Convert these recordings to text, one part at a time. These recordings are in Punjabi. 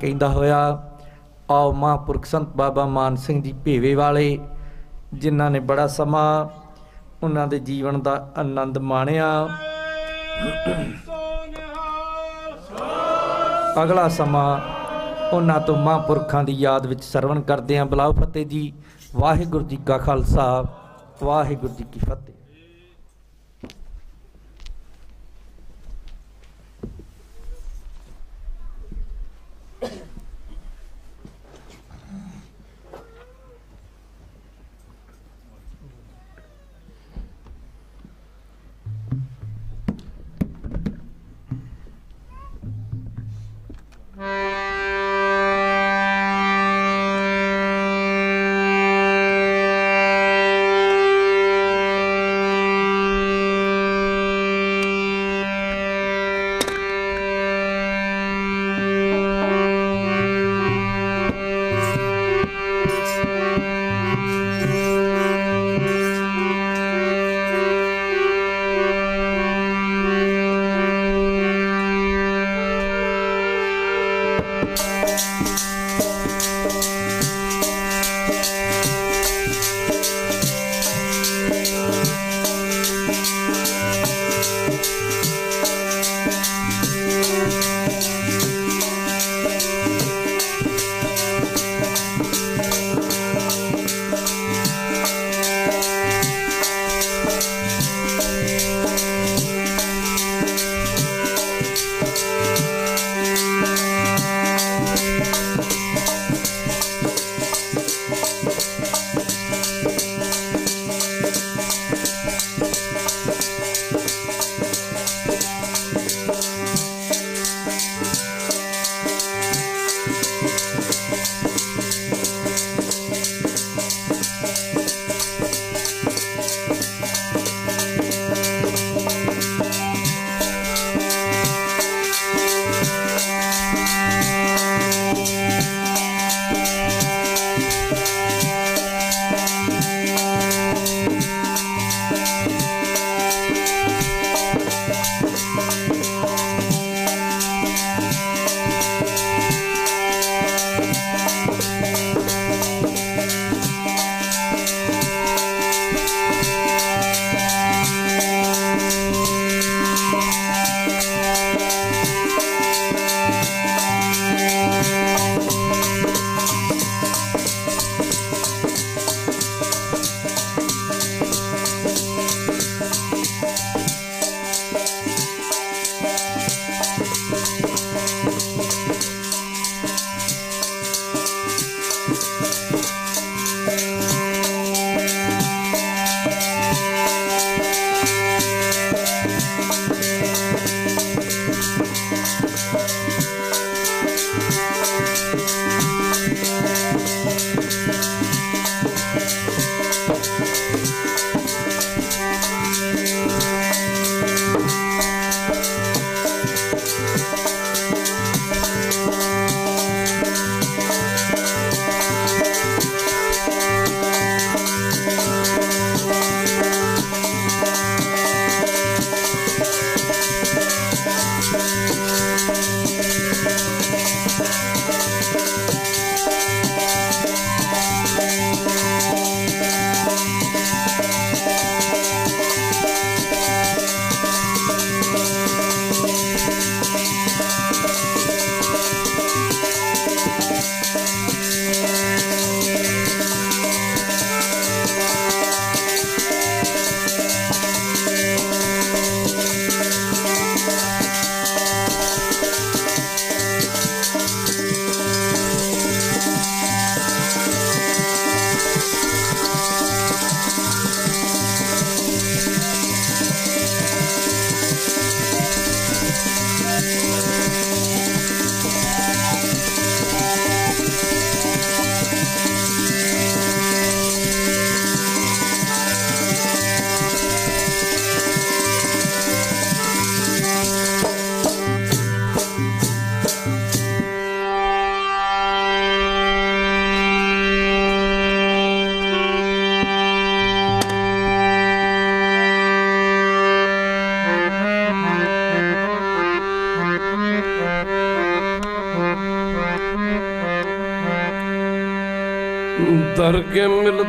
ਕਹਿੰਦਾ ਹੋਇਆ, ਆਓ ਮਹਾਂਪੁਰਖ ਸੰਤ ਬਾਬਾ ਮਾਨ ਸਿੰਘ ਜੀ ਭੇਵੇ ਵਾਲੇ, ਜਿਨ੍ਹਾਂ ਨੇ ਬੜਾ ਸਮਾਂ ਉਹਨਾਂ ਦੇ ਜੀਵਨ ਦਾ ਆਨੰਦ ਮਾਣਿਆ। ਅਗਲਾ ਸਮਾਂ ਉਹਨਾਂ ਤੋਂ ਮਹਾਂਪੁਰਖਾਂ ਦੀ ਯਾਦ ਵਿੱਚ ਸਰਵਣ ਕਰਦੇ ਹਾਂ। ਬਲਾਉ ਫਤਿਹ ਜੀ, ਵਾਹਿਗੁਰੂ ਜੀ ਕਾ ਖਾਲਸਾ, ਵਾਹਿਗੁਰੂ ਜੀ ਕੀ ਫਤਿਹ।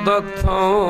the tone.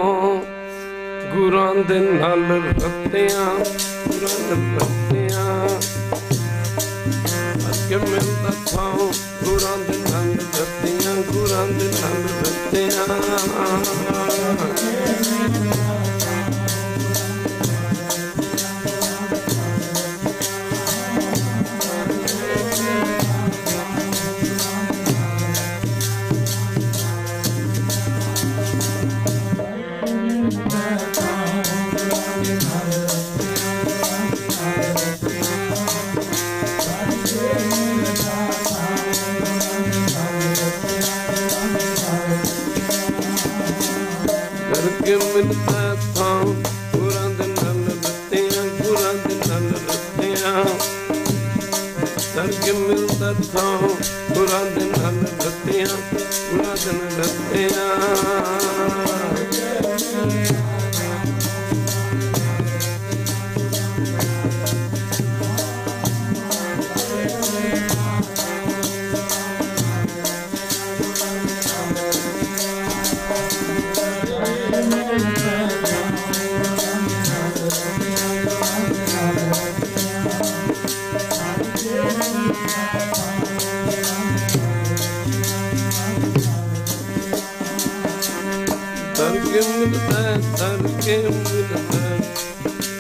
Sargım yılda, sargım yılda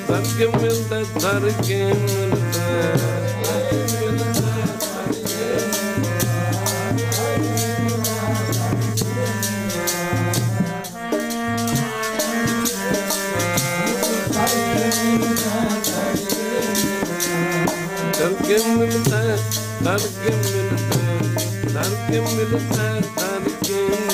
Sargım yılda, sargım yılda के मिलता है तन के मिलता है तन के मिलता है तन के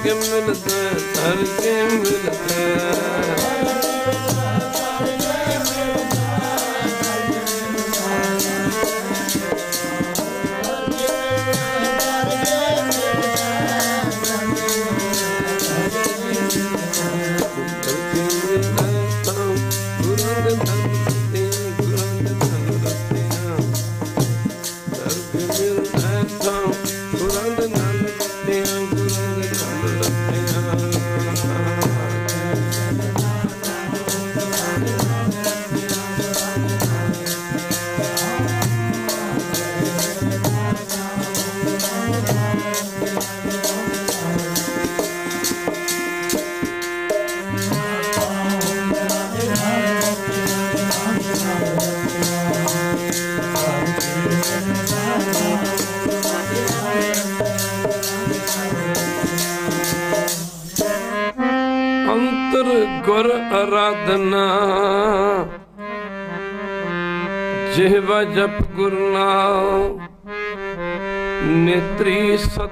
Her kim bilir, her kim bilir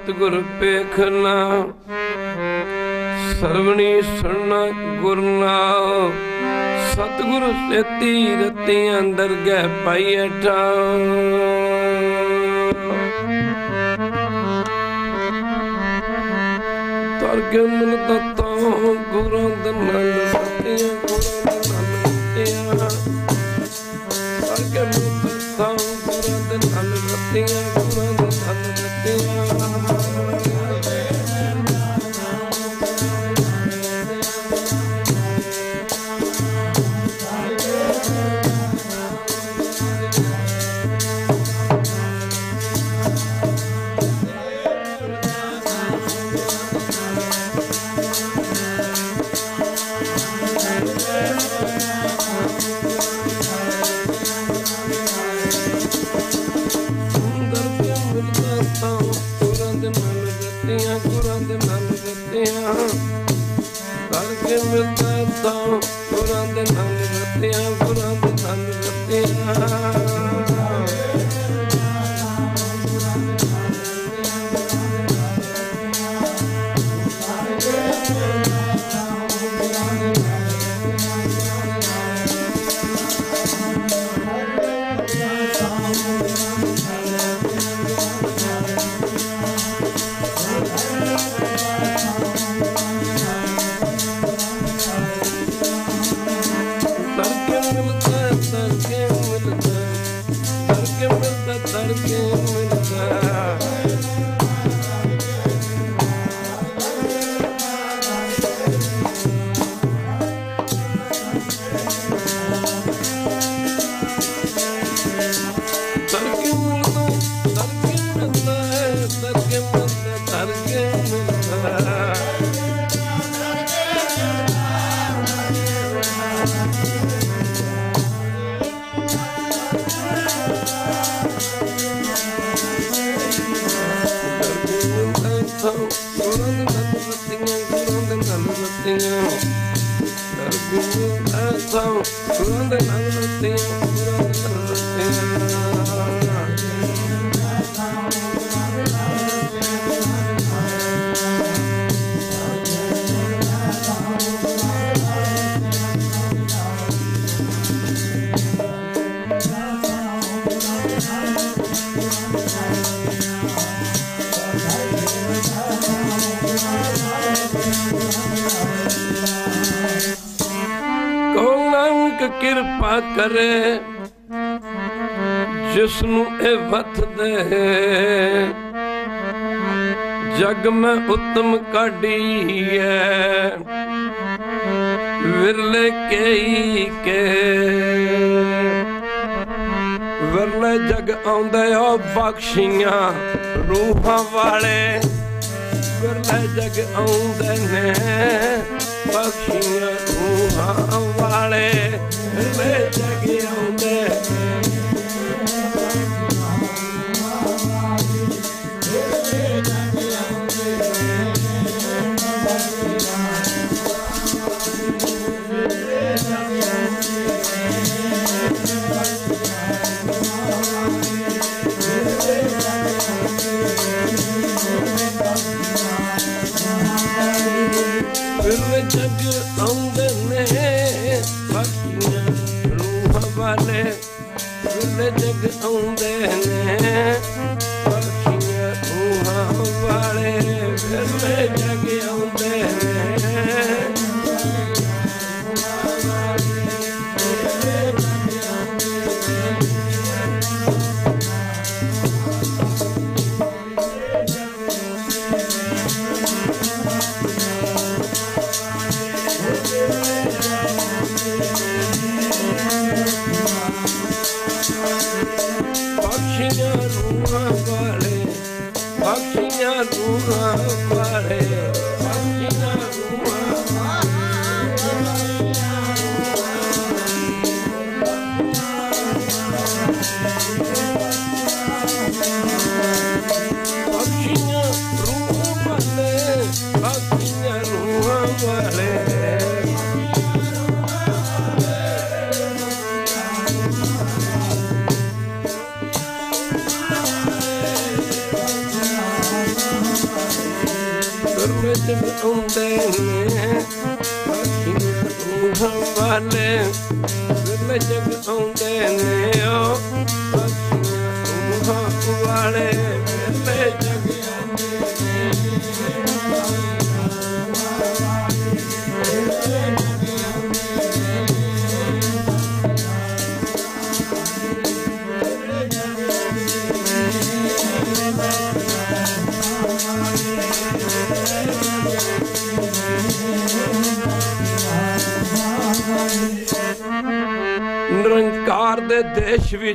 ಸದ್ಗುರು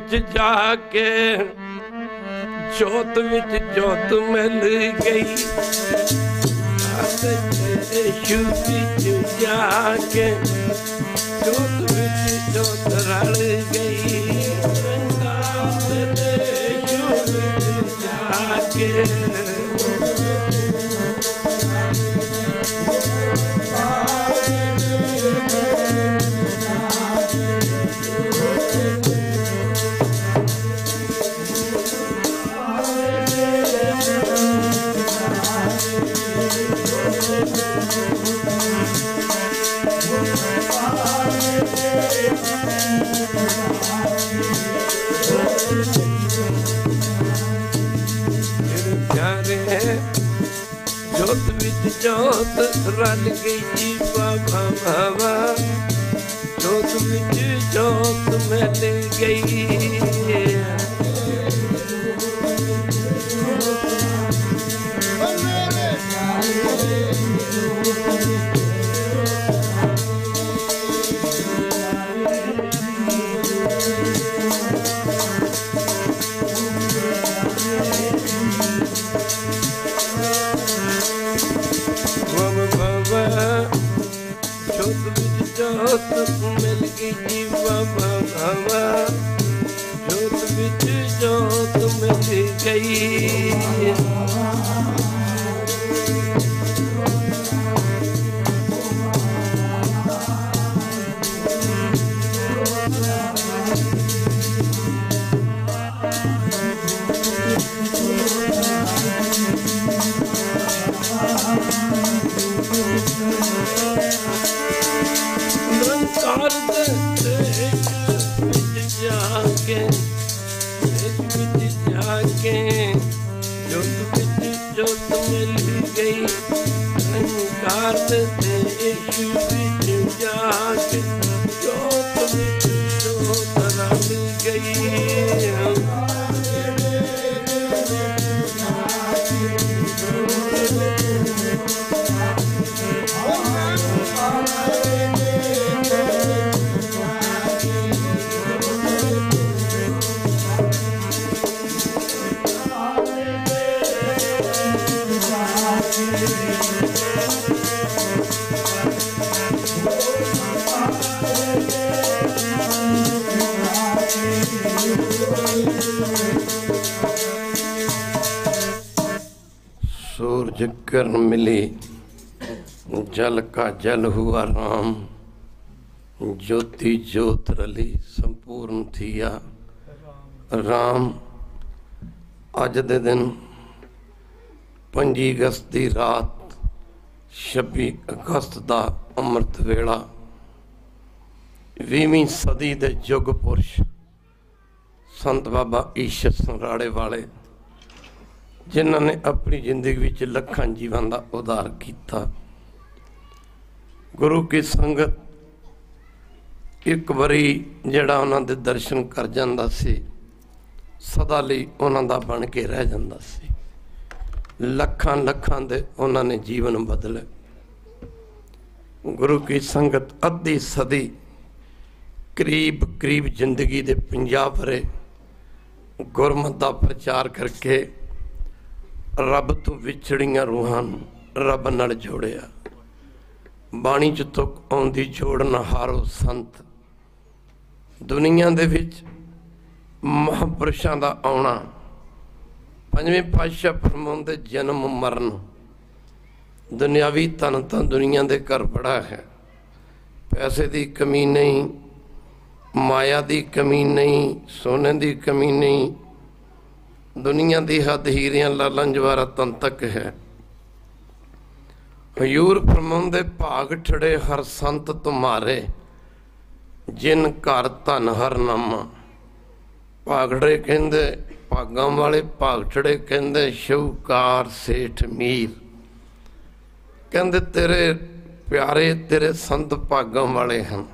ਵਿੱਚ ਜਾ ਕੇ ਜੋਤ ਵਿੱਚ ਜੋਤ ਮਿਲ ਗਈ। ਅਸੇ ਸ਼ੂਤੀ ਚ ਜਾ ਕੇ ਜੋਤ ਵਿੱਚ ਜੋਤ ਰਲ ਗਈ। ਰੰਗਾ ਤੇ ਸ਼ੂਤੀ ਜਾ ਕੇ ਜੋਤ ਰਲ ਗਈ ਜੀਵਾ ਭਾਵਾ ਜੋਤ ਵਿੱਚ ਜੋਤ ਮਿਲ ਗਈ। ਭਾਜਨ ਹੁਆ ਰਾਮ ਜੋਤੀ ਜੋਤ ਰਲੀ ਸੰਪੂਰਨ ਥੀਆ। ਰਾਮ, ਅੱਜ ਦੇ ਦਿਨ 5 ਅਗਸਤ ਦੀ ਰਾਤ 26 ਅਗਸਤ ਦਾ ਅੰਮ੍ਰਿਤ ਵੇਲਾ। 20ਵੀਂ ਸਦੀ ਦੇ ਯੁੱਗ ਪੁਰਸ਼, ਸੰਤ ਬਾਬਾ ਈਸ਼ਰ ਸੰਰਾੜੇ ਵਾਲੇ, ਜਿਨ੍ਹਾਂ ਨੇ ਆਪਣੀ ਜ਼ਿੰਦਗੀ ਵਿੱਚ ਲੱਖਾਂ ਜੀਵਾਂ ਦਾ ਉਧਾਰ ਕੀਤਾ। ਗੁਰੂ ਕੀ ਸੰਗਤ ਇੱਕ ਵਾਰੀ ਜਿਹੜਾ ਉਹਨਾਂ ਦੇ ਦਰਸ਼ਨ ਕਰ ਜਾਂਦਾ ਸੀ, ਸਦਾ ਲਈ ਉਹਨਾਂ ਦਾ ਬਣ ਕੇ ਰਹਿ ਜਾਂਦਾ ਸੀ। ਲੱਖਾਂ ਲੱਖਾਂ ਦੇ ਉਹਨਾਂ ਨੇ ਜੀਵਨ ਬਦਲੇ। ਗੁਰੂ ਕੀ ਸੰਗਤ ਅੱਧੀ ਸਦੀ ਕਰੀਬ ਕਰੀਬ ਜ਼ਿੰਦਗੀ ਦੇ 50 ਵਰੇ ਗੁਰਮਤ ਦਾ ਪ੍ਰਚਾਰ ਕਰਕੇ ਰੱਬ ਤੋਂ ਵਿਛੜੀਆਂ ਰੂਹਾਂ ਨੂੰ ਰੱਬ ਨਾਲ ਜੋੜਿਆ। ਬਾਣੀ ਚ ਤੁਕ ਆਉਂਦੀ ਜੋੜਨ ਹਾਰੋ ਸੰਤ। ਦੁਨੀਆ ਦੇ ਵਿੱਚ ਮਹਾਂਪੁਰਸ਼ਾਂ ਦਾ ਆਉਣਾ, ਪੰਜਵੇਂ ਪਾਤਸ਼ਾਹ ਫਰਮਾਉਂਦੇ, ਜਨਮ ਮਰਨ। ਦੁਨਿਆਵੀ ਧਨ ਤਾਂ ਦੁਨੀਆ ਦੇ ਘਰ ਬੜਾ ਹੈ। ਪੈਸੇ ਦੀ ਕਮੀ ਨਹੀਂ, ਮਾਇਆ ਦੀ ਕਮੀ ਨਹੀਂ, ਸੋਨੇ ਦੀ ਕਮੀ ਨਹੀਂ। ਦੁਨੀਆ ਦੀ ਹੱਦ ਹੀਰਿਆਂ ਲਾਲਾਂ ਜਵਾਰਾ ਤਨ ਤੱਕ ਹੈ। ਹਯੂਰ ਫਰਮਾਉਂਦੇ ਭਾਗ ਠੜੇ ਹਰ ਸੰਤ ਤੁਮਾਰੇ, ਜਿਨ ਘਰ ਧਨ ਹਰ ਨਾਮਾ। ਭਾਗੜੇ ਕਹਿੰਦੇ, ਭਾਗਾਂ ਵਾਲੇ ਭਾਗਠੜੇ ਕਹਿੰਦੇ ਸ਼ੌਕਾਰ ਸੇਠ ਮੀਰ। ਕਹਿੰਦੇ, ਤੇਰੇ ਪਿਆਰੇ, ਤੇਰੇ ਸੰਤ ਭਾਗਾਂ ਵਾਲੇ ਹਨ।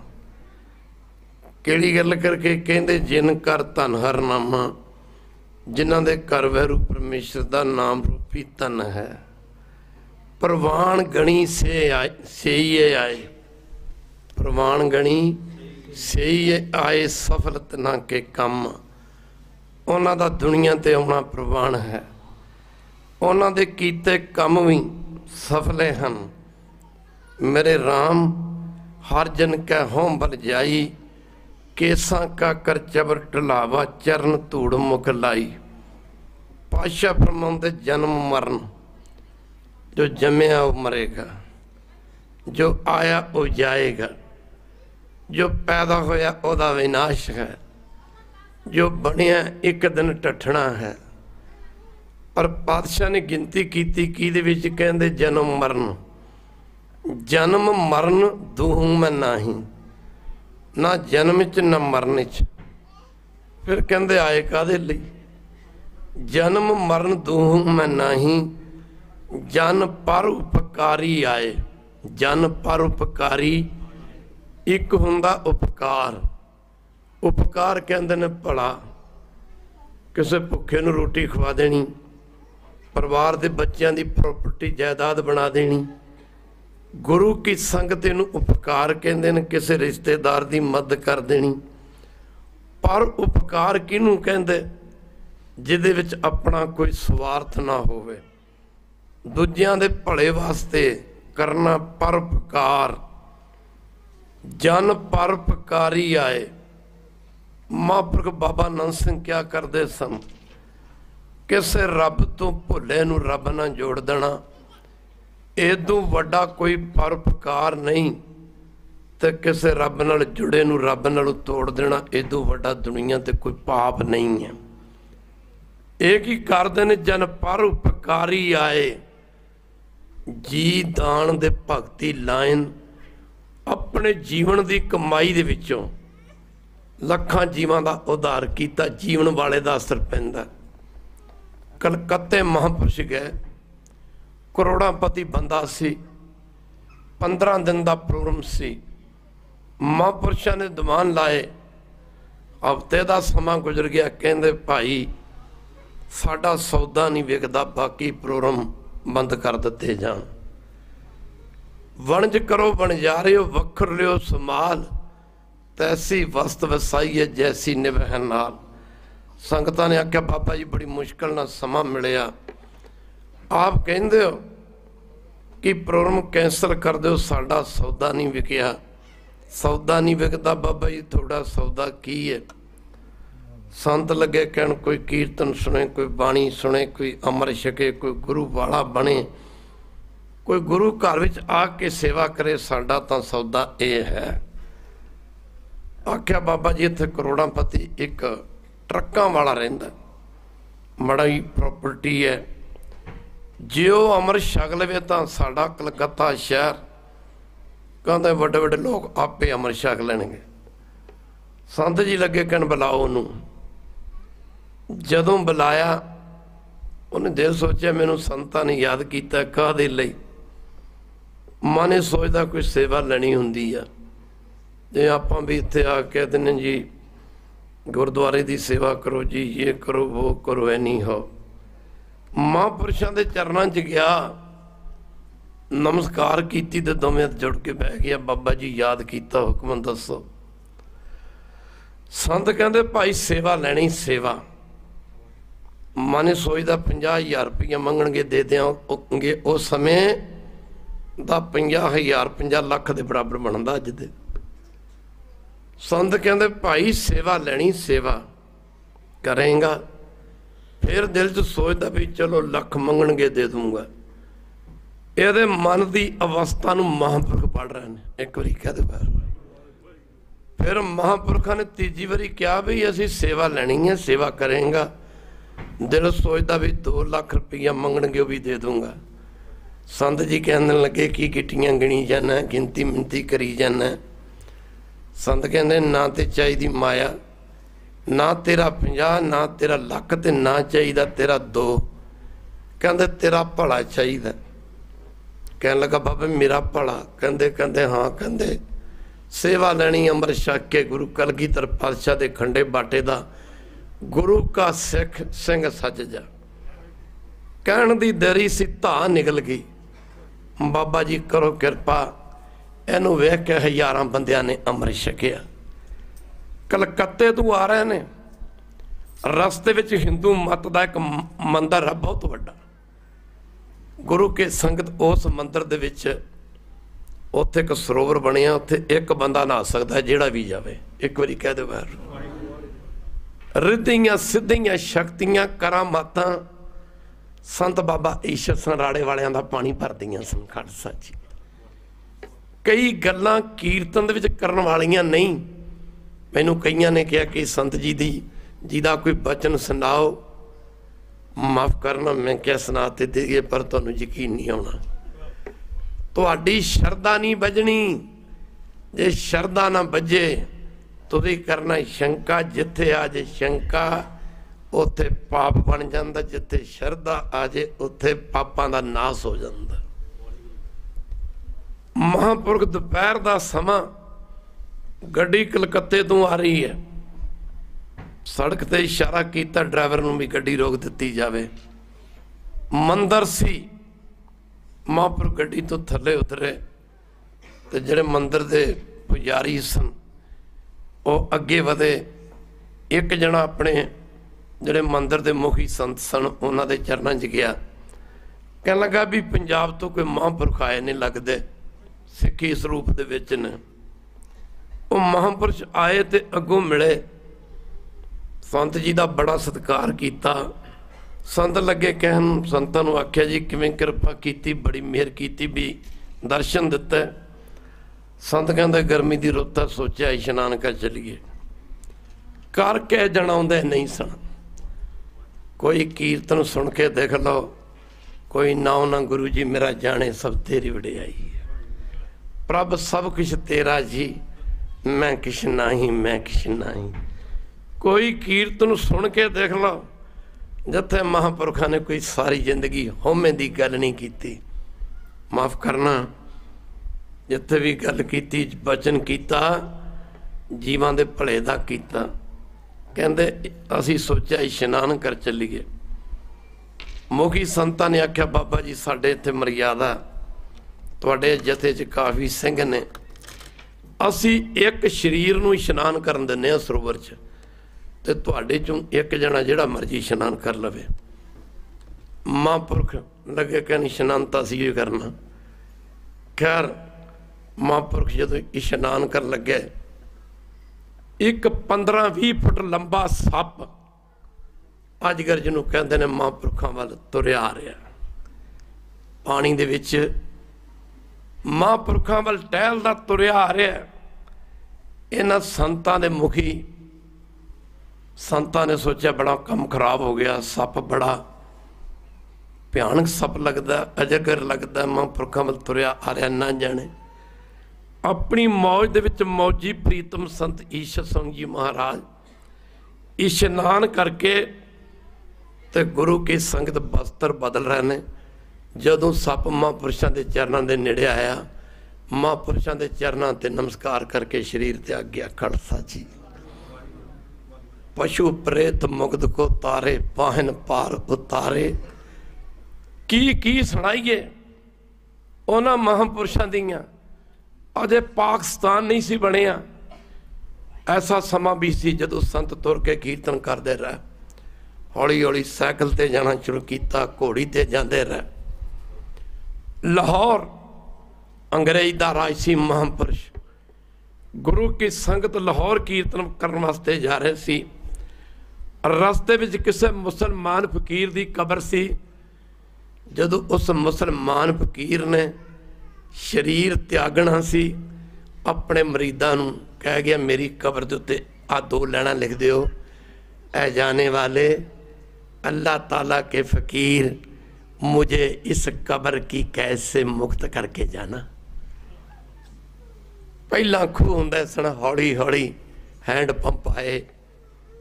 ਕਿਹੜੀ ਗੱਲ ਕਰਕੇ ਕਹਿੰਦੇ, ਜਿਨ ਕਰ ਧਨ ਹਰ ਨਾਮਾ, ਜਿਨ੍ਹਾਂ ਦੇ ਘਰ ਵੈਰੂ ਪਰਮੇਸ਼ਰ ਦਾ ਨਾਮ ਰੂਪੀ ਧਨ ਹੈ। ਪ੍ਰਵਾਨ ਗਣੀ ਸੇ ਆਏ, ਸੇਈਏ ਆਏ। ਪ੍ਰਵਾਨ ਗਣੀ ਸੇਈਏ ਆਏ ਸਫਲਤ ਨਾ ਕੇ ਕੰਮ। ਉਹਨਾਂ ਦਾ ਦੁਨੀਆ ਤੇ ਆਉਣਾ ਪ੍ਰਵਾਨ ਹੈ। ਉਹਨਾਂ ਦੇ ਕੀਤੇ ਕੰਮ ਵੀ ਸਫਲੇ ਹਨ। ਮੇਰੇ RAM ਹਰ ਜਨ ਕੈ ਹੋਂ ਬਲ ਜਾਈ। ਕੇਸਾਂ ਕਾ ਕਰ ਚਬਰ ਢਲਾਵਾ, ਚਰਨ ਧੂੜ ਮੁਖ ਲਾਈ। ਪਾਸ਼ਾ ਫਰਮਾਉਂਦੇ ਜਨਮ ਮਰਨ। ਜੋ ਜੰਮਿਆ ਉਹ ਮਰੇਗਾ, ਜੋ ਆਇਆ ਉਹ ਜਾਏਗਾ, ਜੋ ਪੈਦਾ ਹੋਇਆ ਉਹਦਾ ਵਿਨਾਸ਼ ਹੈ, ਜੋ ਬਣਿਆ ਇੱਕ ਦਿਨ ਟੱਠਣਾ ਹੈ। ਪਰ ਪਾਤਸ਼ਾਹ ਨੇ ਗਿਣਤੀ ਕੀਤੀ ਕੀ ਦੇ ਵਿੱਚ ਕਹਿੰਦੇ ਜਨਮ ਮਰਨ। ਜਨਮ ਮਰਨ ਦੂਹੂ ਮੈਂ ਨਹੀਂ, ਨਾ ਜਨਮ ਚ, ਨਾ ਮਰਨ ਚ। ਫਿਰ ਕਹਿੰਦੇ ਆਏ ਕਾਦੇ ਲਈ? ਜਨਮ ਮਰਨ ਦੂਹੂ ਮੈਂ ਨਹੀਂ ਜਨ ਪਰ ਉਪਕਾਰੀ ਆਏ। ਜਨ ਪਰ ਉਪਕਾਰੀ, ਇੱਕ ਹੁੰਦਾ ਉਪਕਾਰ। ਉਪਕਾਰ ਕਹਿੰਦੇ ਨੇ ਭਲਾ। ਕਿਸੇ ਭੁੱਖੇ ਨੂੰ ਰੋਟੀ ਖਵਾ ਦੇਣੀ, ਪਰਿਵਾਰ ਦੇ ਬੱਚਿਆਂ ਦੀ ਪ੍ਰਾਪਰਟੀ ਜਾਇਦਾਦ ਬਣਾ ਦੇਣੀ। ਗੁਰੂ ਕੀ ਸੰਗਤ ਨੂੰ ਉਪਕਾਰ ਕਹਿੰਦੇ ਨੇ, ਕਿਸੇ ਰਿਸ਼ਤੇਦਾਰ ਦੀ ਮਦਦ ਕਰ ਦੇਣੀ। ਪਰ ਉਪਕਾਰ ਕਿਹਨੂੰ ਕਹਿੰਦੇ? ਜਿਹਦੇ ਵਿੱਚ ਆਪਣਾ ਕੋਈ ਸਵਾਰਥ ਨਾ ਹੋਵੇ। ਦੂਜਿਆਂ ਦੇ ਭਲੇ ਵਾਸਤੇ ਕਰਨਾ ਪਰਉਪਕਾਰ। ਜਨ ਪਰਉਪਕਾਰੀ ਆਏ। ਮਹਾਂਪੁਰਖ ਬਾਬਾ ਨੰਦ ਸਿੰਘ ਕਿਆ ਕਰਦੇ ਸਨ? ਕਿਸੇ ਰੱਬ ਤੋਂ ਭੁੱਲੇ ਨੂੰ ਰੱਬ ਨਾਲ ਜੋੜ ਦੇਣਾ। ਇਦੋਂ ਵੱਡਾ ਕੋਈ ਪਰਉਪਕਾਰ ਨਹੀਂ ਤੇ ਕਿਸੇ ਰੱਬ ਨਾਲ ਜੁੜੇ ਨੂੰ ਰੱਬ ਨਾਲ ਤੋੜ ਦੇਣਾ ਇਦੋਂ ਵੱਡਾ ਦੁਨੀਆ ਤੇ ਕੋਈ ਪਾਪ ਨਹੀਂ ਹੈ। ਇਹ ਕੀ ਕਰਦੇ ਨੇ? ਜਨ ਪਰਉਪਕਾਰੀ ਆਏ। ਜੀ ਦਾਨ ਦੇ ਭਗਤੀ ਲਾਇਨ ਆਪਣੇ ਜੀਵਨ ਦੀ ਕਮਾਈ ਦੇ ਵਿੱਚੋਂ ਲੱਖਾਂ ਜੀਵਾਂ ਦਾ ਉਧਾਰ ਕੀਤਾ, ਜੀਵਨ ਵਾਲੇ ਦਾ ਅਸਰ ਪੈਂਦਾ। ਕਲਕੱਤੇ ਮਹਾਂਪੁਰਸ਼ ਗਏ। ਕਰੋੜਾਂਪਤੀ ਬੰਦਾ ਸੀ। 15 ਦਿਨ ਦਾ ਪ੍ਰੋਗਰਾਮ ਸੀ। ਮਹਾਂਪੁਰਸ਼ਾਂ ਨੇ ਦੀਵਾਨ ਲਾਏ। ਹਫ਼ਤੇ ਦਾ ਸਮਾਂ ਗੁਜ਼ਰ ਗਿਆ। ਕਹਿੰਦੇ, ਭਾਈ, ਸਾਡਾ ਸੌਦਾ ਨਹੀਂ ਵਿਕਦਾ, ਬਾਕੀ ਪ੍ਰੋਗਰਾਮ ਬੰਦ ਕਰ ਦਿੱਤੇ ਜਾਣ। ਵਣਜ ਕਰੋ, ਵਣਜਾਰਿਓ, ਵਖਰ ਲਿਓ ਸਮਾਲ ਤੈਸੀ ਵਸਤ ਵਸਾਈ ਹੈ ਜੈਸੀ ਨਿਭੈ ਨਾਲ। ਸੰਗਤਾਂ ਨੇ ਆਖਿਆ, ਬਾਬਾ ਜੀ, ਬੜੀ ਮੁਸ਼ਕਲ ਨਾਲ ਸਮਾਂ ਮਿਲਿਆ। ਆਪ ਕਹਿੰਦੇ ਹੋ ਕਿ ਪ੍ਰੋਗਰਾਮ ਕੈਂਸਲ ਕਰ ਦਿਓ, ਸਾਡਾ ਸੌਦਾ ਨਹੀਂ ਵਿਕਿਆ। ਸੌਦਾ ਨਹੀਂ ਵਿਕਦਾ, ਬਾਬਾ ਜੀ, ਤੁਹਾਡਾ ਸੌਦਾ ਕੀ ਹੈ? ਸੰਤ ਲੱਗੇ ਕਹਿਣ, ਕੋਈ ਕੀਰਤਨ ਸੁਣੇ, ਕੋਈ ਬਾਣੀ ਸੁਣੇ, ਕੋਈ ਅਮਰ ਛਕੇ, ਕੋਈ ਗੁਰੂ ਵਾਲਾ ਬਣੇ, ਕੋਈ ਗੁਰੂ ਘਰ ਵਿੱਚ ਆ ਕੇ ਸੇਵਾ ਕਰੇ, ਸਾਡਾ ਤਾਂ ਸੌਦਾ ਇਹ ਹੈ। ਆਖਿਆ, ਬਾਬਾ ਜੀ, ਇੱਥੇ ਕਰੋੜਾਂਪਤੀ ਇੱਕ ਟਰੱਕਾਂ ਵਾਲਾ ਰਹਿੰਦਾ। ਮੜਾਈ ਪ੍ਰਾਪਰਟੀ ਹੈ। ਜੇ ਉਹ ਅਮਰ ਛਕ ਲਵੇ ਤਾਂ ਸਾਡਾ ਕਲਕੱਤਾ ਸ਼ਹਿਰ, ਕਹਿੰਦੇ ਵੱਡੇ ਵੱਡੇ ਲੋਕ ਆਪੇ ਅਮਰ ਛਕ ਲੈਣਗੇ। ਸੰਤ ਜੀ ਲੱਗੇ ਕਹਿਣ, ਬੁਲਾਓ ਉਹਨੂੰ। ਜਦੋਂ ਬੁਲਾਇਆ, ਉਹਨੇ ਦਿਲ ਸੋਚਿਆ ਮੈਨੂੰ ਸੰਤਾਂ ਨੇ ਯਾਦ ਕੀਤਾ ਕਾਹਦੇ ਲਈ? ਮਨ ਇਹ ਸੋਚਦਾ ਕੋਈ ਸੇਵਾ ਲੈਣੀ ਹੁੰਦੀ ਆ। ਜੇ ਆਪਾਂ ਵੀ ਇੱਥੇ ਆ ਕੇ ਦਿੰਨੇ ਜੀ, ਗੁਰਦੁਆਰੇ ਦੀ ਸੇਵਾ ਕਰੋ ਜੀ, ਇਹ ਕਰੋ, ਉਹ ਕਰੋ ਐ ਨਹੀਂ ਹੋ। ਮਹਾਂਪੁਰਸ਼ਾਂ ਦੇ ਚਰਨਾਂ 'ਚ ਗਿਆ। ਨਮਸਕਾਰ ਕੀਤੀ ਤੇ ਦੋਵੇਂ ਹੱਥ ਜੁੜ ਕੇ ਬਹਿ ਗਿਆ। ਬਾਬਾ ਜੀ ਯਾਦ ਕੀਤਾ ਹੁਕਮ ਦੱਸੋ। ਸੰਤ ਕਹਿੰਦੇ, ਭਾਈ ਸੇਵਾ ਲੈਣੀ ਸੇਵਾ। ਮਨ ਸੋਚਦਾ 50000 ਰੁਪਏ ਮੰਗਣਗੇ, ਦੇ ਦਿਆਂਗੇ ਉਸ ਸਮੇਂ ਦਾ 50000 50 ਲੱਖ ਦੇ ਬਰਾਬਰ ਬਣਦਾ ਅੱਜ ਦੇ। ਸੰਤ ਕਹਿੰਦੇ, ਭਾਈ, ਸੇਵਾ ਲੈਣੀ, ਸੇਵਾ ਕਰੇਗਾ। ਫਿਰ ਦਿਲ 'ਚ ਸੋਚਦਾ ਵੀ ਚਲੋ ਲੱਖ ਮੰਗਣਗੇ, ਦੇ ਦੂੰਗਾ ਇਹਦੇ ਮਨ ਦੀ ਅਵਸਥਾ ਨੂੰ ਮਹਾਂਪੁਰਖ ਪੜ ਰਹੇ ਨੇ। ਇੱਕ ਵਾਰੀ ਕਹਿ ਦੇ ਬਾਰ ਫਿਰ ਮਹਾਂਪੁਰਖਾਂ ਨੇ ਤੀਜੀ ਵਾਰੀ ਕਿਹਾ ਵੀ ਅਸੀਂ ਸੇਵਾ ਲੈਣੀ ਹੈ, ਸੇਵਾ ਕਰੇਗਾ। ਦਿਲ ਸੋਚਦਾ ਵੀ 2 ਲੱਖ ਰੁਪਈਆ ਮੰਗਣਗੇ ਉਹ ਵੀ ਦੇ ਦੂੰਗਾ। ਸੰਤ ਜੀ ਕਹਿਣ ਲੱਗੇ, ਕੀ ਗਿੱਟੀਆਂ ਗਿਣੀ ਜਾਣਾ ਗਿਣਤੀ ਮਿੰਤੀ ਕਰੀ ਜਾਣਾ ਸੰਤ ਕਹਿੰਦੇ, ਨਾ ਤੇ ਚਾਹੀਦੀ ਮਾਇਆ, ਨਾ ਤੇਰਾ 50 ਨਾ ਤੇਰਾ ਲੱਖ ਤੇ ਨਾ ਚਾਹੀਦਾ ਤੇਰਾ 2 ਕਹਿੰਦੇ, ਤੇਰਾ ਭਲਾ ਚਾਹੀਦਾ। ਕਹਿਣ ਲੱਗਾ, ਬਾਬਾ, ਮੇਰਾ ਭਲਾ। ਕਹਿੰਦੇ ਕਹਿੰਦੇ, ਹਾਂ, ਕਹਿੰਦੇ, ਸੇਵਾ ਲੈਣੀ ਅੰਮ੍ਰਿਤ ਛਕ ਕੇ ਗੁਰੂ ਕਲਗੀਧਰ ਪਾਤਸ਼ਾਹ ਦੇ ਖੰਡੇ ਬਾਟੇ ਦਾ ਗੁਰੂ ਕਾ ਸਿੱਖ ਸਿੰਘ ਸੱਜ ਜਾ। ਕਹਿਣ ਦੀ ਦੇਰੀ ਸੀ ਧਾ ਨਿਕਲ ਗਈ। ਬਾਬਾ ਜੀ ਕਰੋ ਕਿਰਪਾ, ਇਹਨੂੰ ਵੇਖ ਕੇ ਹਜ਼ਾਰਾਂ ਬੰਦਿਆਂ ਨੇ ਅੰਮ੍ਰਿਤ ਛਕਿਆ। ਕਲਕੱਤੇ ਤੋਂ ਆ ਰਹੇ ਨੇ। ਰਸਤੇ ਵਿੱਚ ਹਿੰਦੂ ਮਤ ਦਾ ਇੱਕ ਮੰਦਰ ਹੈ ਬਹੁਤ ਵੱਡਾ। ਗੁਰੂ ਕੇ ਸੰਗਤ ਉਸ ਮੰਦਰ ਦੇ ਵਿੱਚ, ਉੱਥੇ ਇੱਕ ਸਰੋਵਰ ਬਣਿਆ, ਉੱਥੇ ਇੱਕ ਬੰਦਾ ਨਹਾ ਸਕਦਾ, ਜਿਹੜਾ ਵੀ ਜਾਵੇ। ਇੱਕ ਵਾਰੀ ਕਹਿ ਦੇ ਬਾਹਰ। ਰਿੱਧੀਆਂ ਸਿੱਧੀਆਂ ਸ਼ਕਤੀਆਂ ਕਰਾਮਾਤਾਂ ਸੰਤ ਬਾਬਾ ਈਸ਼ਰ ਸੰਰਾੜੇ ਵਾਲਿਆਂ ਦਾ ਪਾਣੀ ਭਰਦੀਆਂ ਸਨ ਖਾਲਸਾ ਜੀ। ਕਈ ਗੱਲਾਂ ਕੀਰਤਨ ਦੇ ਵਿੱਚ ਕਰਨ ਵਾਲੀਆਂ ਨਹੀਂ। ਮੈਨੂੰ ਕਈਆਂ ਨੇ ਕਿਹਾ ਕਿ ਸੰਤ ਜੀ ਦੀ, ਜਿਹਦਾ ਕੋਈ ਬਚਨ ਸੁਣਾਓ, ਮਾਫ ਕਰਨਾ, ਮੈਂ ਕਿਹਾ ਸੁਣਾ ਤੇ ਦੇਈਏ, ਪਰ ਤੁਹਾਨੂੰ ਯਕੀਨ ਨਹੀਂ ਆਉਣਾ। ਤੁਹਾਡੀ ਸ਼ਰਧਾ ਨਹੀਂ ਵੱਜਣੀ। ਜੇ ਸ਼ਰਧਾ ਨਾ ਵੱਜੇ ਤੁਸੀਂ ਕਰਨਾ ਸ਼ੰਕਾ, ਜਿੱਥੇ ਆ ਜੇ ਸ਼ੰਕਾ, ਉੱਥੇ ਪਾਪ ਬਣ ਜਾਂਦਾ, ਜਿੱਥੇ ਸ਼ਰਧਾ ਆ ਜੇ, ਉੱਥੇ ਪਾਪਾਂ ਦਾ ਨਾਸ ਹੋ ਜਾਂਦਾ। ਮਹਾਂਪੁਰਖ ਦੁਪਹਿਰ ਦਾ ਸਮਾਂ ਗੱਡੀ ਕਲਕੱਤੇ ਤੋਂ ਆ ਰਹੀ ਹੈ। ਸੜਕ ਤੇ ਇਸ਼ਾਰਾ ਕੀਤਾ ਡਰਾਈਵਰ ਨੂੰ ਵੀ ਗੱਡੀ ਰੋਕ ਦਿੱਤੀ ਜਾਵੇ। ਮੰਦਰ ਸੀ। ਮਹਾਂਪੁਰਖ ਗੱਡੀ ਤੋਂ ਥੱਲੇ ਉਤਰੇ ਤੇ ਜਿਹੜੇ ਮੰਦਰ ਦੇ ਪੁਜਾਰੀ ਸਨ ਉਹ ਅੱਗੇ ਵਧੇ। ਇੱਕ ਜਣਾ ਆਪਣੇ ਜਿਹੜੇ ਮੰਦਰ ਦੇ ਮੁਖੀ ਸੰਤ ਸਨ, ਉਹਨਾਂ ਦੇ ਚਰਨਾਂ 'ਚ ਗਿਆ। ਕਹਿਣ ਲੱਗਾ ਵੀ ਪੰਜਾਬ ਤੋਂ ਕੋਈ ਮਹਾਂਪੁਰਖ ਆਏ ਨਹੀਂ ਲੱਗਦੇ, ਸਿੱਖੀ ਸਰੂਪ ਦੇ ਵਿੱਚ ਨੇ। ਉਹ ਮਹਾਂਪੁਰਸ਼ ਆਏ ਤੇ ਅੱਗੋਂ ਮਿਲੇ। ਸੰਤ ਜੀ ਦਾ ਬੜਾ ਸਤਿਕਾਰ ਕੀਤਾ। ਸੰਤ ਲੱਗੇ ਕਹਿਣ, ਸੰਤਾਂ ਨੂੰ ਆਖਿਆ ਜੀ, ਕਿਵੇਂ ਕਿਰਪਾ ਕੀਤੀ, ਬੜੀ ਮਿਹਰ ਕੀਤੀ ਵੀ ਦਰਸ਼ਨ ਦਿੱਤਾ। ਸੰਤ ਕਹਿੰਦਾ ਗਰਮੀ ਦੀ ਰੁੱਤ ਆ ਸੋਚਿਆ ਇਸ਼ਨਾਨ ਕਰ ਚਲੀਏ। ਕਰ ਕੇ ਜਣਾਉਂਦੇ ਨਹੀਂ ਸਨ। ਕੋਈ ਕੀਰਤਨ ਸੁਣ ਕੇ ਦੇਖ ਲਓ, ਕੋਈ ਨਾਉ ਨਾ ਗੁਰੂ ਜੀ, ਮੇਰਾ ਜਾਣੇ ਸਭ ਤੇਰੀ ਵਡਿਆਈ ਹੈ। ਪ੍ਰਭ ਸਭ ਕੁਛ ਤੇਰਾ ਜੀ, ਮੈਂ ਕਿਛ ਨਹੀਂ, ਮੈਂ ਕਿਛ ਨਹੀਂ। ਕੋਈ ਕੀਰਤਨ ਸੁਣ ਕੇ ਦੇਖ ਲਓ, ਜਿੱਥੇ ਮਹਾਂਪੁਰਖਾਂ ਨੇ ਕੋਈ ਸਾਰੀ ਜ਼ਿੰਦਗੀ ਹਉਮੈ ਦੀ ਗੱਲ ਨਹੀਂ ਕੀਤੀ। ਮਾਫ ਕਰਨਾ ਜਿੱਥੇ ਵੀ ਗੱਲ ਕੀਤੀ, ਬਚਨ ਕੀਤਾ, ਜੀਵਾਂ ਦੇ ਭਲੇ ਦਾ ਕੀਤਾ। ਕਹਿੰਦੇ, ਅਸੀਂ ਸੋਚਿਆ ਇਸ਼ਨਾਨ ਕਰ ਚੱਲੀਏ। ਮੁਖੀ ਸੰਤਾਂ ਨੇ ਆਖਿਆ, ਬਾਬਾ ਜੀ, ਸਾਡੇ ਇੱਥੇ ਮਰਿਆਦਾ। ਤੁਹਾਡੇ ਜਥੇ 'ਚ ਕਾਫੀ ਸਿੰਘ ਨੇ। ਅਸੀਂ ਇੱਕ ਸਰੀਰ ਨੂੰ ਇਸ਼ਨਾਨ ਕਰਨ ਦਿੰਨੇ ਆ ਸਰੋਵਰ 'ਚ। ਤੇ ਤੁਹਾਡੇ ਚੋਂ ਇੱਕ ਜਣਾ ਜਿਹੜਾ ਮਰਜ਼ੀ ਇਸ਼ਨਾਨ ਕਰ ਲਵੇ। ਮਹਾਂਪੁਰਖ ਲੱਗੇ ਕਹਿੰਦੇ ਇਸ਼ਨਾਨ ਤਾਂ ਅਸੀਂ ਕਰਨਾ। ਖੈਰ ਮਹਾਂਪੁਰਖ ਜਦੋਂ ਇਸ਼ਨਾਨ ਕਰਨ ਲੱਗੇ, ਇੱਕ 15-20 ਫੁੱਟ ਲੰਬਾ ਸੱਪ ਅਜਗਰ ਜਿਹਨੂੰ ਕਹਿੰਦੇ ਨੇ, ਮਹਾਂਪੁਰਖਾਂ ਵੱਲ ਤੁਰਿਆ ਆ ਰਿਹਾ ਪਾਣੀ ਦੇ ਵਿੱਚ ਮਹਾਂਪੁਰਖਾਂ ਵੱਲ ਟਹਿਲਦਾ ਤੁਰਿਆ ਆ ਰਿਹਾ ਇਹਨਾਂ ਸੰਤਾਂ ਦੇ ਮੁਖੀ ਸੰਤਾਂ ਨੇ ਸੋਚਿਆ, ਬੜਾ ਕੰਮ ਖਰਾਬ ਹੋ ਗਿਆ, ਸੱਪ ਬੜਾ ਭਿਆਨਕ ਸੱਪ ਲੱਗਦਾ, ਅਜਗਰ ਲੱਗਦਾ, ਮਹਾਂਪੁਰਖਾਂ ਵੱਲ ਤੁਰਿਆ ਆ ਰਿਹਾ, ਨਾ ਜਾਣੇ। ਆਪਣੀ ਮੌਜ ਦੇ ਵਿੱਚ ਮੌਜੀ ਪ੍ਰੀਤਮ ਸੰਤ ਈਸ਼ਰ ਸਿੰਘ ਜੀ ਮਹਾਰਾਜ ਇਸ਼ਨਾਨ ਕਰਕੇ ਤੇ ਗੁਰੂ ਕੀ ਸੰਗਤ ਬਸਤਰ ਬਦਲ ਰਹੇ ਨੇ। ਜਦੋਂ ਸੱਪ ਮਹਾਂਪੁਰਸ਼ਾਂ ਦੇ ਚਰਨਾਂ ਦੇ ਨੇੜੇ ਆਇਆ, ਮਹਾਂਪੁਰਸ਼ਾਂ ਦੇ ਚਰਨਾਂ ਤੇ ਨਮਸਕਾਰ ਕਰਕੇ ਸਰੀਰ ਤੇ ਆਗਿਆ ਖੜਸਾ ਜੀ ਪਸ਼ੂ ਪ੍ਰੇਤ ਮੁਗਦ ਕੋ ਤਾਰੇ, ਪਾਹਨ ਪਾਰ ਉਤਾਰੇ। ਕੀ ਕੀ ਸੁਣਾਈਏ? ਉਹਨਾਂ ਮਹਾਂਪੁਰਸ਼ਾਂ ਦੀਆਂ ਅਜੇ ਪਾਕਿਸਤਾਨ ਨਹੀਂ ਸੀ ਬਣਿਆ ਐਸਾ ਸਮਾਂ ਵੀ ਸੀ ਜਦੋਂ ਸੰਤ ਤੁਰ ਕੇ ਕੀਰਤਨ ਕਰਦੇ ਰਹੇ। ਹੌਲੀ ਹੌਲੀ ਸਾਈਕਲ ਤੇ ਜਾਣਾ ਸ਼ੁਰੂ ਕੀਤਾ, ਘੋੜੀ ਤੇ ਜਾਂਦੇ ਰਹੇ। ਲਾਹੌਰ, ਅੰਗਰੇਜ਼ ਦਾ ਰਾਜ ਸੀ ਮਹਾਂਪੁਰਸ਼। ਗੁਰੂ ਕੀ ਸੰਗਤ ਲਾਹੌਰ ਕੀਰਤਨ ਕਰਨ ਵਾਸਤੇ ਜਾ ਰਹੇ ਸੀ। ਰਸਤੇ ਵਿੱਚ ਕਿਸੇ ਮੁਸਲਮਾਨ ਫਕੀਰ ਦੀ ਕਬਰ ਸੀ। ਜਦੋਂ ਉਸ ਮੁਸਲਮਾਨ ਫਕੀਰ ਨੇ ਸਰੀਰ ਤਿਆਗਣਾ ਸੀ ਆਪਣੇ ਮਰੀਦਾਂ ਨੂੰ ਕਹਿ ਗਿਆ ਮੇਰੀ ਕਬਰ ਦੇ ਉੱਤੇ ਆ ਦੋ ਲੈਣਾ ਲਿਖ ਦਿਓ ਐ ਜਾਣੇ ਵਾਲੇ अल्लाह ताला के फकीर मुझे इस कब्र की कैद से मुक्त करके जाना ਪਹਿਲਾਂ ਖੂਹ ਹੁੰਦਾ ਸਨ ਹੌਲੀ ਹੌਲੀ ਹੈਂਡ ਪੰਪ ਆਏ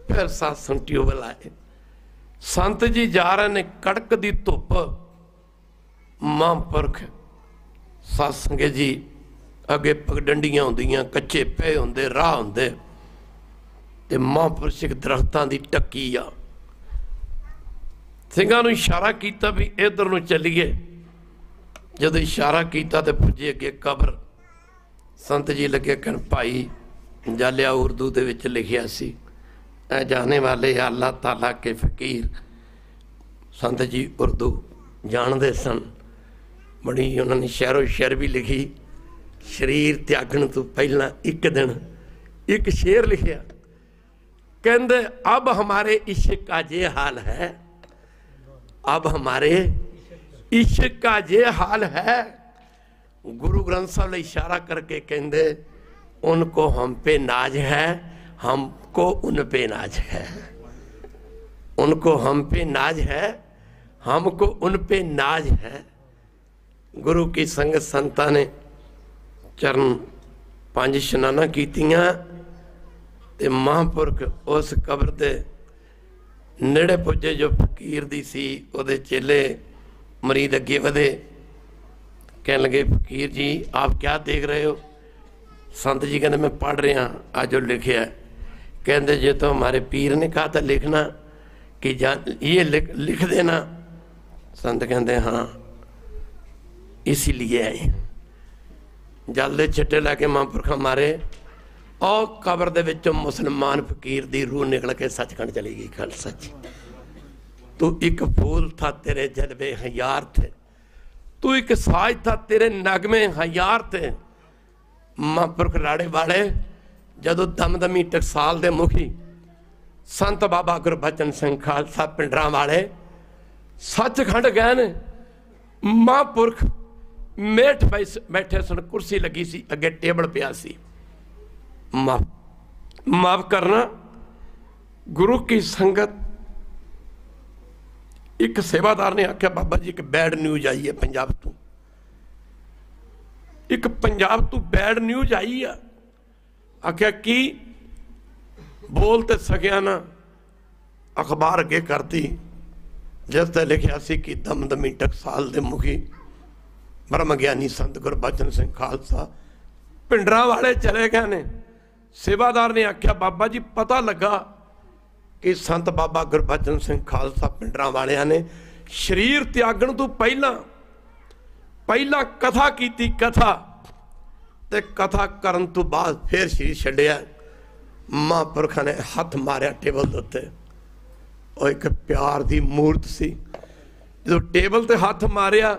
ਫਿਰ ਸਾਸਨ ਟਿਊਬਲ ਆਏ ਸੰਤ ਜੀ ਜਾ ਰਹੇ ਨੇ ਕੜਕ ਦੀ ਧੁੱਪ ਮਹਾਂਪੁਰਖ ਸਾਸੰਗੇ ਜੀ, ਅੱਗੇ ਪਗਡੰਡੀਆਂ ਹੁੰਦੀਆਂ, ਕੱਚੇ ਪਏ ਹੁੰਦੇ, ਰਾਹ ਹੁੰਦੇ, ਤੇ ਮਹਾਂਪੁਰਸ਼ ਦਰਖਤਾਂ ਦੀ ਟੱਕੀ ਆ। ਸਿੰਘਾਂ ਨੂੰ ਇਸ਼ਾਰਾ ਕੀਤਾ ਵੀ ਇਧਰ ਨੂੰ ਚੱਲੀਏ। ਜਦੋਂ ਇਸ਼ਾਰਾ ਕੀਤਾ ਤੇ ਪੁੱਜੇ ਅੱਗੇ ਕਬਰ। ਸੰਤ ਜੀ ਲੱਗੇ ਕਹਿਣ, ਭਾਈ, ਜਾਲਿਆ ਉਰਦੂ ਦੇ ਵਿੱਚ ਲਿਖਿਆ ਸੀ ਐ ਜਾਣੇ ਵਾਲੇ ਅੱਲਾਹ ਤਾਲਾ ਕੇ ਫਕੀਰ। ਸੰਤ ਜੀ ਉਰਦੂ ਜਾਣਦੇ ਸਨ। ਬੜੀ ਉਹਨਾਂ ਨੇ ਸ਼ਹਿਰੋ ਸ਼ੇਰ ਵੀ ਲਿਖੀ ਸਰੀਰ ਤਿਆਗਣ ਤੋਂ ਪਹਿਲਾਂ ਇੱਕ ਦਿਨ ਇੱਕ ਸ਼ੇਰ ਲਿਖਿਆ ਕਹਿੰਦੇ ਅਬ ਹਮਾਰੇ ਇਸ਼ਕ का ये हाल है अब हमारे इश्क का ये हाल है गुरु ग्रंथ साहब ने इशारा करके कहते उनको हम पे नाज है हमको उन पे नाज है उनको हम पे नाज है हमको उन पे नाज है ਗੁਰੂ ਕੀ ਸੰਗਤ ਸੰਤਾਂ ਨੇ ਚਰਨ ਪੰਜ ਇਸ਼ਨਾਨਾ ਕੀਤੀਆਂ ਤੇ ਮਹਾਂਪੁਰਖ ਉਸ ਕਬਰ ਤੇ ਨੇੜੇ ਪੁੱਜੇ ਜੋ ਫਕੀਰ ਦੀ ਸੀ, ਉਹਦੇ ਚੇਲੇ ਮਰੀਦ ਅੱਗੇ ਵਧੇ। ਕਹਿਣ ਲੱਗੇ, ਫਕੀਰ ਜੀ, ਆਪ ਕੀ ਦੇਖ ਰਹੇ ਹੋ? ਸੰਤ ਜੀ ਕਹਿੰਦੇ, ਮੈਂ ਪੜ ਰਿਹਾ ਆ ਜੋ ਲਿਖਿਆ ਕਹਿੰਦੇ, ਜੇ ਤੋ ਮਾਰੇ ਪੀਰ ਨੇ ਕਹਾ ਤਾਂ ਲਿਖਣਾ, ਕਿ ਜਾਂ ਇਹ ਲਿਖ ਦੇਣਾ? ਸੰਤ ਕਹਿੰਦੇ, ਹਾਂ। इसीलिए आए ਜਲ ਦੇ ਛਿੱਟੇ ਲੈ ਕੇ ਮਹਾਂਪੁਰਖਾਂ ਮਾਰੇ ਔਰ ਕਬਰ ਦੇ ਵਿੱਚੋਂ ਮੁਸਲਮਾਨ ਫਕੀਰ ਦੀ ਰੂਹ ਨਿਕਲ ਕੇ ਸੱਚਖੰਡ ਚਲੀ ਗਈ ਖਾਲਸਾ ਜੀ ਤੂੰ ਇੱਕ ਫੂਲ ਥਾ ਤੇਰੇ ਜਲਵੇ ਹਜ਼ਾਰ ਥੇ ਤੂੰ ਇੱਕ ਸਾਜ ਥਾ ਤੇਰੇ ਨਗਮੇ ਹਜ਼ਾਰ ਥੇ ਮਹਾਂਪੁਰਖ ਰਾੜੇ ਵਾਲੇ ਜਦੋਂ ਦਮਦਮੀ ਟਕਸਾਲ ਦੇ ਮੁਖੀ ਸੰਤ ਬਾਬਾ ਗੁਰਬਚਨ ਸਿੰਘ ਖਾਲਸਾ ਪਿੰਡਰਾਂ ਵਾਲੇ ਸੱਚਖੰਡ ਗਏ ਨੇ ਮਹਾਂਪੁਰਖ ਮੇਠ ਬੈਠੇ ਸਨ, ਕੁਰਸੀ ਲੱਗੀ ਸੀ, ਅੱਗੇ ਟੇਬਲ ਪਿਆ ਸੀ। ਮਾਫ ਮਾਫ ਕਰਨਾ, ਗੁਰੂ ਕੀ ਸੰਗਤ ਇੱਕ ਸੇਵਾਦਾਰ ਨੇ ਆਖਿਆ, ਬਾਬਾ ਜੀ, ਇੱਕ ਬੈਡ ਨਿਊਜ਼ ਆਈ ਹੈ ਪੰਜਾਬ ਤੋਂ। ਇੱਕ ਪੰਜਾਬ ਤੋਂ ਬੈਡ ਨਿਊਜ਼ ਆਈ ਆ। ਆਖਿਆ, ਕੀ? ਬੋਲ ਤੇ ਸਕਿਆ ਨਾ, ਅਖਬਾਰ ਅੱਗੇ ਕਰਤੀ, ਜਿਸ ਤੇ ਲਿਖਿਆ ਸੀ ਕਿ ਦਮਦਮੀ ਟਕਸਾਲ ਦੇ ਮੁਖੀ ਬ੍ਰਹਮ ਗਿਆਨੀ ਸੰਤ ਗੁਰਬਚਨ ਸਿੰਘ ਖਾਲਸਾ। ਪਿੰਡਰਾਂ ਵਾਲੇ ਚਲੇ ਗਏ ਨੇ। ਸੇਵਾਦਾਰ ਨੇ ਆਖਿਆ, ਬਾਬਾ ਜੀ, ਪਤਾ ਲੱਗਾ ਕਿ ਸੰਤ ਬਾਬਾ ਗੁਰਬਚਨ ਸਿੰਘ ਖਾਲਸਾ ਪਿੰਡਰਾਂ ਵਾਲਿਆਂ ਨੇ ਸਰੀਰ ਤਿਆਗਣ ਤੋਂ ਪਹਿਲਾਂ ਪਹਿਲਾਂ ਕਥਾ ਕੀਤੀ, ਕਥਾ ਤੇ ਕਥਾ ਕਰਨ ਤੋਂ ਬਾਅਦ ਫਿਰ ਸਰੀਰ ਛੱਡਿਆ। ਮਹਾਂਪੁਰਖਾਂ ਨੇ ਹੱਥ ਮਾਰਿਆ ਟੇਬਲ ਦੇ ਉੱਤੇ। ਉਹ ਇੱਕ ਪਿਆਰ ਦੀ ਮੂਰਤ ਸੀ। ਜਦੋਂ ਟੇਬਲ ਤੇ ਹੱਥ ਮਾਰਿਆ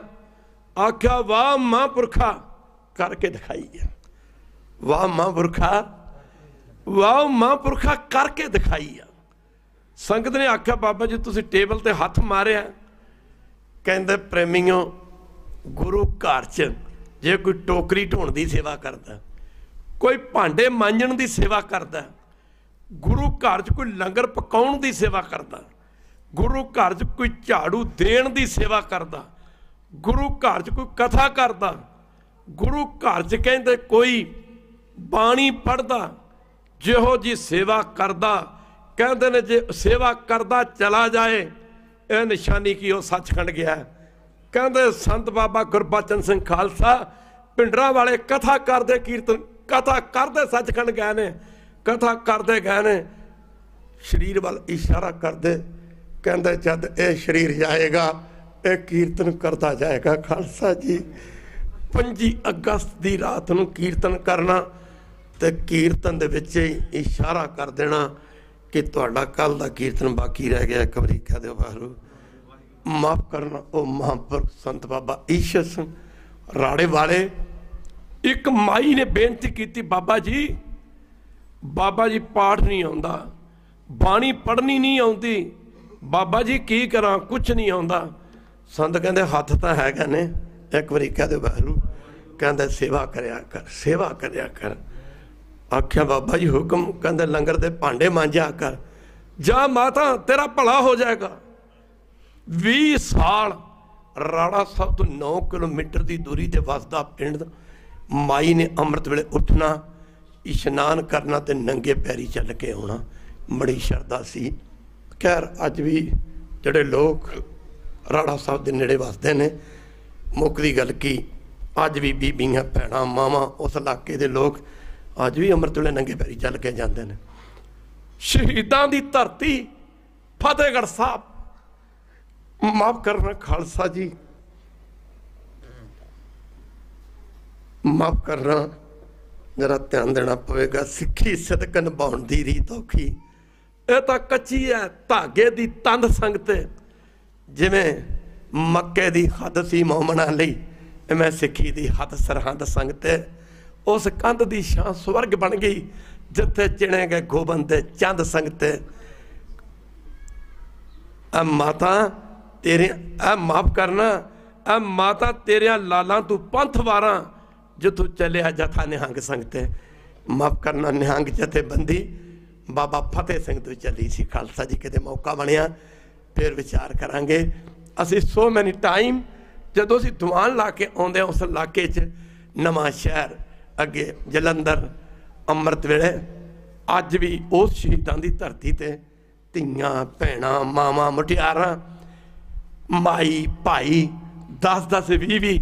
ਆਖਿਆ, ਵਾਹ ਮਹਾਂਪੁਰਖਾ, ਕਰਕੇ ਦਿਖਾਈ ਗਿਆ। ਵਾਹ ਮਹਾਂਪੁਰਖਾ ਵਾਹ ਮਹਾਂਪੁਰਖਾ, ਕਰਕੇ ਦਿਖਾਈ ਆ। ਸੰਗਤ ਨੇ ਆਖਿਆ, ਬਾਬਾ ਜੀ, ਤੁਸੀਂ ਟੇਬਲ ਤੇ ਹੱਥ ਮਾਰਿਆ। ਕਹਿੰਦੇ, ਪ੍ਰੇਮੀਓ, ਗੁਰੂ ਘਰ 'ਚ ਜੇ ਕੋਈ ਟੋਕਰੀ ਢੋਣ ਦੀ ਸੇਵਾ ਕਰਦਾ, ਕੋਈ ਭਾਂਡੇ ਮਾਂਜਣ ਦੀ ਸੇਵਾ ਕਰਦਾ, ਗੁਰੂ ਘਰ 'ਚ ਕੋਈ ਲੰਗਰ ਪਕਾਉਣ ਦੀ ਸੇਵਾ ਕਰਦਾ, ਗੁਰੂ ਘਰ 'ਚ ਕੋਈ ਝਾੜੂ ਦੇਣ ਦੀ ਸੇਵਾ ਕਰਦਾ ਗੁਰੂ ਘਰ 'ਚ ਕੋਈ ਕਥਾ ਕਰਦਾ, ਗੁਰੂ ਘਰ 'ਚ ਕਹਿੰਦੇ ਕੋਈ ਬਾਣੀ ਪੜਦਾ ਜਿਹੋ ਜੀ ਸੇਵਾ ਕਰਦਾ, ਕਹਿੰਦੇ ਨੇ ਜੇ ਸੇਵਾ ਕਰਦਾ ਚਲਾ ਜਾਏ, ਇਹ ਨਿਸ਼ਾਨੀ ਕੀ ਉਹ ਸੱਚਖੰਡ ਗਿਆ। ਕਹਿੰਦੇ ਸੰਤ ਬਾਬਾ ਗੁਰਬਚਨ ਸਿੰਘ ਖਾਲਸਾ ਪਿੰਡਰਾਂ ਵਾਲੇ ਕਥਾ ਕਰਦੇ ਕੀਰਤਨ, ਕਥਾ ਕਰਦੇ ਸੱਚਖੰਡ ਗਏ ਨੇ, ਕਥਾ ਕਰਦੇ ਗਏ ਨੇ, ਸਰੀਰ ਵੱਲ ਇਸ਼ਾਰਾ ਕਰਦੇ, ਕਹਿੰਦੇ ਜਦ ਇਹ ਸਰੀਰ ਜਾਏਗਾ ਇਹ ਕੀਰਤਨ ਕਰਦਾ ਜਾਏਗਾ ਖਾਲਸਾ ਜੀ। 25 ਅਗਸਤ ਦੀ ਰਾਤ ਨੂੰ ਕੀਰਤਨ ਕਰਨਾ ਤੇ ਕੀਰਤਨ ਦੇ ਵਿੱਚ ਇਸ਼ਾਰਾ ਕਰ ਦੇਣਾ ਕਿ ਤੁਹਾਡਾ ਕੱਲ ਦਾ ਕੀਰਤਨ ਬਾਕੀ ਰਹਿ ਗਿਆ। ਇੱਕ ਵਾਰੀ ਕਹਿ ਦਿਓ ਬਾਹਰੋਂ ਮਾਫ ਕਰਨਾ, ਉਹ ਮਹਾਂਪੁਰਖ ਸੰਤ ਬਾਬਾ ਈਸ਼ਰ ਸਿੰਘ ਰਾੜੇ ਵਾਲੇ। ਇੱਕ ਮਾਈ ਨੇ ਬੇਨਤੀ ਕੀਤੀ, ਬਾਬਾ ਜੀ ਬਾਬਾ ਜੀ ਪਾਠ ਨਹੀਂ ਆਉਂਦਾ, ਬਾਣੀ ਪੜ੍ਹਨੀ ਨਹੀਂ ਆਉਂਦੀ, ਬਾਬਾ ਜੀ ਕੀ ਕਰਾਂ ਕੁਝ ਨਹੀਂ ਆਉਂਦਾ। ਸੰਤ ਕਹਿੰਦੇ ਹੱਥ ਤਾਂ ਹੈਗਾ ਨੇ, ਇੱਕ ਵਾਰੀ ਕਹਿ ਦਿਓ ਬਾਹਰੂ ਕਹਿੰਦਾ ਸੇਵਾ ਕਰਿਆ ਕਰ, ਸੇਵਾ ਕਰਿਆ ਕਰ। ਆਖਿਆ, ਬਾਬਾ ਜੀ ਹੁਕਮ, ਕਹਿੰਦੇ ਲੰਗਰ ਦੇ ਭਾਂਡੇ ਮਾਂਜਿਆ ਕਰ। ਜਾ ਮਾਤਾ, ਤੇਰਾ ਭਲਾ ਹੋ ਜਾਏਗਾ। 20 ਸਾਲ ਰਾੜਾ ਸਾਹਿਬ ਤੋਂ 9 ਕਿਲੋਮੀਟਰ ਦੀ ਦੂਰੀ ਤੇ ਵਸਦਾ ਪਿੰਡ ਮਾਈ ਨੇ ਅੰਮ੍ਰਿਤ ਵੇਲੇ ਉੱਠਣਾ, ਇਸ਼ਨਾਨ ਕਰਨਾ ਤੇ ਨੰਗੇ ਪੈਰੀ ਚੱਲ ਕੇ ਆਉਣਾ। ਬੜੀ ਸ਼ਰਧਾ ਸੀ। ਖੈਰ, ਅੱਜ ਵੀ ਜਿਹੜੇ ਲੋਕ ਰਾੜਾ ਸਾਹਿਬ ਦੇ ਨੇੜੇ ਵਸਦੇ ਨੇ। ਮੁੱਖ ਦੀ ਗੱਲ ਕੀ, ਅੱਜ ਵੀ ਬੀਬੀਆਂ, ਭੈਣਾਂ, ਮਾਵਾਂ ਉਸ ਇਲਾਕੇ ਦੇ ਲੋਕ ਅੱਜ ਵੀ ਅੰਮ੍ਰਿਤ ਵੇਲੇ ਨੰਗੇ ਪੈਰੀ ਚੱਲ ਕੇ ਜਾਂਦੇ ਨੇ। ਸ਼ਹੀਦਾਂ ਦੀ ਧਰਤੀ, ਫਤਿਹਗੜ੍ਹ ਸਾਹਿਬ। ਮਾਫ ਕਰਨਾ ਖਾਲਸਾ ਜੀ। ਮਾਫ ਕਰਨਾ, ਜਰਾ ਧਿਆਨ ਦੇਣਾ ਪਵੇਗਾ। ਸਿੱਖੀ ਸਦਕ ਨਿਭਾਉਣ ਦੀ ਰੀਤ ਔਖੀ। ਇਹ ਤਾਂ ਕੱਚੀ ਹੈ ਧਾਗੇ ਦੀ ਤੰਦ ਸੰਗਤ ਜਿਵੇਂ ਮੱਕੇ ਦੀ ਹੱਦ ਸੀ ਮੌਮਣਾ ਲਈ ਐਵੇਂ ਸਿੱਖੀ ਦੀ ਹੱਦ ਸਰਹੰਦ ਸੰਗਤ ਉਸ ਕੰਧ ਦੀ ਸ਼ਾਨ ਸਵਰਗ ਬਣ ਗਈ, ਜਿੱਥੇ ਚਿਣੇ ਗਏ ਗੋਬੰਦ ਦੇ ਚੰਦ ਸੰਗਤ ਆ ਮਾਤਾ ਤੇਰੇ ਆ ਮਾਫ ਕਰਨਾ ਆ ਮਾਤਾ ਤੇਰਿਆਂ ਲਾਲਾਂ ਤੂੰ ਪੰਥ ਵਾਰਾਂ, ਜਿੱਥੋਂ ਚੱਲਿਆ ਜਥਾ ਨਿਹੰਗ ਸੰਗਤ ਮਾਫ ਕਰਨਾ ਨਿਹੰਗ ਜਥੇਬੰਦੀ, ਬਾਬਾ ਫਤਿਹ ਸਿੰਘ ਤੋਂ ਚੱਲੀ ਸੀ ਖਾਲਸਾ ਜੀ, ਕਿਤੇ ਮੌਕਾ ਬਣਿਆ। ਫਿਰ ਵਿਚਾਰ ਕਰਾਂਗੇ। ਅਸੀਂ ਸੋ ਮੈਨੀ ਟਾਈਮ ਜਦੋਂ ਅਸੀਂ ਦੀਵਾਨ ਲਾ ਕੇ ਆਉਂਦੇ ਹਾਂ, ਉਸ ਇਲਾਕੇ 'ਚ ਨਵਾਂ ਸ਼ਹਿਰ ਅੱਗੇ ਜਲੰਧਰ, ਅੰਮ੍ਰਿਤ ਵੇਲੇ ਅੱਜ ਵੀ ਉਸ ਸ਼ਹੀਦਾਂ ਦੀ ਧਰਤੀ ਤੇ ਧੀਆਂ, ਭੈਣਾਂ, ਮਾਵਾਂ, ਮੁਟਿਆਰਾਂ, ਮਾਈ, ਭਾਈ 10 10 20 20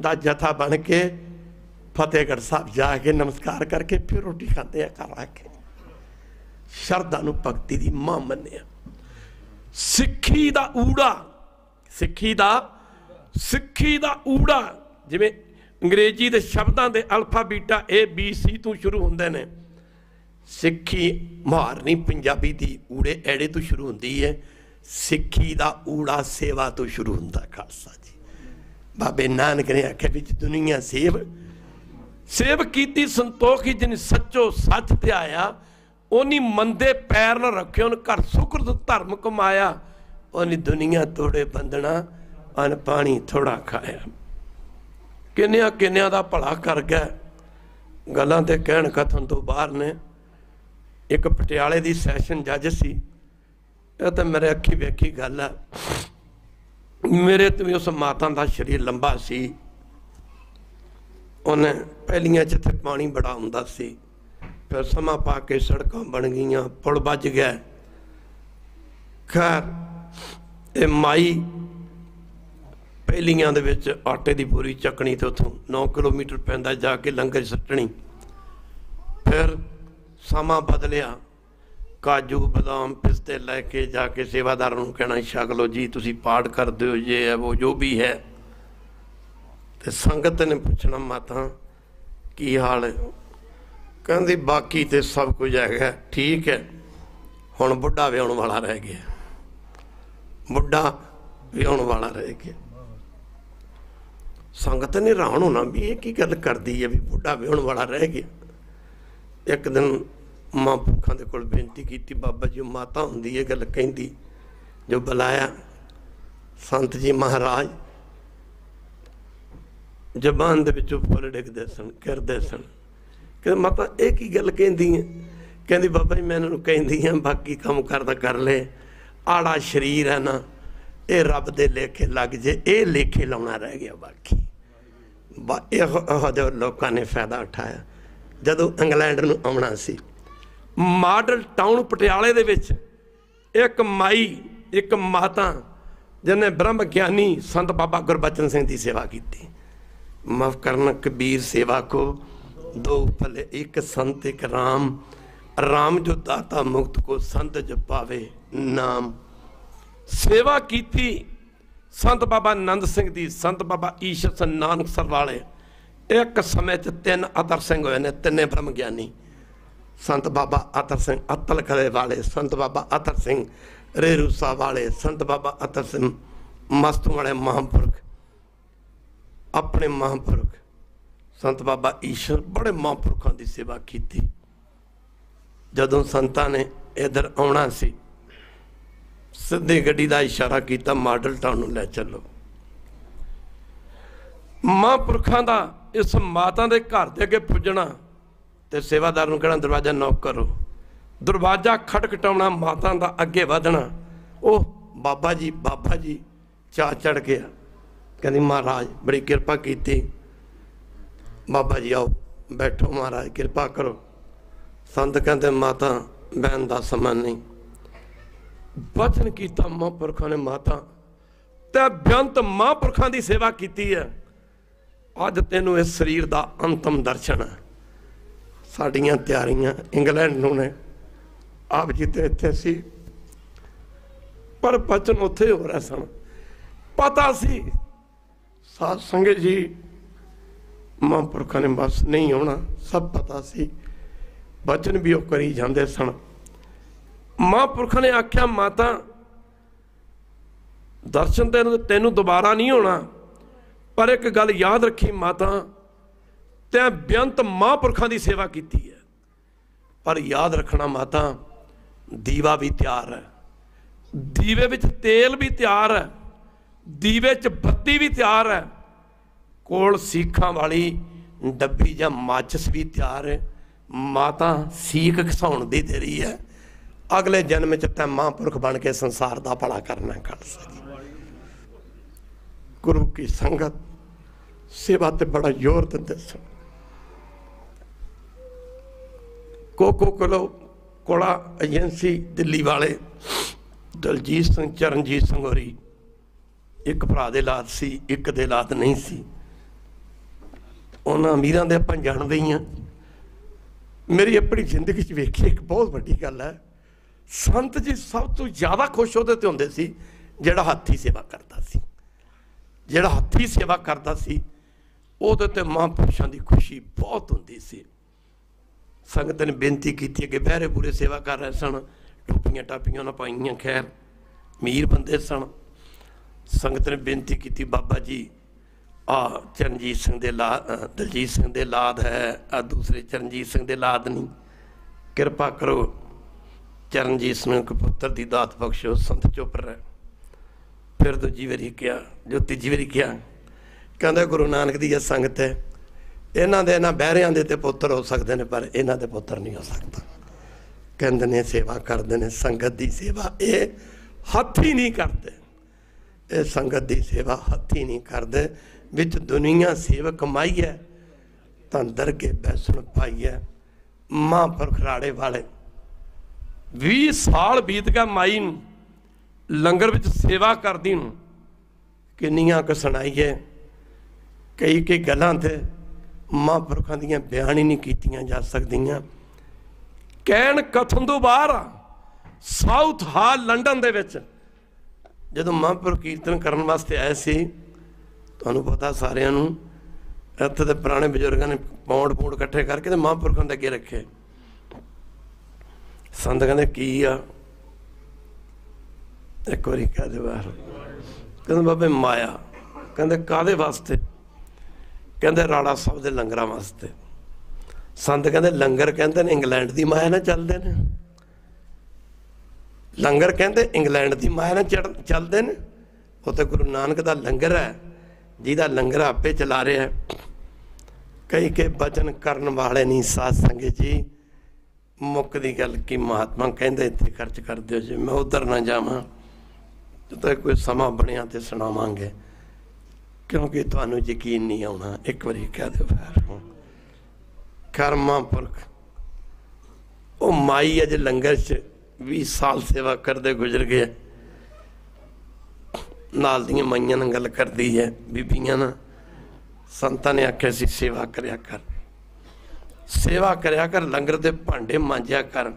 ਦਾ ਜਥਾ ਬਣ ਕੇ ਫਤਿਹਗੜ੍ਹ ਸਾਹਿਬ ਜਾ ਕੇ ਨਮਸਕਾਰ ਕਰਕੇ ਫਿਰ ਰੋਟੀ ਖਾਂਦੇ ਆ, ਘਰ ਆ ਕੇ। ਸ਼ਰਧਾ ਨੂੰ ਭਗਤੀ ਦੀ ਮਾਂ ਮੰਨਿਆ। ਸਿੱਖੀ ਦਾ ਊੜਾ। ਸਿੱਖੀ ਦਾ ਸਿੱਖੀ ਦਾ ਊੜਾ। ਜਿਵੇਂ ਅੰਗਰੇਜ਼ੀ ਦੇ ਸ਼ਬਦਾਂ ਦੇ alpha beta A B C ਤੋਂ ਸ਼ੁਰੂ ਹੁੰਦੇ ਨੇ। ਸਿੱਖੀ ਮੁਹਾਰਨੀ ਪੰਜਾਬੀ ਦੀ ਊੜੇ ਐੜੇ ਤੋਂ ਸ਼ੁਰੂ ਹੁੰਦੀ ਹੈ। ਸਿੱਖੀ ਦਾ ਊੜਾ ਸੇਵਾ ਤੋਂ ਸ਼ੁਰੂ ਹੁੰਦਾ, ਖਾਲਸਾ ਜੀ। ਬਾਬੇ ਨਾਨਕ ਨੇ ਆਖਿਆ ਵਿੱਚ ਦੁਨੀਆ ਸੇਵ ਸੇਵ ਕੀਤੀ ਸੰਤੋਖੀ ਹੀ ਜਿਨ ਸੱਚੋ ਸੱਚ ਤੇ ਆਇਆ। ਉਹਨੀ ਮੰਦੇ ਪੈਰ ਨਾ ਰੱਖਿਓ, ਉਹਨ ਘਰ ਸੁਕਰਤ ਧਰਮ ਕਮਾਇਆ। ਉਹਨੀ ਦੁਨੀਆ ਤੋੜੇ ਬੰਦਣਾ, ਅਨ ਪਾਣੀ ਥੋੜਾ ਖਾਇਆ। ਕਿੰਨਿਆਂ ਕਿੰਨਿਆਂ ਦਾ ਭਲਾ ਕਰ ਗਿਆ। ਗੱਲਾਂ ਤੇ ਕਹਿਣ ਕਥਨ ਤੋਂ ਬਾਹਰ ਨੇ। ਇੱਕ ਪਟਿਆਲੇ ਦੀ ਸੈਸ਼ਨ ਜੱਜ ਸੀ। ਇਹ ਤਾਂ ਮੇਰੇ ਅੱਖੀ ਵੇਖੀ ਗੱਲ ਆ। ਮੇਰੇ ਤੋਂ ਵੀ ਉਸ ਮਾਤਾ ਦਾ ਸਰੀਰ ਲੰਬਾ ਸੀ। ਉਹਨੇ ਪਹਿਲੀਆਂ ਜਿੱਥੇ ਪਾਣੀ ਬੜਾ ਹੁੰਦਾ ਸੀ। ਫਿਰ ਸਮਾਂ ਪਾ ਕੇ ਸੜਕਾਂ ਬਣ ਗਈਆਂ, ਪੁਲ ਵੱਜ ਗਿਆ। ਖੈਰ, ਇਹ ਮਾਈ ਪਹਿਲੀਆਂ ਦੇ ਵਿੱਚ ਆਟੇ ਦੀ ਪੂਰੀ ਚੱਕਣੀ ਤੇ ਉਥੋਂ 9 ਕਿਲੋਮੀਟਰ ਪੈਂਦਾ ਜਾ ਕੇ ਲੰਗਰ ਸੱਟਣੀ। ਫਿਰ ਸਮਾਂ ਬਦਲਿਆ। ਕਾਜੂ, ਬਦਾਮ ਪਿਸਤੇ ਲੈ ਕੇ ਜਾ ਕੇ ਸੇਵਾਦਾਰ ਨੂੰ ਕਹਿਣਾ ਛਕ ਲਓ ਜੀ, ਤੁਸੀਂ ਪਾਠ ਕਰਦੇ ਹੋ, ਜੇ ਹੈ ਉਹ ਜੋ ਵੀ ਹੈ। ਤੇ ਸੰਗਤ ਨੇ ਪੁੱਛਣਾ ਮਾਤਾ, ਕੀ ਹਾਲ ਕਹਿੰਦੀ ਬਾਕੀ ਤੇ ਸਭ ਕੁਝ ਹੈਗਾ, ਠੀਕ ਹੈ। ਹੁਣ ਬੁੱਢਾ ਵਿਆਹਣ ਵਾਲਾ ਰਹਿ ਗਿਆ। ਬੁੱਢਾ ਵਿਆਹਣ ਵਾਲਾ ਰਹਿ ਗਿਆ। ਸੰਗਤ ਨੇ ਹੈਰਾਨ ਹੋਣਾ ਵੀ ਇਹ ਕੀ ਗੱਲ ਕਰਦੀ ਹੈ ਵੀ ਬੁੱਢਾ ਵਿਆਹਣ ਵਾਲਾ ਰਹਿ ਗਿਆ। ਇੱਕ ਦਿਨ ਮਾਂ ਪੁਰਖਾਂ ਦੇ ਕੋਲ ਬੇਨਤੀ ਕੀਤੀ, ਬਾਬਾ ਜੀ ਮਾਤਾ ਹੁੰਦੀ ਇਹ ਗੱਲ ਕਹਿੰਦੀ, ਜੋ ਬੁਲਾਇਆ ਸੰਤ ਜੀ ਮਹਾਰਾਜ, ਜ਼ਬਾਨ ਦੇ ਵਿੱਚੋਂ ਫੁੱਲ ਡਿੱਗਦੇ ਸਨ ਕਰਦੇ ਸਨ। ਕਿ ਮਾਤਾ, ਇਹ ਕੀ ਗੱਲ ਕਹਿੰਦੀ ਹੈ ਕਹਿੰਦੀ, ਬਾਬਾ ਜੀ, ਮੈਂ ਇਹਨਾਂ ਨੂੰ ਕਹਿੰਦੀ ਹਾਂ ਬਾਕੀ ਕੰਮ ਕਰਦਾ ਕਰ ਲੈ। ਆੜਾ ਸ਼ਰੀਰ ਹੈ ਨਾ, ਇਹ ਰੱਬ ਦੇ ਲੇਖੇ ਲੱਗ ਜੇ, ਇਹ ਲੇਖੇ ਲਾਉਣਾ ਰਹਿ ਗਿਆ ਬਾਕੀ। ਬਾ, ਇਹ ਉਹ ਲੋਕਾਂ ਨੇ ਫਾਇਦਾ ਉਠਾਇਆ। ਜਦੋਂ ਇੰਗਲੈਂਡ ਨੂੰ ਆਉਣਾ ਸੀ, ਮਾਡਲ ਟਾਊਨ ਪਟਿਆਲੇ ਦੇ ਵਿੱਚ ਇੱਕ ਮਾਈ, ਇੱਕ ਮਾਤਾ, ਜਿਹਨੇ ਬ੍ਰਹਮ ਗਿਆਨੀ ਸੰਤ ਬਾਬਾ ਗੁਰਬਚਨ ਸਿੰਘ ਦੀ ਸੇਵਾ ਕੀਤੀ। ਮਾਫ ਕਰਨਾ ਕਬੀਰ ਸੇਵਾ ਕੋ ਦੋ ਭਲੇ, ਇੱਕ ਸੰਤ, ਇੱਕ ਰਾਮ। ਰਾਮ ਜੋ ਦਾਤਾ ਮੁਕਤ ਕੋ ਸੰਤ ਜ ਨਾਮ। ਸੇਵਾ ਕੀਤੀ ਸੰਤ ਬਾਬਾ ਨੰਦ ਸਿੰਘ ਦੀ, ਸੰਤ ਬਾਬਾ ਈਸ਼ਰ ਸਿੰਘ ਨਾਨਕ ਸਰ ਵਾਲੇ। ਇੱਕ ਸਮੇਂ 'ਚ ਤਿੰਨ ਅਤਰ ਸਿੰਘ ਹੋਏ ਨੇ, ਤਿੰਨੇ ਬ੍ਰਹਮ ਗਿਆਨੀ। ਸੰਤ ਬਾਬਾ ਅਤਰ ਸਿੰਘ ਅਤਲ ਕਲੇ ਵਾਲੇ, ਸੰਤ ਬਾਬਾ ਅਤਰ ਸਿੰਘ ਰੇਰੂਸਾ ਵਾਲੇ, ਸੰਤ ਬਾਬਾ ਅਤਰ ਸਿੰਘ ਮਸਤੂ ਵਾਲੇ ਮਹਾਂਪੁਰਖ। ਆਪਣੇ ਮਹਾਂਪੁਰਖ ਸੰਤ ਬਾਬਾ ਈਸ਼ਰ ਬੜੇ ਮਹਾਂਪੁਰਖਾਂ ਦੀ ਸੇਵਾ ਕੀਤੀ। ਜਦੋਂ ਸੰਤਾਂ ਨੇ ਇਧਰ ਆਉਣਾ ਸੀ, ਸਿੱਧੀ ਗੱਡੀ ਦਾ ਇਸ਼ਾਰਾ ਕੀਤਾ, ਮਾਡਲ ਟਾਊਨ ਨੂੰ ਲੈ ਚੱਲੋ। ਮਹਾਂਪੁਰਖਾਂ ਦਾ ਇਸ ਮਾਤਾ ਦੇ ਘਰ ਦੇ ਅੱਗੇ ਪੁੱਜਣਾ ਤੇ ਸੇਵਾਦਾਰ ਨੂੰ ਕਹਿਣਾ, ਦਰਵਾਜ਼ਾ ਨੌਕ ਕਰੋ। ਦਰਵਾਜ਼ਾ ਖਟਖਟਾਉਣਾ, ਮਾਤਾ ਦਾ ਅੱਗੇ ਵਧਣਾ। ਉਹ ਬਾਬਾ ਜੀ ਬਾਬਾ ਜੀ ਚਾ ਚੜ ਗਿਆ। ਕਹਿੰਦੀ, ਮਹਾਰਾਜ, ਬੜੀ ਕਿਰਪਾ ਕੀਤੀ। ਬਾਬਾ ਜੀ ਆਓ, ਬੈਠੋ ਮਹਾਰਾਜ, ਕਿਰਪਾ ਕਰੋ। ਸੰਤ ਕਹਿੰਦੇ, ਮਾਤਾ, ਬਹਿਣ ਦਾ ਸਮਾਂ ਨਹੀਂ। ਬਚਨ ਕੀਤਾ ਮਹਾਂਪੁਰਖਾਂ ਨੇ ਮਾਤਾ। ਤੇ ਬੇਅੰਤ ਮਹਾਂਪੁਰਖਾਂ ਦੀ ਸੇਵਾ ਕੀਤੀ ਹੈ ਅੱਜ ਤੈਨੂੰ ਇਸ ਸਰੀਰ ਦਾ ਅੰਤਮ ਦਰਸ਼ਨ ਹੈ ਸਾਡੀਆਂ ਤਿਆਰੀਆਂ ਇੰਗਲੈਂਡ ਨੂੰ ਨੇ। ਆਪ ਜੀ ਤੇ ਇੱਥੇ ਸੀ। ਪਰ ਬਚਨ ਉੱਥੇ ਹੋ ਰਿਹਾ ਸਨ। ਪਤਾ ਸੀ, ਸਾਧ ਸੰਗਤ ਜੀ ਮਹਾਂਪੁਰਖਾਂ ਨੇ ਬਸ ਨਹੀਂ ਆਉਣਾ, ਸਭ ਪਤਾ ਸੀ। ਬਚਨ ਵੀ ਉਹ ਕਰੀ ਜਾਂਦੇ ਸਨ। ਮਹਾਂਪੁਰਖਾਂ ਨੇ ਆਖਿਆ, ਮਾਤਾ, ਦਰਸ਼ਨ ਤੈਨੂੰ ਤੈਨੂੰ ਦੁਬਾਰਾ ਨਹੀਂ ਹੋਣਾ। ਪਰ ਇੱਕ ਗੱਲ ਯਾਦ ਰੱਖੀ ਮਾਤਾ, ਤੈਂ ਬੇਅੰਤ ਮਹਾਂਪੁਰਖਾਂ ਦੀ ਸੇਵਾ ਕੀਤੀ ਹੈ। ਪਰ ਯਾਦ ਰੱਖਣਾ ਮਾਤਾ, ਦੀਵਾ ਵੀ ਤਿਆਰ ਹੈ। ਦੀਵੇ ਵਿੱਚ ਤੇਲ ਵੀ ਤਿਆਰ ਹੈ। ਦੀਵੇ 'ਚ ਬੱਤੀ ਵੀ ਤਿਆਰ ਹੈ। ਕੋਲ ਸੀਖਾਂ ਵਾਲੀ ਡੱਬੀ ਜਾਂ ਮਾਚਸ ਵੀ ਤਿਆਰ ਹੈ। ਮਾਤਾ ਸੀਖ ਖਸਾਉਣ ਦੀ ਤੇਰੀ ਹੈ। ਅਗਲੇ ਜਨਮ 'ਚ ਤੈਂ ਮਹਾਂਪੁਰਖ ਬਣ ਕੇ ਸੰਸਾਰ ਦਾ ਭਲਾ ਕਰਨਾ ਕਰ ਸਕੀ ਗੁਰੂ ਕੀ ਸੰਗਤ ਸੇਵਾ ਤੇ ਬੜਾ ਜ਼ੋਰ ਦਿੰਦੇ ਸਨ। ਕੋਕੋ ਕੋਲੋ ਕੋਲਾ ਏਜੰਸੀ ਦਿੱਲੀ ਵਾਲੇ ਦਲਜੀਤ ਸਿੰਘ ਚਰਨਜੀਤ ਸਿੰਘ ਹੋਰੀ ਇੱਕ ਭਰਾ ਦੇ ਲਾਤ ਸੀ, ਇੱਕ ਦੇ ਲਾਤ ਨਹੀਂ ਸੀ। ਉਹਨਾਂ ਅਮੀਰਾਂ ਦੇ ਆਪਾਂ ਜਾਣਦੇ ਹੀ ਆ ਮੇਰੀ ਆਪਣੀ ਜ਼ਿੰਦਗੀ 'ਚ ਵੇਖੀ ਇੱਕ ਬਹੁਤ ਵੱਡੀ ਗੱਲ ਹੈ। ਸੰਤ ਜੀ ਸਭ ਤੋਂ ਜ਼ਿਆਦਾ ਖੁਸ਼ ਉਹਦੇ ਤੇ ਹੁੰਦੇ ਸੀ, ਜਿਹੜਾ ਹੱਥੀ ਸੇਵਾ ਕਰਦਾ ਸੀ। ਜਿਹੜਾ ਹੱਥੀ ਸੇਵਾ ਕਰਦਾ ਸੀ, ਉਹਦੇ ਤੇ ਮਹਾਂਪੁਰਸ਼ਾਂ ਦੀ ਖੁਸ਼ੀ ਬਹੁਤ ਹੁੰਦੀ ਸੀ। ਸੰਗਤ ਨੇ ਬੇਨਤੀ ਕੀਤੀ ਕਿ ਬਹਿਰੇ ਪੂਰੇ ਸੇਵਾ ਕਰ ਰਹੇ ਸਨ, ਟੋਪੀਆਂ ਟਾਪੀਆਂ ਨਾ ਪਾਈਆਂ ਖੈਰ ਮੀਰ ਬੰਦੇ ਸਨ। ਸੰਗਤ ਨੇ ਬੇਨਤੀ ਕੀਤੀ, ਬਾਬਾ ਜੀ ਆ ਚਰਨਜੀਤ ਸਿੰਘ ਦੇ ਲਾ ਦਲਜੀਤ ਸਿੰਘ ਦੇ ਲਾਦ ਹੈ, ਆ ਦੂਸਰੇ ਚਰਨਜੀਤ ਸਿੰਘ ਦੇ ਲਾਦ ਨਹੀਂ। ਕਿਰਪਾ ਕਰੋ ਚਰਨਜੀਤ ਸਿੰਘ ਨੂੰ ਪੁੱਤਰ ਦੀ ਦਾਤ ਬਖਸ਼ੋ ਸੰਤ ਚੁੱਪ ਰਹਿ। ਫਿਰ ਦੂਜੀ ਵਾਰੀ ਕਿਹਾ, ਜੋ ਤੀਜੀ ਵਾਰੀ ਕਿਹਾ, ਕਹਿੰਦਾ ਗੁਰੂ ਨਾਨਕ ਦੀ ਇਹ ਸੰਗਤ ਹੈ, ਇਹਨਾਂ ਦੇ ਇਹਨਾਂ ਬਹਿਰਿਆਂ ਦੇ ਤੇ ਪੁੱਤਰ ਹੋ ਸਕਦੇ ਨੇ, ਪਰ ਇਹਨਾਂ ਦੇ ਪੁੱਤਰ ਨਹੀਂ ਹੋ ਸਕਦਾ। ਕਹਿੰਦੇ ਨੇ ਸੇਵਾ ਕਰਦੇ ਨੇ, ਸੰਗਤ ਦੀ ਸੇਵਾ ਇਹ ਹੱਥੀ ਨਹੀਂ ਕਰਦੇ। ਇਹ ਸੰਗਤ ਦੀ ਸੇਵਾ ਹੱਥੀ ਨਹੀਂ ਕਰਦੇ। ਵਿੱਚ ਦੁਨੀਆ ਸੇਵਕ ਮਾਈ ਹੈ, ਤਾਂ ਦਰਗੇ ਬੈਸਣ ਪਾਈ ਹੈ, ਮਹਾਂਪੁਰਖ ਰਾੜੇ ਵਾਲੇ। 20 ਸਾਲ ਬੀਤ ਗਿਆ ਮਾਈ ਨੂੰ, ਲੰਗਰ ਵਿੱਚ ਸੇਵਾ ਕਰਦੀ ਨੂੰ, ਕਿੰਨੀਆਂ ਕੁ ਸੁਣਾਈਏ ਕਈ ਕਈ ਗੱਲਾਂ ਤੇ ਮਹਾਂਪੁਰਖਾਂ ਦੀਆਂ ਬਿਆਨ ਹੀ ਨਹੀਂ ਕੀਤੀਆਂ ਜਾ ਸਕਦੀਆਂ। ਕਹਿਣ ਕਥਨ ਤੋਂ ਬਾਹਰ ਸਾਊਥ ਹਾਲ ਲੰਡਨ ਦੇ ਵਿੱਚ, ਜਦੋਂ ਮਹਾਂਪੁਰਖ ਕੀਰਤਨ ਕਰਨ ਵਾਸਤੇ ਆਏ ਸੀ ਤੁਹਾਨੂੰ ਪਤਾ ਸਾਰਿਆਂ ਨੂੰ, ਇੱਥੇ ਦੇ ਪੁਰਾਣੇ ਬਜ਼ੁਰਗਾਂ ਨੇ ਪੌਂਡ ਪੌਂਡ ਇਕੱਠੇ ਕਰਕੇ ਤੇ ਮਹਾਂਪੁਰਖਾਂ ਦੇ ਅੱਗੇ ਰੱਖੇ। ਸੰਤ ਕਹਿੰਦੇ, ਕੀ ਆ? ਇੱਕ ਵਾਰੀ ਕਹਦੇ ਬਾਹਰ। ਕਹਿੰਦੇ, ਬਾਬੇ ਮਾਇਆ। ਕਹਿੰਦੇ ਕਾਦੇ ਵਾਸਤੇ? ਕਹਿੰਦੇ, ਰਾੜਾ ਸਾਹਿਬ ਦੇ ਲੰਗਰਾਂ ਵਾਸਤੇ। ਸੰਤ ਕਹਿੰਦੇ, ਲੰਗਰ ਕਹਿੰਦੇ ਨੇ, ਇੰਗਲੈਂਡ ਦੀ ਮਾਇਆ ਨਾਲ ਚੱਲਦੇ ਨੇ। ਲੰਗਰ ਕਹਿੰਦੇ, ਇੰਗਲੈਂਡ ਦੀ ਮਾਇਆ ਨਾਲ ਚੜ੍ਹ- ਚੱਲਦੇ ਨੇ। ਉੱਥੇ ਗੁਰੂ ਨਾਨਕ ਦਾ ਲੰਗਰ ਹੈ। ਜਿਹਦਾ ਲੰਗਰ ਆਪੇ ਚਲਾ ਰਿਹਾ ਹੈ। ਕਈ ਕੇ ਬਚਨ ਕਰਨ ਵਾਲੇ ਨਹੀਂ ਸਾਧ ਸੰਗਤ ਜੀ। ਮੁੱਕ ਦੀ ਗੱਲ ਕੀ ਮਹਾਤਮਾ ਕਹਿੰਦੇ, ਇੱਥੇ ਖਰਚ ਕਰ ਦਿਓ ਜੇ। ਮੈਂ ਉਧਰ ਨਾ ਜਾਵਾਂ। ਜਦੋਂ ਕੋਈ ਸਮਾਂ ਬਣਿਆ ਤੇ ਸੁਣਾਵਾਂਗੇ। ਕਿਉਂਕਿ ਤੁਹਾਨੂੰ ਯਕੀਨ ਨਹੀਂ ਆਉਣਾ। ਇੱਕ ਵਾਰੀ ਕਹਿ ਦਿਓ ਫਿਰ। ਕਰਮਾ ਪੁਰਖ ਉਹ ਮਾਈ ਅਜ ਲੰਗਰ 'ਚ 20 ਸਾਲ ਸੇਵਾ ਕਰਦੇ ਗੁਜ਼ਰ ਗਏ ਨਾਲ ਦੀਆਂ ਮਾਈਆਂ ਨਾਲ ਗੱਲ ਕਰਦੀ ਹੈ, ਬੀਬੀਆਂ ਨਾਲ। ਸੰਤਾਂ ਨੇ ਆਖਿਆ ਸੀ, ਸੇਵਾ ਕਰਿਆ ਕਰ। ਸੇਵਾ ਕਰਿਆ ਕਰ, ਲੰਗਰ ਦੇ ਭਾਂਡੇ ਮਾਂਜਿਆ ਕਰ।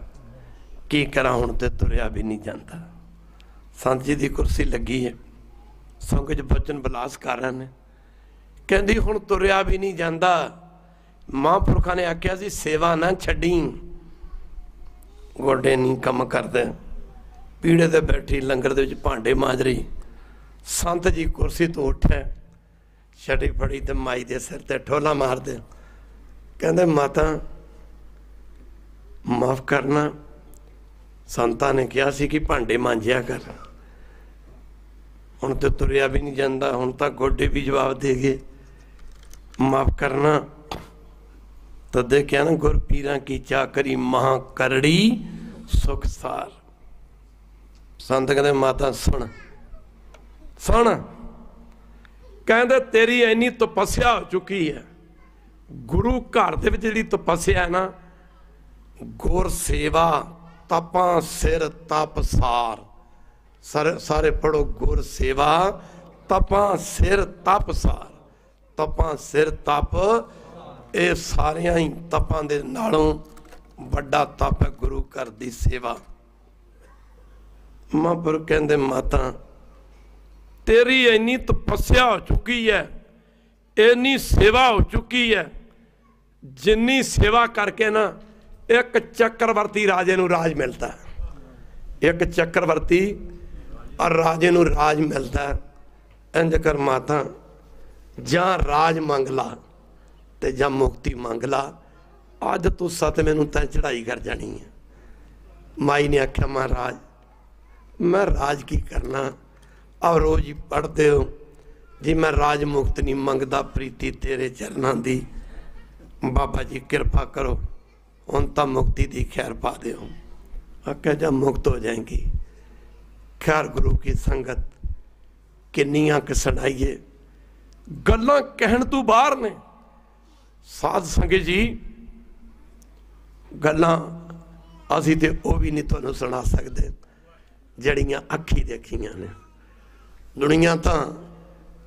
ਕੀ ਕਰਾਂ ਹੁਣ ਤੇ ਤੁਰਿਆ ਵੀ ਨਹੀਂ ਜਾਂਦਾ। ਸੰਤ ਜੀ ਦੀ ਕੁਰਸੀ ਲੱਗੀ ਹੈ। ਸੰਗਤ ਬਚਨ ਬਲਾਸ ਕਰ ਰਹੇ ਨੇ। ਕਹਿੰਦੀ, ਹੁਣ ਤੁਰਿਆ ਵੀ ਨਹੀਂ ਜਾਂਦਾ। ਮਹਾਂਪੁਰਖਾਂ ਨੇ ਆਖਿਆ ਸੀ, ਸੇਵਾ ਨਾ ਛੱਡੀ। ਗੋਡੇ ਨਹੀਂ ਕੰਮ ਕਰਦੇ। ਪੀੜੇ ਤੇ ਬੈਠੀ, ਲੰਗਰ ਦੇ ਵਿੱਚ ਭਾਂਡੇ ਮਾਂਜ ਰਹੀ। ਸੰਤ ਜੀ ਕੁਰਸੀ ਤੋਂ ਉੱਠਿਆ ਛੜੀ ਫੜੀ ਤੇ ਮਾਈ ਦੇ ਸਿਰ ਤੇ ਠੋਲਾ ਮਾਰਦੇ। ਕਹਿੰਦੇ, ਮਾਤਾ, ਮਾਫ ਕਰਨਾ। ਸੰਤਾਂ ਨੇ ਕਿਹਾ ਸੀ ਕਿ ਭਾਂਡੇ ਮਾਂਜਿਆ ਕਰ। ਹੁਣ ਤੇ ਤੁਰਿਆ ਵੀ ਨਹੀਂ ਜਾਂਦਾ, ਹੁਣ ਤਾਂ ਗੋਡੇ ਵੀ ਜਵਾਬ ਦੇ ਗਏ। ਮਾਫ ਕਰਨਾ। ਤਦੇ ਕਿਹਾ ਨਾ ਗੁਰ ਪੀਰਾਂ ਕੀ ਚਾਕਰੀ ਮਹਾ ਕਰੜੀ ਸੁਖ ਸਾਰ ਸੰਤ ਕਹਿੰਦੇ, ਮਾਤਾ, ਸੁਣ ਸੁਣ ਕਹਿੰਦੇ, ਤੇਰੀ ਇੰਨੀ ਤਪੱਸਿਆ ਹੋ ਚੁੱਕੀ ਹੈ। ਗੁਰੂ ਘਰ ਦੇ ਵਿੱਚ ਜਿਹੜੀ ਤਪੱਸਿਆ ਹੈ ਨਾ, ਗੁਰ ਸੇਵਾ, ਤਪਾਂ ਸਿਰ, ਤਪ ਸਾਰ। ਸਾਰੇ ਸਾਰੇ ਪੜੋ ਗੁਰ ਸੇਵਾ, ਤਪਾਂ ਸਿਰ, ਤਪ ਸਾਰ। ਤਪਾਂ ਸਿਰ, ਤਪ, ਇਹ ਸਾਰਿਆਂ ਹੀ ਤਪਾਂ ਦੇ ਨਾਲੋਂ ਵੱਡਾ ਤਪ ਹੈ ਗੁਰੂ ਘਰ ਦੀ ਸੇਵਾ। ਮਹਾਂਪੁਰ ਕਹਿੰਦੇ, ਮਾਤਾ ਤੇਰੀ ਇੰਨੀ ਤਪੱਸਿਆ ਹੋ ਚੁੱਕੀ ਹੈ ਇੰਨੀ ਸੇਵਾ ਹੋ ਚੁੱਕੀ ਹੈ ਜਿੰਨੀ ਸੇਵਾ ਕਰਕੇ ਨਾ ਇੱਕ ਚੱਕਰਵਰਤੀ ਰਾਜੇ ਨੂੰ ਰਾਜ ਮਿਲਦਾ। ਇੱਕ ਚੱਕਰਵਰਤੀ ਔਰ ਰਾਜੇ ਨੂੰ ਰਾਜ ਮਿਲਦਾ। ਇੰਜ ਕਰ ਮਾਤਾ, ਜਾਂ ਰਾਜ ਮੰਗ ਲਾ ਤੇ ਜਾਂ ਮੁਕਤੀ ਮੰਗ ਲਾ, ਅੱਜ ਤੂੰ ਸਤਵੇਂ ਨੂੰ ਤਾਂ ਚੜਾਈ ਕਰ ਜਾਣੀ ਹੈ ਮਾਈ ਨੇ ਆਖਿਆ, ਮਹਾਰਾਜ, ਮੈਂ ਰਾਜ ਕੀ ਕਰਨਾ? ਆਹ ਰੋਜ਼ ਹੀ ਪੜਦੇ ਹੋ। ਜੀ ਮੈਂ ਰਾਜ ਮੁਕਤ ਨਹੀਂ ਮੰਗਦਾ ਪ੍ਰੀਤੀ ਤੇਰੇ ਚਰਨਾਂ ਦੀ। ਬਾਬਾ ਜੀ ਕਿਰਪਾ ਕਰੋ, ਹੁਣ ਤਾਂ ਮੁਕਤੀ ਦੀ ਖੈਰ ਪਾ ਦਿਓ। ਆਖਿਆ ਜਾ ਮੁਕਤ ਹੋ ਜਾਏਗੀ। ਖੈਰ ਗੁਰੂ ਕੀ ਸੰਗਤ, ਕਿੰਨੀਆਂ ਕਿ ਸੁਣਾਈਏ। ਗੱਲਾਂ ਕਹਿਣ ਤੋਂ ਬਾਹਰ ਨੇ। ਸਾਧ ਸੰਗਤ ਜੀ, ਗੱਲਾਂ ਅਸੀਂ ਤੇ ਉਹ ਵੀ ਨਹੀਂ ਤੁਹਾਨੂੰ ਸੁਣਾ ਸਕਦੇ, ਜਿਹੜੀਆਂ ਅੱਖੀ ਦੇਖੀਆਂ ਨੇ। ਦੁਨੀਆ ਤਾਂ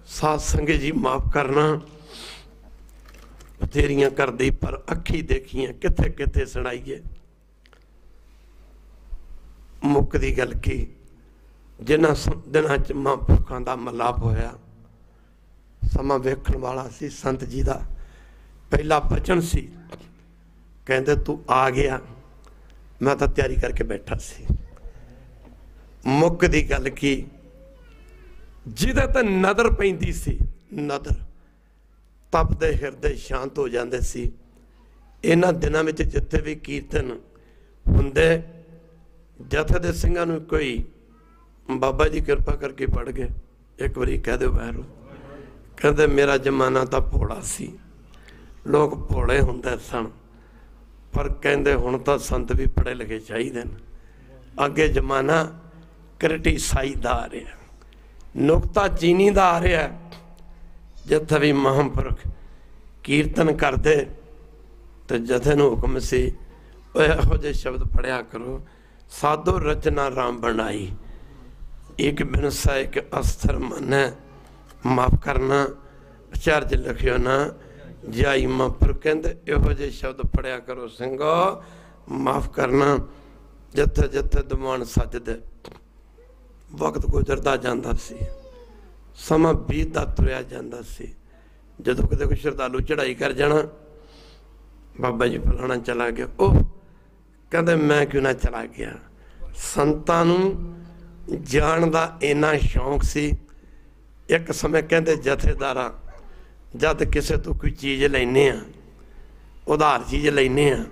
ਸਾਧ ਸੰਗਤ ਜੀ ਮਾਫ ਕਰਨਾ। ਬਥੇਰੀਆਂ ਕਰਦੀ ਪਰ ਅੱਖੀ ਦੇਖੀਆਂ, ਕਿੱਥੇ ਕਿੱਥੇ ਸੁਣਾਈਏ। ਮੁੱਕ ਦੀ ਗੱਲ ਕੀ, ਜਿਨ੍ਹਾਂ ਸ- ਦਿਨਾਂ ਚ ਮਹਾਂਪੁਰਖਾਂ ਦਾ ਮਲਾਪ ਹੋਇਆ। ਸਮਾਂ ਵੇਖਣ ਵਾਲਾ ਸੀ ਸੰਤ ਜੀ ਦਾ। ਪਹਿਲਾ ਬਚਨ ਸੀ, ਕਹਿੰਦੇ ਤੂੰ ਆ ਗਿਆ। ਮੈਂ ਤਾਂ ਤਿਆਰੀ ਕਰਕੇ ਬੈਠਾ ਸੀ। ਮੁੱਕ ਦੀ ਗੱਲ ਕੀ ਜਿਹਦੇ ਤੇ ਨਦਰ ਪੈਂਦੀ ਸੀ। ਨਦਰ। ਤਪਦੇ ਹਿਰਦੇ ਸ਼ਾਂਤ ਹੋ ਜਾਂਦੇ ਸੀ। ਇਹਨਾਂ ਦਿਨਾਂ ਵਿੱਚ ਜਿੱਥੇ ਵੀ ਕੀਰਤਨ ਹੁੰਦੇ, ਜਥੇ ਦੇ ਸਿੰਘਾਂ ਨੂੰ ਕੋਈ ਬਾਬਾ ਜੀ ਕਿਰਪਾ ਕਰਕੇ ਪੜ ਗਏ ਇੱਕ ਵਾਰੀ ਕਹਿ ਦਿਓ ਬਹਿਰੂ। ਕਹਿੰਦੇ, ਮੇਰਾ ਜ਼ਮਾਨਾ ਤਾਂ ਭੋਲਾ ਸੀ। ਲੋਕ ਭੋਲੇ ਹੁੰਦੇ ਸਨ। ਪਰ ਕਹਿੰਦੇ, ਹੁਣ ਤਾਂ ਸੰਤ ਵੀ ਪੜੇ ਲਿਖੇ ਚਾਹੀਦੇ ਨੇ। ਅੱਗੇ ਜ਼ਮਾਨਾ ਕ੍ਰਿਟਿਸਾਈ ਦਾ ਆ ਰਿਹਾ। ਨੁਕਤਾ ਚੀਨੀ ਦਾ ਆ ਰਿਹਾ ਜਿੱਥੇ ਵੀ ਮਹਾਂਪੁਰਖ ਕੀਰਤਨ ਕਰਦੇ ਤੇ ਜਥੇ ਨੂੰ ਹੁਕਮ ਸੀ ਉਹ ਇਹੋ ਜਿਹੇ ਸ਼ਬਦ ਪੜਿਆ ਕਰੋ, ਸਾਧੋ ਰਚਨਾ ਰਾਮ ਬਣਾਈ। ਇੱਕ ਬਿਨਸਾ ਇੱਕ ਅਸਥਰ ਮਨ, ਮਾਫ ਕਰਨਾ, ਅਚਾਰਜ ਲਿਖਿਓ ਨਾ। ਜਾਈ ਮਾਪਰ ਕਹਿੰਦੇ, ਇਹੋ ਜਿਹੇ ਸ਼ਬਦ ਪੜਿਆ ਕਰੋ, ਸਿੰਘੋ, ਮਾਫ ਕਰਨਾ ਜਿੱਥੇ ਜਿੱਥੇ ਦਮਾਨ ਸੱਜਦੇ। ਵਕਤ ਗੁਜ਼ਰਦਾ ਜਾਂਦਾ ਸੀ। ਸਮਾਂ ਬੀਤਦਾ ਤੁਰਿਆ ਜਾਂਦਾ ਸੀ। ਜਦੋਂ ਕਿਤੇ ਕੋਈ ਸ਼ਰਧਾਲੂ ਚੜਾਈ ਕਰ ਜਾਣਾ, ਬਾਬਾ ਜੀ ਫਲਾਣਾ ਚਲਾ ਗਿਆ। ਉਹ ਕਹਿੰਦੇ, ਮੈਂ ਕਿਉਂ ਨਾ ਚਲਾ ਗਿਆ? ਸੰਤਾਂ ਨੂੰ ਜਾਣ ਦਾ ਇੰਨਾ ਸ਼ੌਂਕ ਸੀ। ਇੱਕ ਸਮੇਂ ਕਹਿੰਦੇ ਜਥੇਦਾਰਾਂ, ਜਦ ਕਿਸੇ ਤੋਂ ਕੋਈ ਚੀਜ਼ ਲੈਨੇ ਆ ਉਧਾਰ ਚੀਜ਼ ਲੈਨੇ ਆ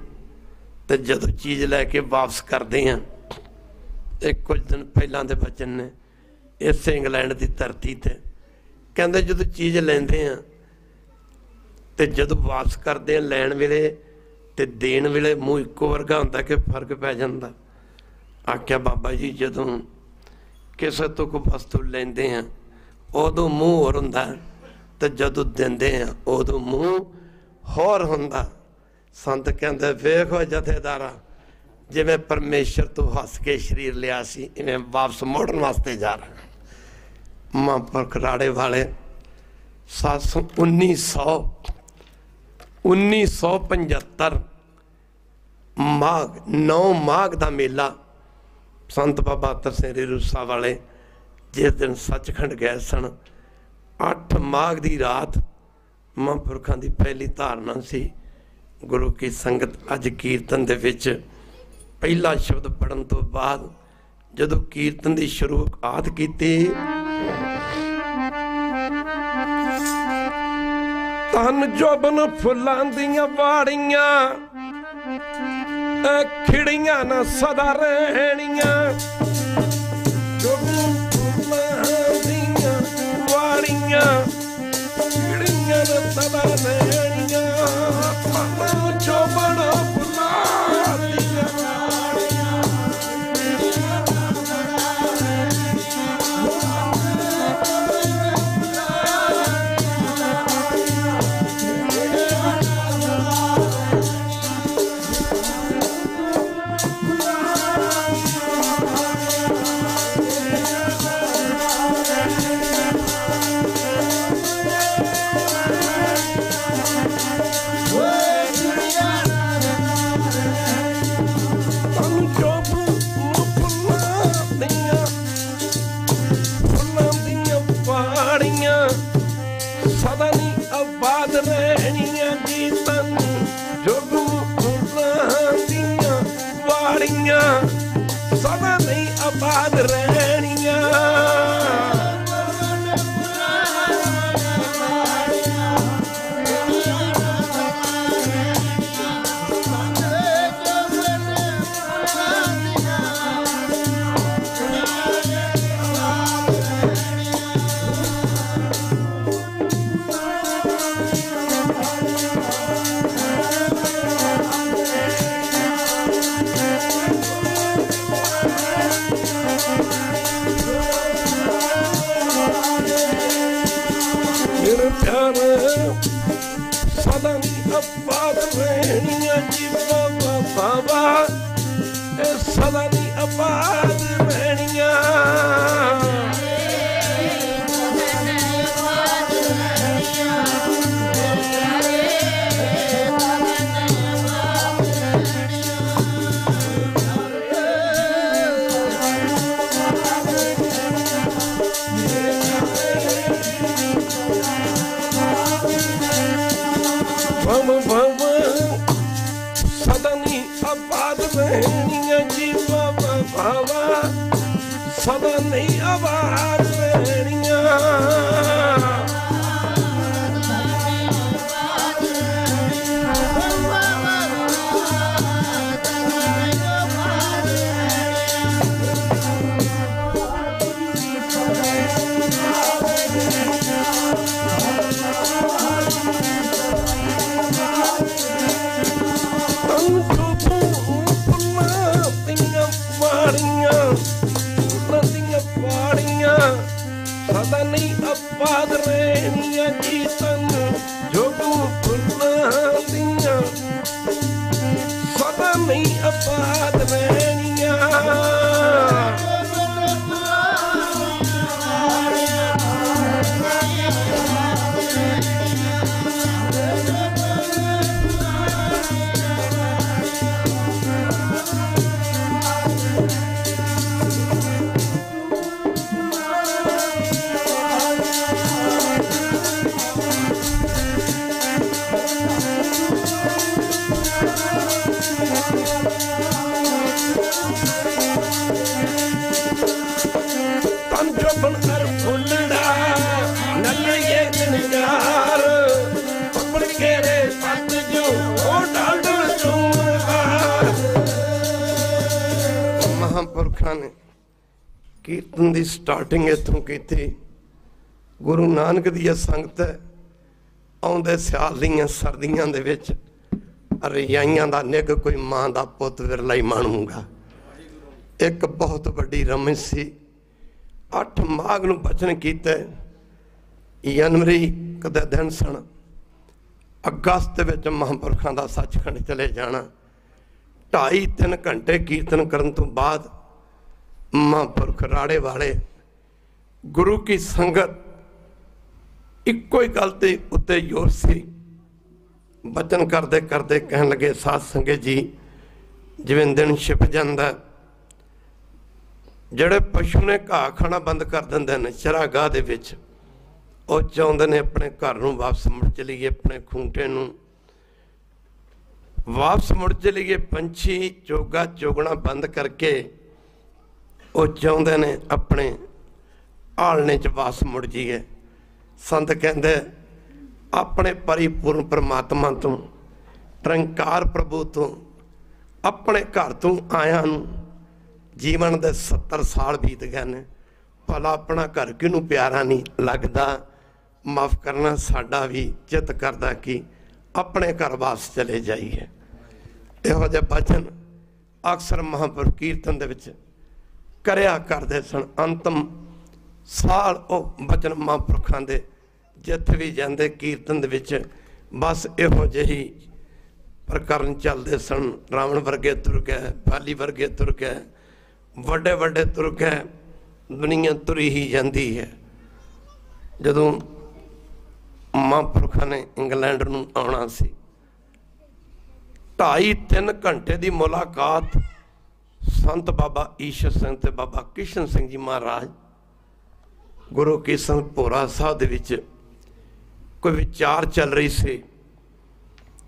ਤੇ ਜਦੋਂ ਚੀਜ਼ ਲੈ ਕੇ ਵਾਪਸ ਕਰਦੇ ਆ ਇੱਕ ਕੁਝ ਦਿਨ ਪਹਿਲਾਂ ਦੇ ਬਚਨ ਨੇ, ਇਸ ਇੰਗਲੈਂਡ ਦੀ ਧਰਤੀ ਤੇ। ਕਹਿੰਦੇ ਜਦੋਂ ਚੀਜ਼ ਲੈਂਦੇ ਆ, ਤੇ ਜਦੋਂ ਵਾਪਸ ਕਰਦੇ ਆ ਲੈਣ ਵੇਲੇ, ਤੇ ਦੇਣ ਵੇਲੇ ਮੂੰਹ ਇੱਕੋ ਵਰਗਾ ਹੁੰਦਾ ਕਿ ਫ਼ਰਕ ਪੈ ਜਾਂਦਾ। ਆਖਿਆ, ਬਾਬਾ ਜੀ, ਜਦੋਂ ਕਿਸੇ ਤੋਂ ਕੋਈ ਵਸਤੂ ਲੈਂਦੇ ਆ, ਉਦੋਂ ਮੂੰਹ ਹੋਰ ਹੁੰਦਾ ਤੇ ਜਦੋਂ ਦਿੰਦੇ ਆ, ਉਦੋਂ ਮੂੰਹ ਹੋਰ ਹੁੰਦਾ। ਸੰਤ ਕਹਿੰਦੇ, ਵੇਖੋ ਜਥੇਦਾਰਾ ਜਿਵੇਂ ਪਰਮੇਸ਼ਰ ਤੋਂ ਹੱਸ ਕੇ ਸਰੀਰ ਲਿਆ ਸੀ ਇਵੇਂ ਵਾਪਸ ਮੋੜਨ ਵਾਸਤੇ ਜਾ ਰਿਹਾ ਮਹਾਂਪੁਰਖ ਰਾੜੇ ਵਾਲੇ 1900 1975 ਮਾਘ 9 ਮਾਘ ਦਾ ਮੇਲਾ ਸੰਤ ਬਾਬਾ ਤਰਸੇਰੀ ਰੂਸਾ ਵਾਲੇ ਜਿਸ ਦਿਨ ਸੱਚਖੰਡ ਗਏ ਸਨ 8 ਮਾਘ ਦੀ ਰਾਤ ਮਹਾਂਪੁਰਖਾਂ ਦੀ ਪਹਿਲੀ ਧਾਰਨਾ ਸੀ, ਗੁਰੂ ਕੀ ਸੰਗਤ ਅੱਜ ਕੀਰਤਨ ਦੇ ਵਿੱਚ ਪਹਿਲਾ ਸ਼ਬਦ ਪੜਨ ਤੋਂ ਬਾਅਦ ਜਦੋਂ ਕੀਰਤਨ ਦੀ ਸ਼ੁਰੂਆਤ ਕੀਤੀ ਤਨ ਜੋਬਨ ਫੁੱਲਾਂ ਦੀਆਂ ਵਾੜੀਆਂ ਖਿੜੀਆਂ ਨਾ ਸਦਾ ਰਹਿਣੀਆਂ। ਜੋਬਨ ਫੁੱਲਾਂ ਦੀਆਂ ਵਾੜੀਆਂ பாக்குறேன். ਗੁਰੂ ਨਾਨਕ ਸੰਗਤ ਆਉਂਦੇ ਸਿਆਲ ਦੀਆਂ ਸਰਦੀਆਂ ਦੇ ਵਿੱਚ, ਰਜਾਈਆਂ ਦਾ ਨਿੱਘ ਕੋਈ ਮਾਂ ਦਾ ਪੁੱਤ ਵਿਰਲਾ ਹੀ ਮਾਣੂਗਾ। ਇੱਕ ਬਹੁਤ ਵੱਡੀ ਰਮਜ ਸੀ। 8 ਮਾਘ ਨੂੰ ਬਚਨ ਕੀਤਾ। ਜਨਵਰੀ ਕਦੇ ਦਿਨ ਸਣ ਅਗਸਤ ਵਿੱਚ ਮਹਾਂਪੁਰਖਾਂ ਦਾ ਸੱਚਖੰਡ ਚਲੇ ਜਾਣਾ। ਢਾਈ ਤਿੰਨ ਘੰਟੇ ਕੀਰਤਨ ਕਰਨ ਤੋਂ ਬਾਅਦ ਮਹਾਂਪੁਰਖ ਰਾੜੇ ਵਾਲੇ ਗੁਰੂ ਕੀ ਸੰਗਤ ਇੱਕੋ ਹੀ ਗੱਲ ਤੇ ਉੱਤੇ ਜ਼ੋਰ ਸੀ। ਬਚਨ ਕਰਦੇ ਕਰਦੇ ਕਹਿਣ ਲੱਗੇ, ਸਾਧ ਸੰਗਤ ਜੀ, ਜਿਵੇਂ ਦਿਨ ਛਿਪ ਜਾਂਦਾ, ਜਿਹੜੇ ਪਸ਼ੂ ਨੇ ਘਾਹ ਖਾਣਾ ਬੰਦ ਕਰ ਦਿੰਦੇ ਨੇ ਚਰਾਗਾਹ ਦੇ ਵਿੱਚ, ਉਹ ਚਾਹੁੰਦੇ ਨੇ ਆਪਣੇ ਘਰ ਨੂੰ ਵਾਪਸ ਮੁੜ ਚਲੀਏ, ਆਪਣੇ ਖੂੰਟੇ ਨੂੰ ਵਾਪਸ ਮੁੜ ਚਲੀਏ, ਪੰਛੀ ਚੋਗਾ ਚੋਗਣਾ ਬੰਦ ਕਰਕੇ ਉਹ ਚਾਹੁੰਦੇ ਨੇ ਆਪਣੇ ਆਲਣੇ ਚ ਵਾਪਸ ਮੁੜ ਜੀਏ ਸੰਤ ਕਹਿੰਦੇ, ਆਪਣੇ ਪਰਿਪੂਰਨ ਪ੍ਰਮਾਤਮਾ ਤੋਂ, ਟਰੰਕਾਰ ਪ੍ਰਭੂ ਤੋਂ, ਆਪਣੇ ਘਰ ਤੋਂ ਆਇਆ ਨੂੰ ਜੀਵਨ ਦੇ 70 ਸਾਲ ਬੀਤ ਗਏ ਨੇ। ਭਲਾ ਆਪਣਾ ਘਰ ਕਿਹਨੂੰ ਪਿਆਰਾ ਨਹੀਂ ਲੱਗਦਾ? ਮਾਫ ਕਰਨਾ ਸਾਡਾ ਵੀ ਚਿੱਤ ਕਰਦਾ ਕਿ ਆਪਣੇ ਘਰ ਵਾਪਸ ਚਲੇ ਜਾਈਏ। ਇਹੋ ਜਿਹੇ ਬਚਨ ਅਕਸਰ ਮਹਾਂਪੁਰ ਕੀਰਤਨ ਦੇ ਵਿੱਚ ਕਰਿਆ ਕਰਦੇ ਸਨ। ਅੰਤਮ ਸਾਲ ਉਹ ਬਚਨ ਮਹਾਂਪੁਰਖਾਂ ਦੇ ਜਿੱਥੇ ਵੀ ਜਾਂਦੇ ਕੀਰਤਨ ਦੇ ਵਿੱਚ ਬਸ ਇਹੋ ਜਿਹੀ ਪ੍ਰਕਰਨ ਚੱਲਦੇ ਸਨ। ਰਾਵਣ ਵਰਗੇ ਤੁਰ ਗਏ ਬਾਲੀ ਵਰਗੇ ਤੁਰ ਗਏ ਵੱਡੇ ਵੱਡੇ ਤੁਰ ਗਏ ਦੁਨੀਆ ਤੁਰੀ ਹੀ ਜਾਂਦੀ ਹੈ। ਜਦੋਂ ਮਹਾਂਪੁਰਖਾਂ ਨੇ ਇੰਗਲੈਂਡ ਨੂੰ ਆਉਣਾ ਸੀ, ਢਾਈ ਤਿੰਨ ਘੰਟੇ ਦੀ ਮੁਲਾਕਾਤ ਸੰਤ ਬਾਬਾ ਈਸ਼ਰ ਸਿੰਘ ਤੇ ਬਾਬਾ ਕਿਸ਼ਨ ਸਿੰਘ ਜੀ ਮਹਾਰਾਜ ਗੁਰੂ ਕੀ ਸੰਗਤ ਭੋਰਾ ਸਾਹਿਬ ਦੇ ਵਿੱਚ ਕੋਈ ਵਿਚਾਰ ਚੱਲ ਰਹੀ ਸੀ।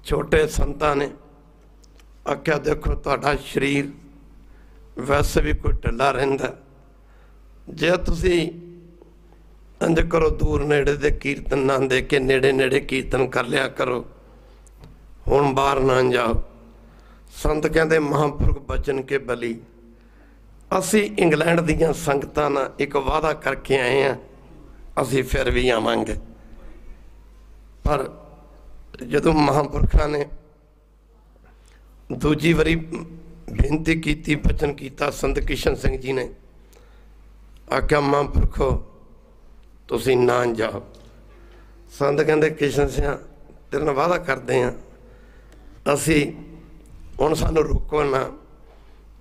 ਛੋਟੇ ਸੰਤਾਂ ਨੇ ਆਖਿਆ, ਦੇਖੋ, ਤੁਹਾਡਾ ਸਰੀਰ ਵੈਸੇ ਵੀ ਕੋਈ ਢਿੱਲਾ ਰਹਿੰਦਾ। ਜੇ ਤੁਸੀਂ ਇੰਜ ਕਰੋ, ਦੂਰ ਨੇੜੇ ਦੇ ਕੀਰਤਨ ਨਾ ਦੇ ਕੇ ਨੇੜੇ ਨੇੜੇ ਕੀਰਤਨ ਕਰ ਲਿਆ ਕਰੋ, ਹੁਣ ਬਾਹਰ ਨਾ ਜਾਓ। ਸੰਤ ਕਹਿੰਦੇ, ਮਹਾਂਪੁਰਖ ਬਚਨ ਕੇ ਬਲੀ। ਅਸੀਂ ਇੰਗਲੈਂਡ ਦੀਆਂ ਸੰਗਤਾਂ ਨਾਲ ਇੱਕ ਵਾਅਦਾ ਕਰਕੇ ਆਏ ਆ ਅਸੀਂ ਫਿਰ ਵੀ ਆਵਾਂਗੇ। ਪਰ ਜਦੋਂ ਮਹਾਂਪੁਰਖਾਂ ਨੇ ਦੂਜੀ ਵਾਰੀ ਬੇਨਤੀ ਕੀਤੀ, ਬਚਨ ਕੀਤਾ, ਸੰਤ ਕਿਸ਼ਨ ਸਿੰਘ ਜੀ ਨੇ, ਆਖਿਆ, ਮਹਾਂਪੁਰਖੋ, ਤੁਸੀਂ ਨਾ ਜਾਓ। ਸੰਤ ਕਹਿੰਦੇ, ਕਿਸ਼ਨ ਸਿੰਘ ਤੇਰੇ ਨਾਲ ਵਾਅਦਾ ਕਰਦੇ ਆ ਅਸੀਂ ਹੁਣ ਸਾਨੂੰ ਰੋਕੋ ਨਾ।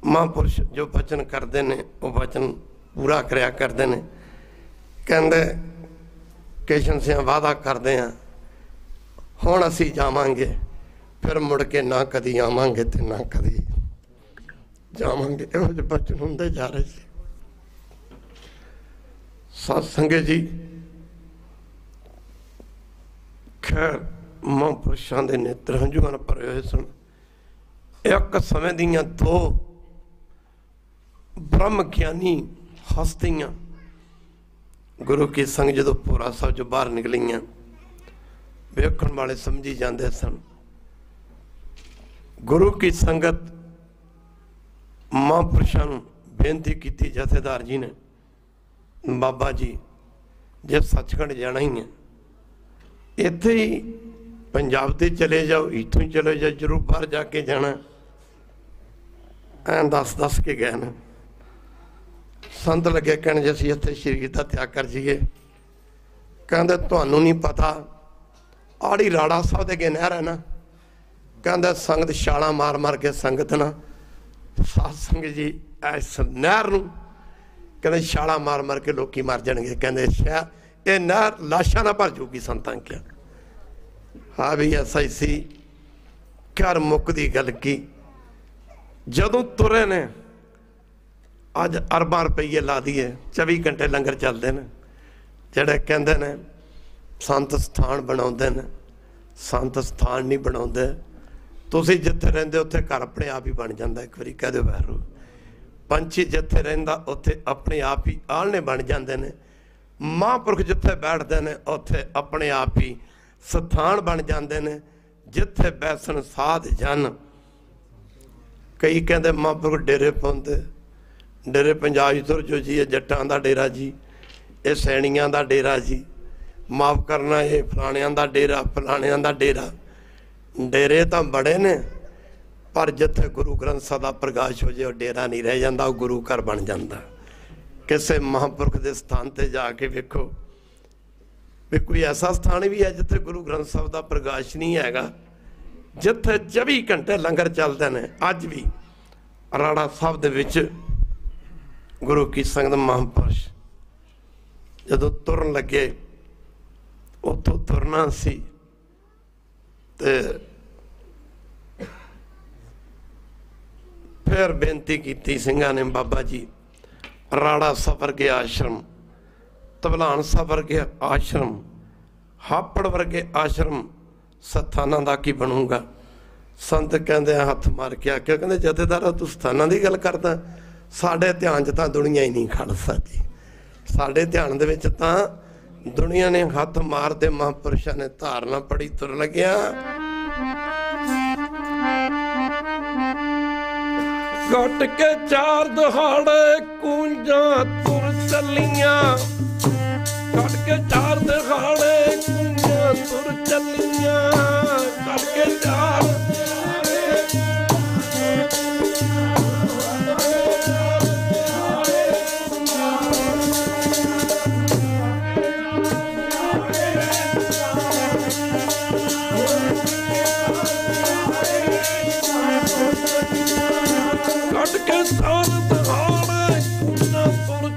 ਮਹਾਂਪੁਰਸ਼ ਜੋ ਬਚਨ ਕਰਦੇ ਨੇ, ਉਹ ਵਚਨ ਪੂਰਾ ਕਰਿਆ ਕਰਦੇ ਨੇ। ਕਹਿੰਦੇ ਕਿਸ਼ਨ ਸਿੰਘ ਵਾਅਦਾ ਕਰਦੇ ਆ, ਹੁਣ ਅਸੀਂ ਜਾਵਾਂਗੇ, ਫਿਰ ਮੁੜ ਕੇ ਨਾ ਕਦੀ ਆਵਾਂਗੇ ਤੇ ਨਾ ਕਦੀ ਜਾਵਾਂਗੇ। ਇਹੋ ਜਿਹੇ ਬਚਨ ਹੁੰਦੇ ਜਾ ਰਹੇ ਸੀ। ਸਤ ਸੰਗਤ ਜੀ, ਖੈਰ, ਮਹਾਂਪੁਰਸ਼ਾਂ ਦੇ ਨੇਤਰ ਹੰਝੂਆਂ ਨਾਲ ਭਰੇ ਹੋਏ ਸਨ। ਇੱਕ ਸਮੇਂ ਦੀਆਂ ਦੋ ਬ੍ਰਹਮ ਗਿਆਨੀ ਹਸਤੀਆਂ। ਗੁਰੂ ਕੀ ਸੰਗ ਜਦੋਂ ਪੂਰਾ ਸਾਹਿਬ 'ਚੋਂ ਬਾਹਰ ਨਿਕਲੀਆਂ, ਵੇਖਣ ਵਾਲੇ ਸਮਝੀ ਜਾਂਦੇ ਸਨ। ਗੁਰੂ ਕੀ ਸੰਗਤ ਮਹਾਂਪੁਰਸ਼ਾਂ ਨੂੰ ਬੇਨਤੀ ਕੀਤੀ, ਜਥੇਦਾਰ ਜੀ ਨੇ, ਬਾਬਾ ਜੀ, ਜੇ ਸੱਚਖੰਡ ਜਾਣਾ ਹੀ ਹੈ, ਇੱਥੇ ਹੀ ਪੰਜਾਬ ਤੇ ਚਲੇ ਜਾਓ, ਇੱਥੋਂ ਹੀ ਚਲੇ ਜਾਓ, ਜਰੂਰ ਬਾਹਰ ਜਾ ਕੇ ਜਾਣਾ। ਐਂ ਦੱਸ ਦੱਸ ਕੇ ਗਏ ਨੇ। ਸੰਤ ਲੱਗੇ ਕਹਿਣ ਜੇ, ਅਸੀਂ ਇੱਥੇ ਸ਼ਰੀਰ ਦਾ ਤਿਆਗ ਕਰ ਜੀਏ ਕਹਿੰਦੇ, ਤੁਹਾਨੂੰ ਨਹੀਂ ਪਤਾ, ਆੜੀ ਰਾੜਾ ਸਾਹਿਬ ਦੇ ਅੱਗੇ ਨਹਿਰ ਹੈ ਨਾ। ਕਹਿੰਦਾ, ਸੰਗਤ ਛਾਲਾਂ ਮਾਰ ਮਾਰ ਕੇ ਸੰਗਤ ਨਾ, ਸਾਧ ਸੰਗਤ ਜੀ, ਇਸ ਨਹਿਰ ਨੂੰ, ਕਹਿੰਦੇ, ਛਾਲਾਂ ਮਾਰ ਮਾਰ ਕੇ ਲੋਕੀ ਮਰ ਜਾਣਗੇ। ਕਹਿੰਦੇ, ਸ਼ਹਿਰ, ਇਹ ਨਹਿਰ ਲਾਸ਼ਾਂ ਨਾਲ ਭਰ ਜੂਗੀ ਸੰਤਾਂ ਕਿਆ ਹਾਂ ਵੀ ਐਸਾ ਹੀ ਸੀ ਘਰ ਮੁੱਕ ਦੀ ਗੱਲ ਕੀ। ਜਦੋਂ ਤੁਰੇ ਨੇ ਅੱਜ ਅਰਬਾਂ ਰੁਪਈਏ ਲਾ ਦਈਏ 24 ਘੰਟੇ ਲੰਗਰ ਚੱਲਦੇ ਨੇ। ਜਿਹੜੇ ਕਹਿੰਦੇ ਨੇ, ਸੰਤ ਸਥਾਨ ਬਣਾਉਂਦੇ ਨੇ, ਸੰਤ ਸਥਾਨ ਨਹੀਂ ਬਣਾਉਂਦੇ। ਤੁਸੀਂ ਜਿੱਥੇ ਰਹਿੰਦੇ ਉੱਥੇ ਘਰ ਆਪਣੇ ਆਪ ਹੀ ਬਣ ਜਾਂਦਾ, ਇੱਕ ਵਾਰੀ ਕਹਦੇ ਵੈਰੂ ਪੰਛੀ ਜਿੱਥੇ ਰਹਿੰਦਾ, ਉੱਥੇ ਆਪਣੇ ਆਪ ਹੀ ਆਲਣੇ ਬਣ ਜਾਂਦੇ ਨੇ। ਮਹਾਂਪੁਰਖ ਜਿੱਥੇ ਬੈਠਦੇ ਨੇ, ਉੱਥੇ ਆਪਣੇ ਆਪ ਹੀ ਸਥਾਨ ਬਣ ਜਾਂਦੇ ਨੇ। ਜਿੱਥੇ ਬੈਸਣ ਸਾਧ ਜਨ, ਕਈ ਕਹਿੰਦੇ ਮਹਾਂਪੁਰਖ ਡੇਰੇ ਪਾਉਂਦੇ। ਡੇਰੇ ਪੰਜਾਬ ਤੁਰ ਜੋ ਜੀ, ਇਹ ਜੱਟਾਂ ਦਾ ਡੇਰਾ ਜੀ, ਇਹ ਸੈਣੀਆਂ ਦਾ ਡੇਰਾ ਜੀ। ਮਾਫ ਕਰਨਾ ਇਹ ਫਲਾਣਿਆਂ ਦਾ ਡੇਰਾ, ਫਲਾਣਿਆਂ ਦਾ ਡੇਰਾ। ਡੇਰੇ ਤਾਂ ਬੜੇ ਨੇ, ਪਰ ਜਿੱਥੇ ਗੁਰੂ ਗ੍ਰੰਥ ਸਾਹਿਬ ਦਾ ਪ੍ਰਕਾਸ਼ ਹੋ ਜੇ, ਉਹ ਡੇਰਾ ਨਹੀਂ ਰਹਿ ਜਾਂਦਾ, ਉਹ ਗੁਰੂ ਘਰ ਬਣ ਜਾਂਦਾ। ਕਿਸੇ ਮਹਾਂਪੁਰਖ ਦੇ ਸਥਾਨ ਤੇ ਜਾ ਕੇ ਵੇਖੋ, ਵੀ ਕੋਈ ਐਸਾ ਸਥਾਨ ਵੀ ਹੈ ਜਿੱਥੇ ਗੁਰੂ ਗ੍ਰੰਥ ਸਾਹਿਬ ਦਾ ਪ੍ਰਕਾਸ਼ ਨਹੀਂ ਹੈਗਾ, ਜਿੱਥੇ 24 ਘੰਟੇ ਲੰਗਰ ਚੱਲਦੇ ਨੇ। ਅੱਜ ਵੀ ਰਾੜਾ ਸਾਹਿਬ ਦੇ ਵਿੱਚ ਗੁਰੂ ਕੀ ਸੰਗਤ ਮਹਾਂਪੁਰਸ਼ ਜਦੋਂ ਤੁਰਨ ਲੱਗੇ ਉੱਥੋਂ ਤੁਰਨਾ ਸੀ ਤੇ ਫਿਰ ਬੇਨਤੀ ਕੀਤੀ ਸਿੰਘਾਂ ਨੇ ਬਾਬਾ ਜੀ ਰਾੜਾ ਸਫਰ ਕੇ ਆਸ਼ਰਮ ਤਬਲਾਨ ਸਫਰ ਕੇ ਆਸ਼ਰਮ ਹਾਪੜ ਵਰਗੇ ਆਸ਼ਰਮ ਸਥਾਨਾਂ ਦਾ ਕੀ ਬਣੂਗਾ? ਸੰਤ ਕਹਿੰਦੇ ਆ, ਹੱਥ ਮਾਰ ਕੇ ਆਖਿਆ ਕਹਿੰਦੇ ਜਥੇਦਾਰਾ ਤੂੰ ਸਥਾਨਾਂ ਦੀ ਗੱਲ ਕਰਦਾ। ਸਾਡੇ ਧਿਆਨ 'ਚ ਤਾਂ ਦੁਨੀਆ ਹੀ ਨਹੀਂ ਖੜ ਸਕਦੀ। ਸਾਡੇ ਧਿਆਨ ਦੇ ਵਿੱਚ ਤਾਂ ਦੁਨੀਆ ਨੇ ਹੱਥ ਮਾਰਦੇ ਮਹਾਂਪੁਰਸ਼ਾਂ ਨੇ ਧਾਰਨਾ ਪੜੀ ਤੁਰ ਲੱਗਿਆ। ਘਟ ਕੇ ਚਾਰ ਦਹਾੜੇ ਕੂੰਜਾਂ ਤੁਰ ਚੱਲੀਆਂ। ਘਟ ਕੇ ਚਾਰ ਦਹਾੜੇ ਕੂੰਜਾਂ ਤੁਰ ਚੱਲੀਆਂ। ਘਟ ਕੇ ਚਾਰ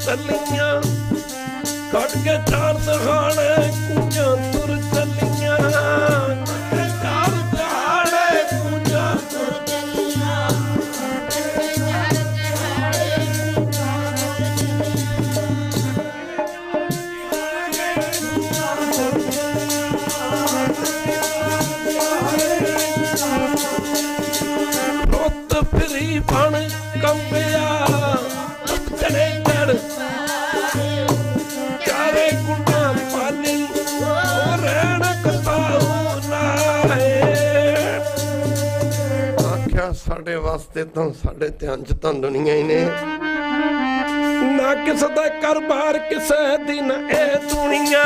ਤੁਰ ਕੱਢ ਕੇ ਚਾਰ ਦਹਾੜੇ ਕੂੰਜਾਂ ਵਾਸਤੇ ਤਾਂ ਸਾਡੇ ਧਿਆਨ 'ਚ ਤਾਂ ਦੁਨੀਆ ਹੀ ਨੇ। ਨਾ ਕਿਸੇ ਦਾ ਕਰਬਾਰ ਕਿਸੇ ਦਿਨ ਇਹ ਦੁਨੀਆ।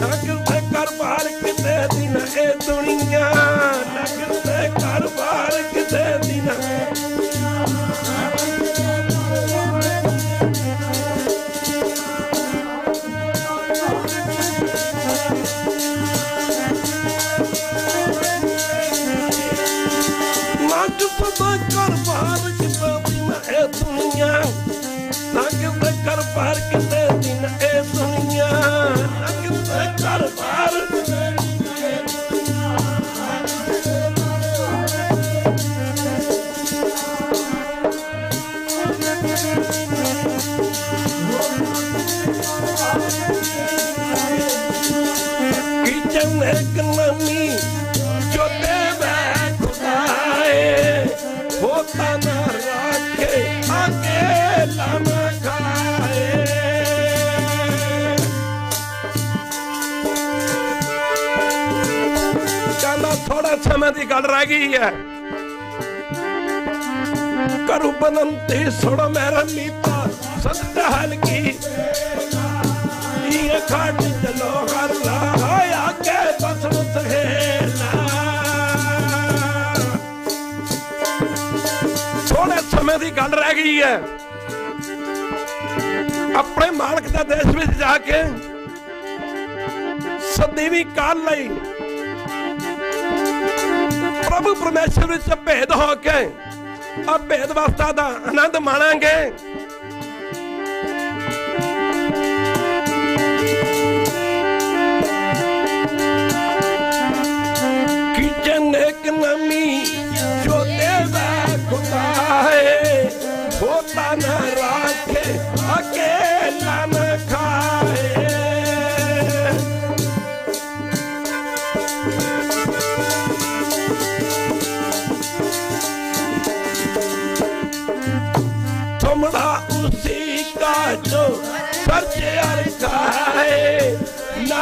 ਨਾ ਕਿਸੇ ਦਾ ਕਰਬਾਰ ਕਿਸੇ ਦਿਨ ਇਹ ਦੁਨੀਆ। ਨਾ ਕਿਸ ਦਾ ਕਰਬਾਰ ਕਿਸੇ ਦਿਨ ਨਾ ਥੋੜਾ ਦੀ ਗੱਲ ਰਹਿ ਗਈ ਹੈ। ਕਰੂ ਬਨੰਤੀ ਸੁਣ ਮੇਰਾ ਮੀਤਾ ਸਦਾ ਹਲਕੀ ਇਹ ਖਾਟ ਚਲੋ ਹਰ ਲਾ ਹੋਇਆ ਕੇ ਬਸਮ ਥੋੜੇ ਸਮੇਂ ਦੀ ਗੱਲ ਰਹਿ ਗਈ ਹੈ। ਆਪਣੇ ਮਾਲਕ ਦਾ ਦੇਸ਼ ਵਿੱਚ ਜਾ ਕੇ ਸਦੀਵੀ ਕਾਲ ਲਈ ਪ੍ਰਭੂ ਪਰਮੇਸ਼ਰ ਵਿੱਚ ਭੇਦ ਹੋ ਕੇ ਆ ਭੇਦ ਅਵਸਥਾ ਦਾ ਆਨੰਦ ਮਾਣਾਂਗੇ।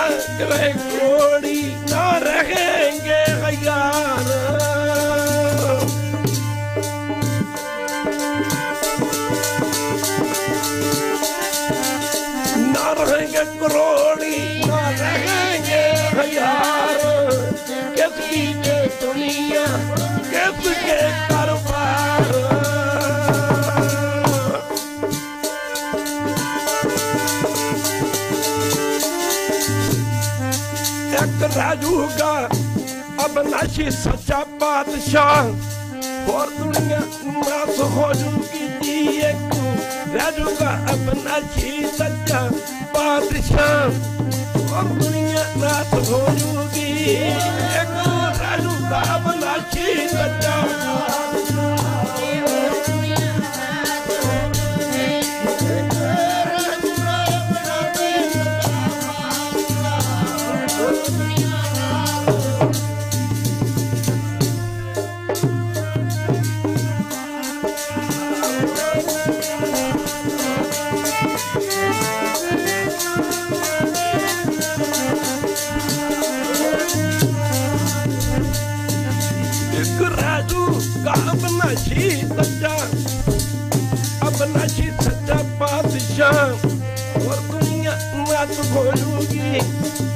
करे कोड़ी न रहेंगे यार न रहेंगे करोड़ी न रहेंगे यार किसकी ये दुनिया किसके ਰਾਜੂਗਾ। ਅਬਨਾਸ਼ੀ ਸੱਚਾ ਬਾਦਸ਼ਾਹ ਹੋਰ ਦੁਨੀਆ ਨਾਸ ਹੋ ਜੂਗੀ ਜੀ ਇੱਕ। ਰਾਜੂਗਾ ਅਬਨਾਸ਼ੀ ਸੱਚਾ ਬਾਦਸ਼ਾਹ ਹੋਰ ਦੁਨੀਆ ਨਾਸ ਹੋ ਜੂਗੀ ਇੱਕ। ਰਾਜੂਗਾ ਅਬਨਾਸ਼ੀ ਸੱਚਾ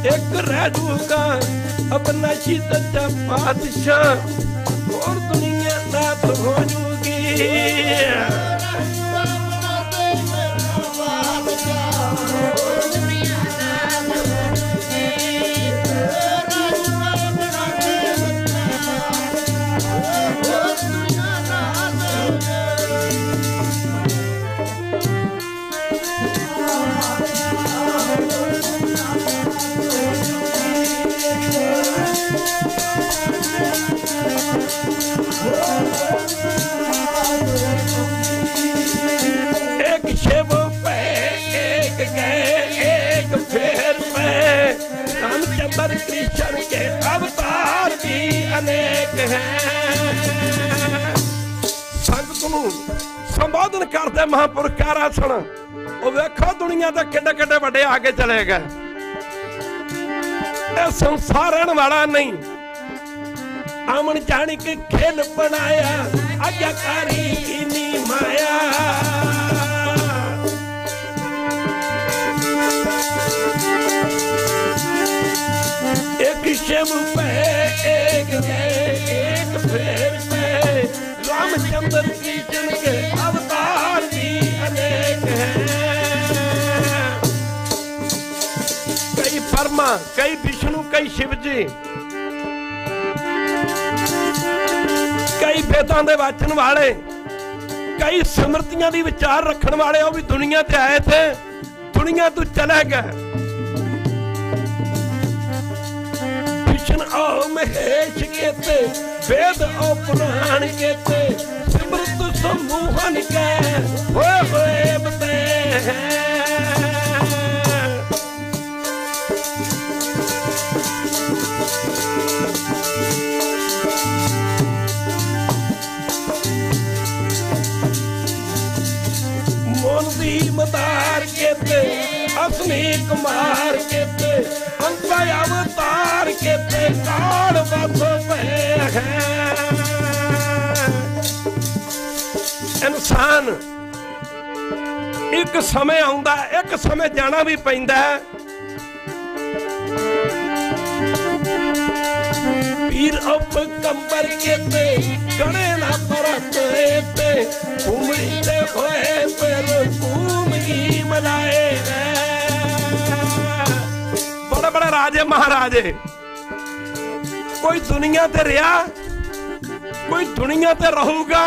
ਇੱਕ ਰਹਿ ਜੂਗਾ ਆਪਣਾ ਸ਼ੀ ਸੱਚਾ ਪਾਤਸ਼ਾਹ ਹੋਰ ਦੁਨੀਆ ਦਾ ਹੋ ਜੂਗੀ ਅਨੇਕ ਹੈ ਸੰਗਤ ਨੂੰ ਸੰਬੋਧਨ ਕਰਦੇ ਮਹਾਂਪੁਰਖ ਕਹਿ ਸੁਣ। ਉਹ ਵੇਖੋ ਦੁਨੀਆ ਦੇ ਕਿੱਡੇ ਕਿੱਡੇ ਵੱਡੇ ਆ ਕੇ ਚਲੇ ਗਏ। ਇਹ ਸੰਸਾਰ ਰਹਿਣ ਵਾਲਾ ਨਹੀਂ। ਆਮਣ ਜਾਣ ਕੇ ਖੇਲ ਬਣਾਇਆ, ਆਗਿਆਕਾਰੀ ਇਨੀ ਮਾਇਆ। एक शिव पे एक गए एक फेर पे रामचंद्र कृष्ण के अवतार भी अनेक हैं कई परमा कई विष्णु कई शिव जी ਕਈ ਵੇਦਾਂ ਦੇ ਵਾਚਨ ਵਾਲੇ ਕਈ ਸਮਰਤੀਆਂ ਦੀ ਵਿਚਾਰ ਰੱਖਣ ਵਾਲੇ ਉਹ ਵੀ ਦੁਨੀਆ ਤੇ ਆਏ ਥੇ ਦੁਨੀਆ ਤੋਂ ਚਲੇ ਗਏ और महेश के वेद और पुराण के स्मृत समूहन के हो। बताए मतार के असमी कुमार के अंतयावत ਕੀਤੇ ਅੰਕਾ ਅਵਤਾਰ ਪਏ ਹੈ। ਇਨਸਾਨ, ਇੱਕ ਸਮੇਂ ਆਉਂਦਾ, ਇੱਕ ਸਮੇਂ ਜਾਣਾ ਵੀ ਪੈਂਦਾ ਹੈ। ਪੀਰ ਅਪ ਕੰਬਰ ਕੀਤੇ ਗਣੇ ਨਾ ਪਰਤ ਤੇ ਉਮਰੀ ਤੇ ਹੋਏ ਪਰ ਭੂਮੀ ਮਲਾਏ ਬੜੇ ਬੜੇ ਰਾਜੇ ਮਹਾਰਾਜੇ। ਕੋਈ ਦੁਨੀਆ ਤੇ ਰਿਹਾ, ਕੋਈ ਦੁਨੀਆ ਤੇ ਰਹੂਗਾ।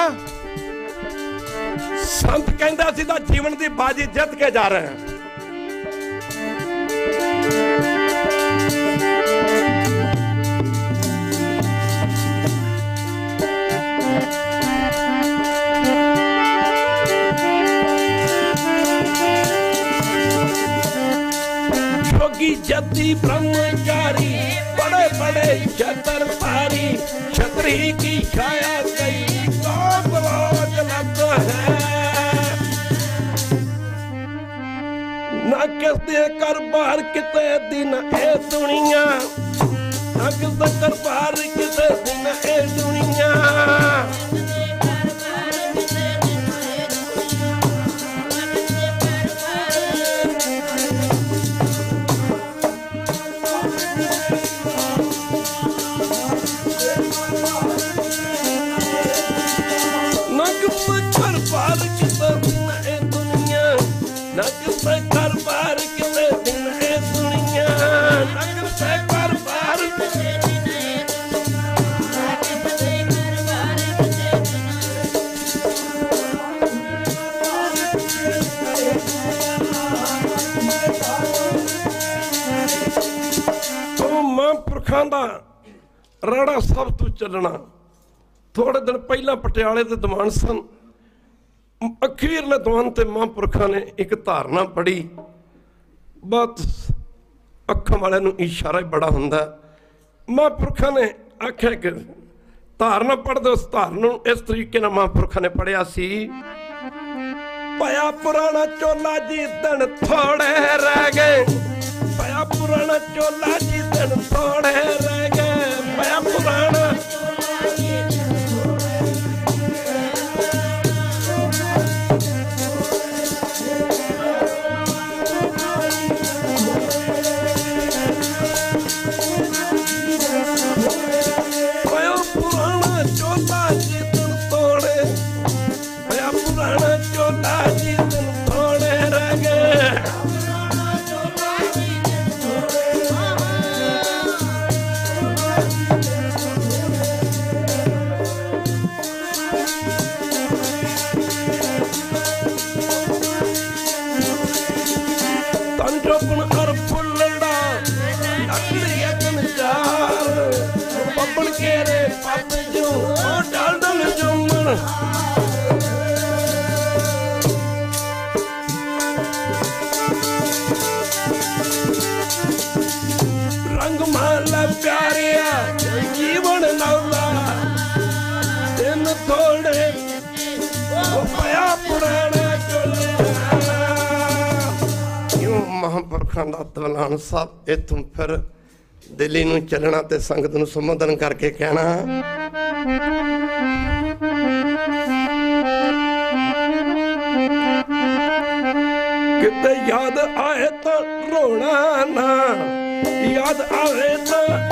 ਸੰਤ ਕਹਿੰਦਾ ਸੀ ਤਾਂ ਜੀਵਨ ਦੀ ਬਾਜੀ ਜਿੱਤ ਕੇ ਜਾ ਰਹੇ ਹਾਂ। ਜਪਦੀ ਬ੍ਰਹਮ ਏ ਛਤਰ ਭਾਰੀ ਛਤਰੀ ਕੀ ਛਾਇਆ ਕਈ ਕੋ ਬਲੋਜ ਲੱਗ ਹੈ? ਨਾ ਕਿਸੇ ਕਰ ਬਾਹਰ ਕਿਤੇ ਦਿਨ ਇਹ ਦੁਨੀਆ ਨਾ ਕਿਸੇ ਕਰ ਬਾਹਰ ਕਿਤੇ ਦਿਨ ਇਹ ਦੁਨੀਆ ਮਹਾਂਪੁਰਖਾਂ ਦਾ ਰਾੜਾ ਸਭ ਤੋਂ ਚੱਲਣਾ। ਥੋੜੇ ਦਿਨ ਪਹਿਲਾਂ ਪਟਿਆਲੇ ਦੇ ਦੀਵਾਨ ਸਨ। ਅਖੀਰਲੇ ਦੀਵਾਨ ਤੇ ਮਹਾਂਪੁਰਖਾਂ ਨੇ ਇੱਕ ਧਾਰਨਾ ਪੜੀ ਬਹੁਤ ਅੱਖਾਂ ਵਾਲਿਆਂ ਨੂੰ ਇਸ਼ਾਰਾ ਬੜਾ ਹੁੰਦਾ। ਮਹਾਂਪੁਰਖਾਂ ਨੇ ਆਖਿਆ ਕਿ ਧਾਰਨਾ ਪੜਦੇ ਉਸ ਧਾਰਨਾ ਨੂੰ ਇਸ ਤਰੀਕੇ ਨਾਲ ਮਹਾਂਪੁਰਖਾਂ ਨੇ ਪੜਿਆ ਸੀ। ਪਿਆ ਪੁਰਾਣਾ ਚੋਲਾ ਜੀ ਦਿਨ ਥੋੜੇ ਰਹਿ ਗਏ। ਪਿਆ ਪੁਰਾਣਾ ਚੋਲਾ ਜੀ ਦਿਨ ਥੋੜੇ ਰਹਿ ਗਏ। ਪਿਆ ਪੁਰਾਣਾ ਮਹਾਂਪੁਰਖਾਂ ਦਾ ਦਵਲਾਨ ਸਾਹਿਬ ਇਥੋਂ ਫਿਰ ਦਿੱਲੀ ਨੂੰ ਚੱਲਣਾ ਤੇ ਸੰਗਤ ਨੂੰ ਸੰਬੋਧਨ ਕਰਕੇ ਕਹਿਣਾ। ਕਿਤੇ ਯਾਦ ਆਏ ਤਾਂ ਰੋਣਾ ਨਾ, ਯਾਦ ਆਵੇ ਤਾਂ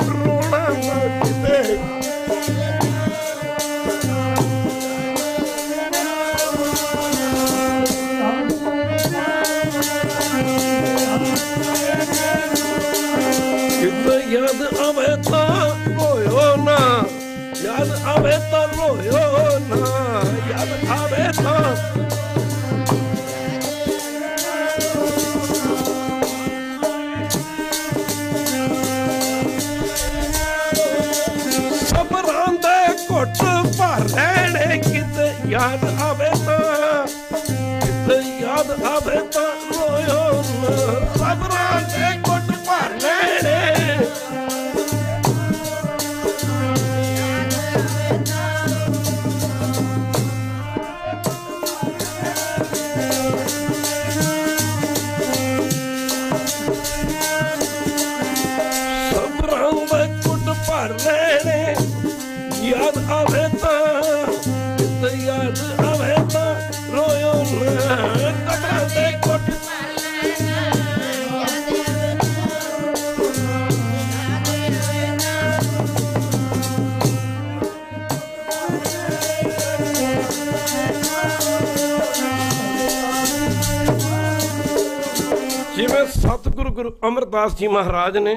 ਗੁਰੂ ਅਮਰਦਾਸ ਜੀ ਮਹਾਰਾਜ ਨੇ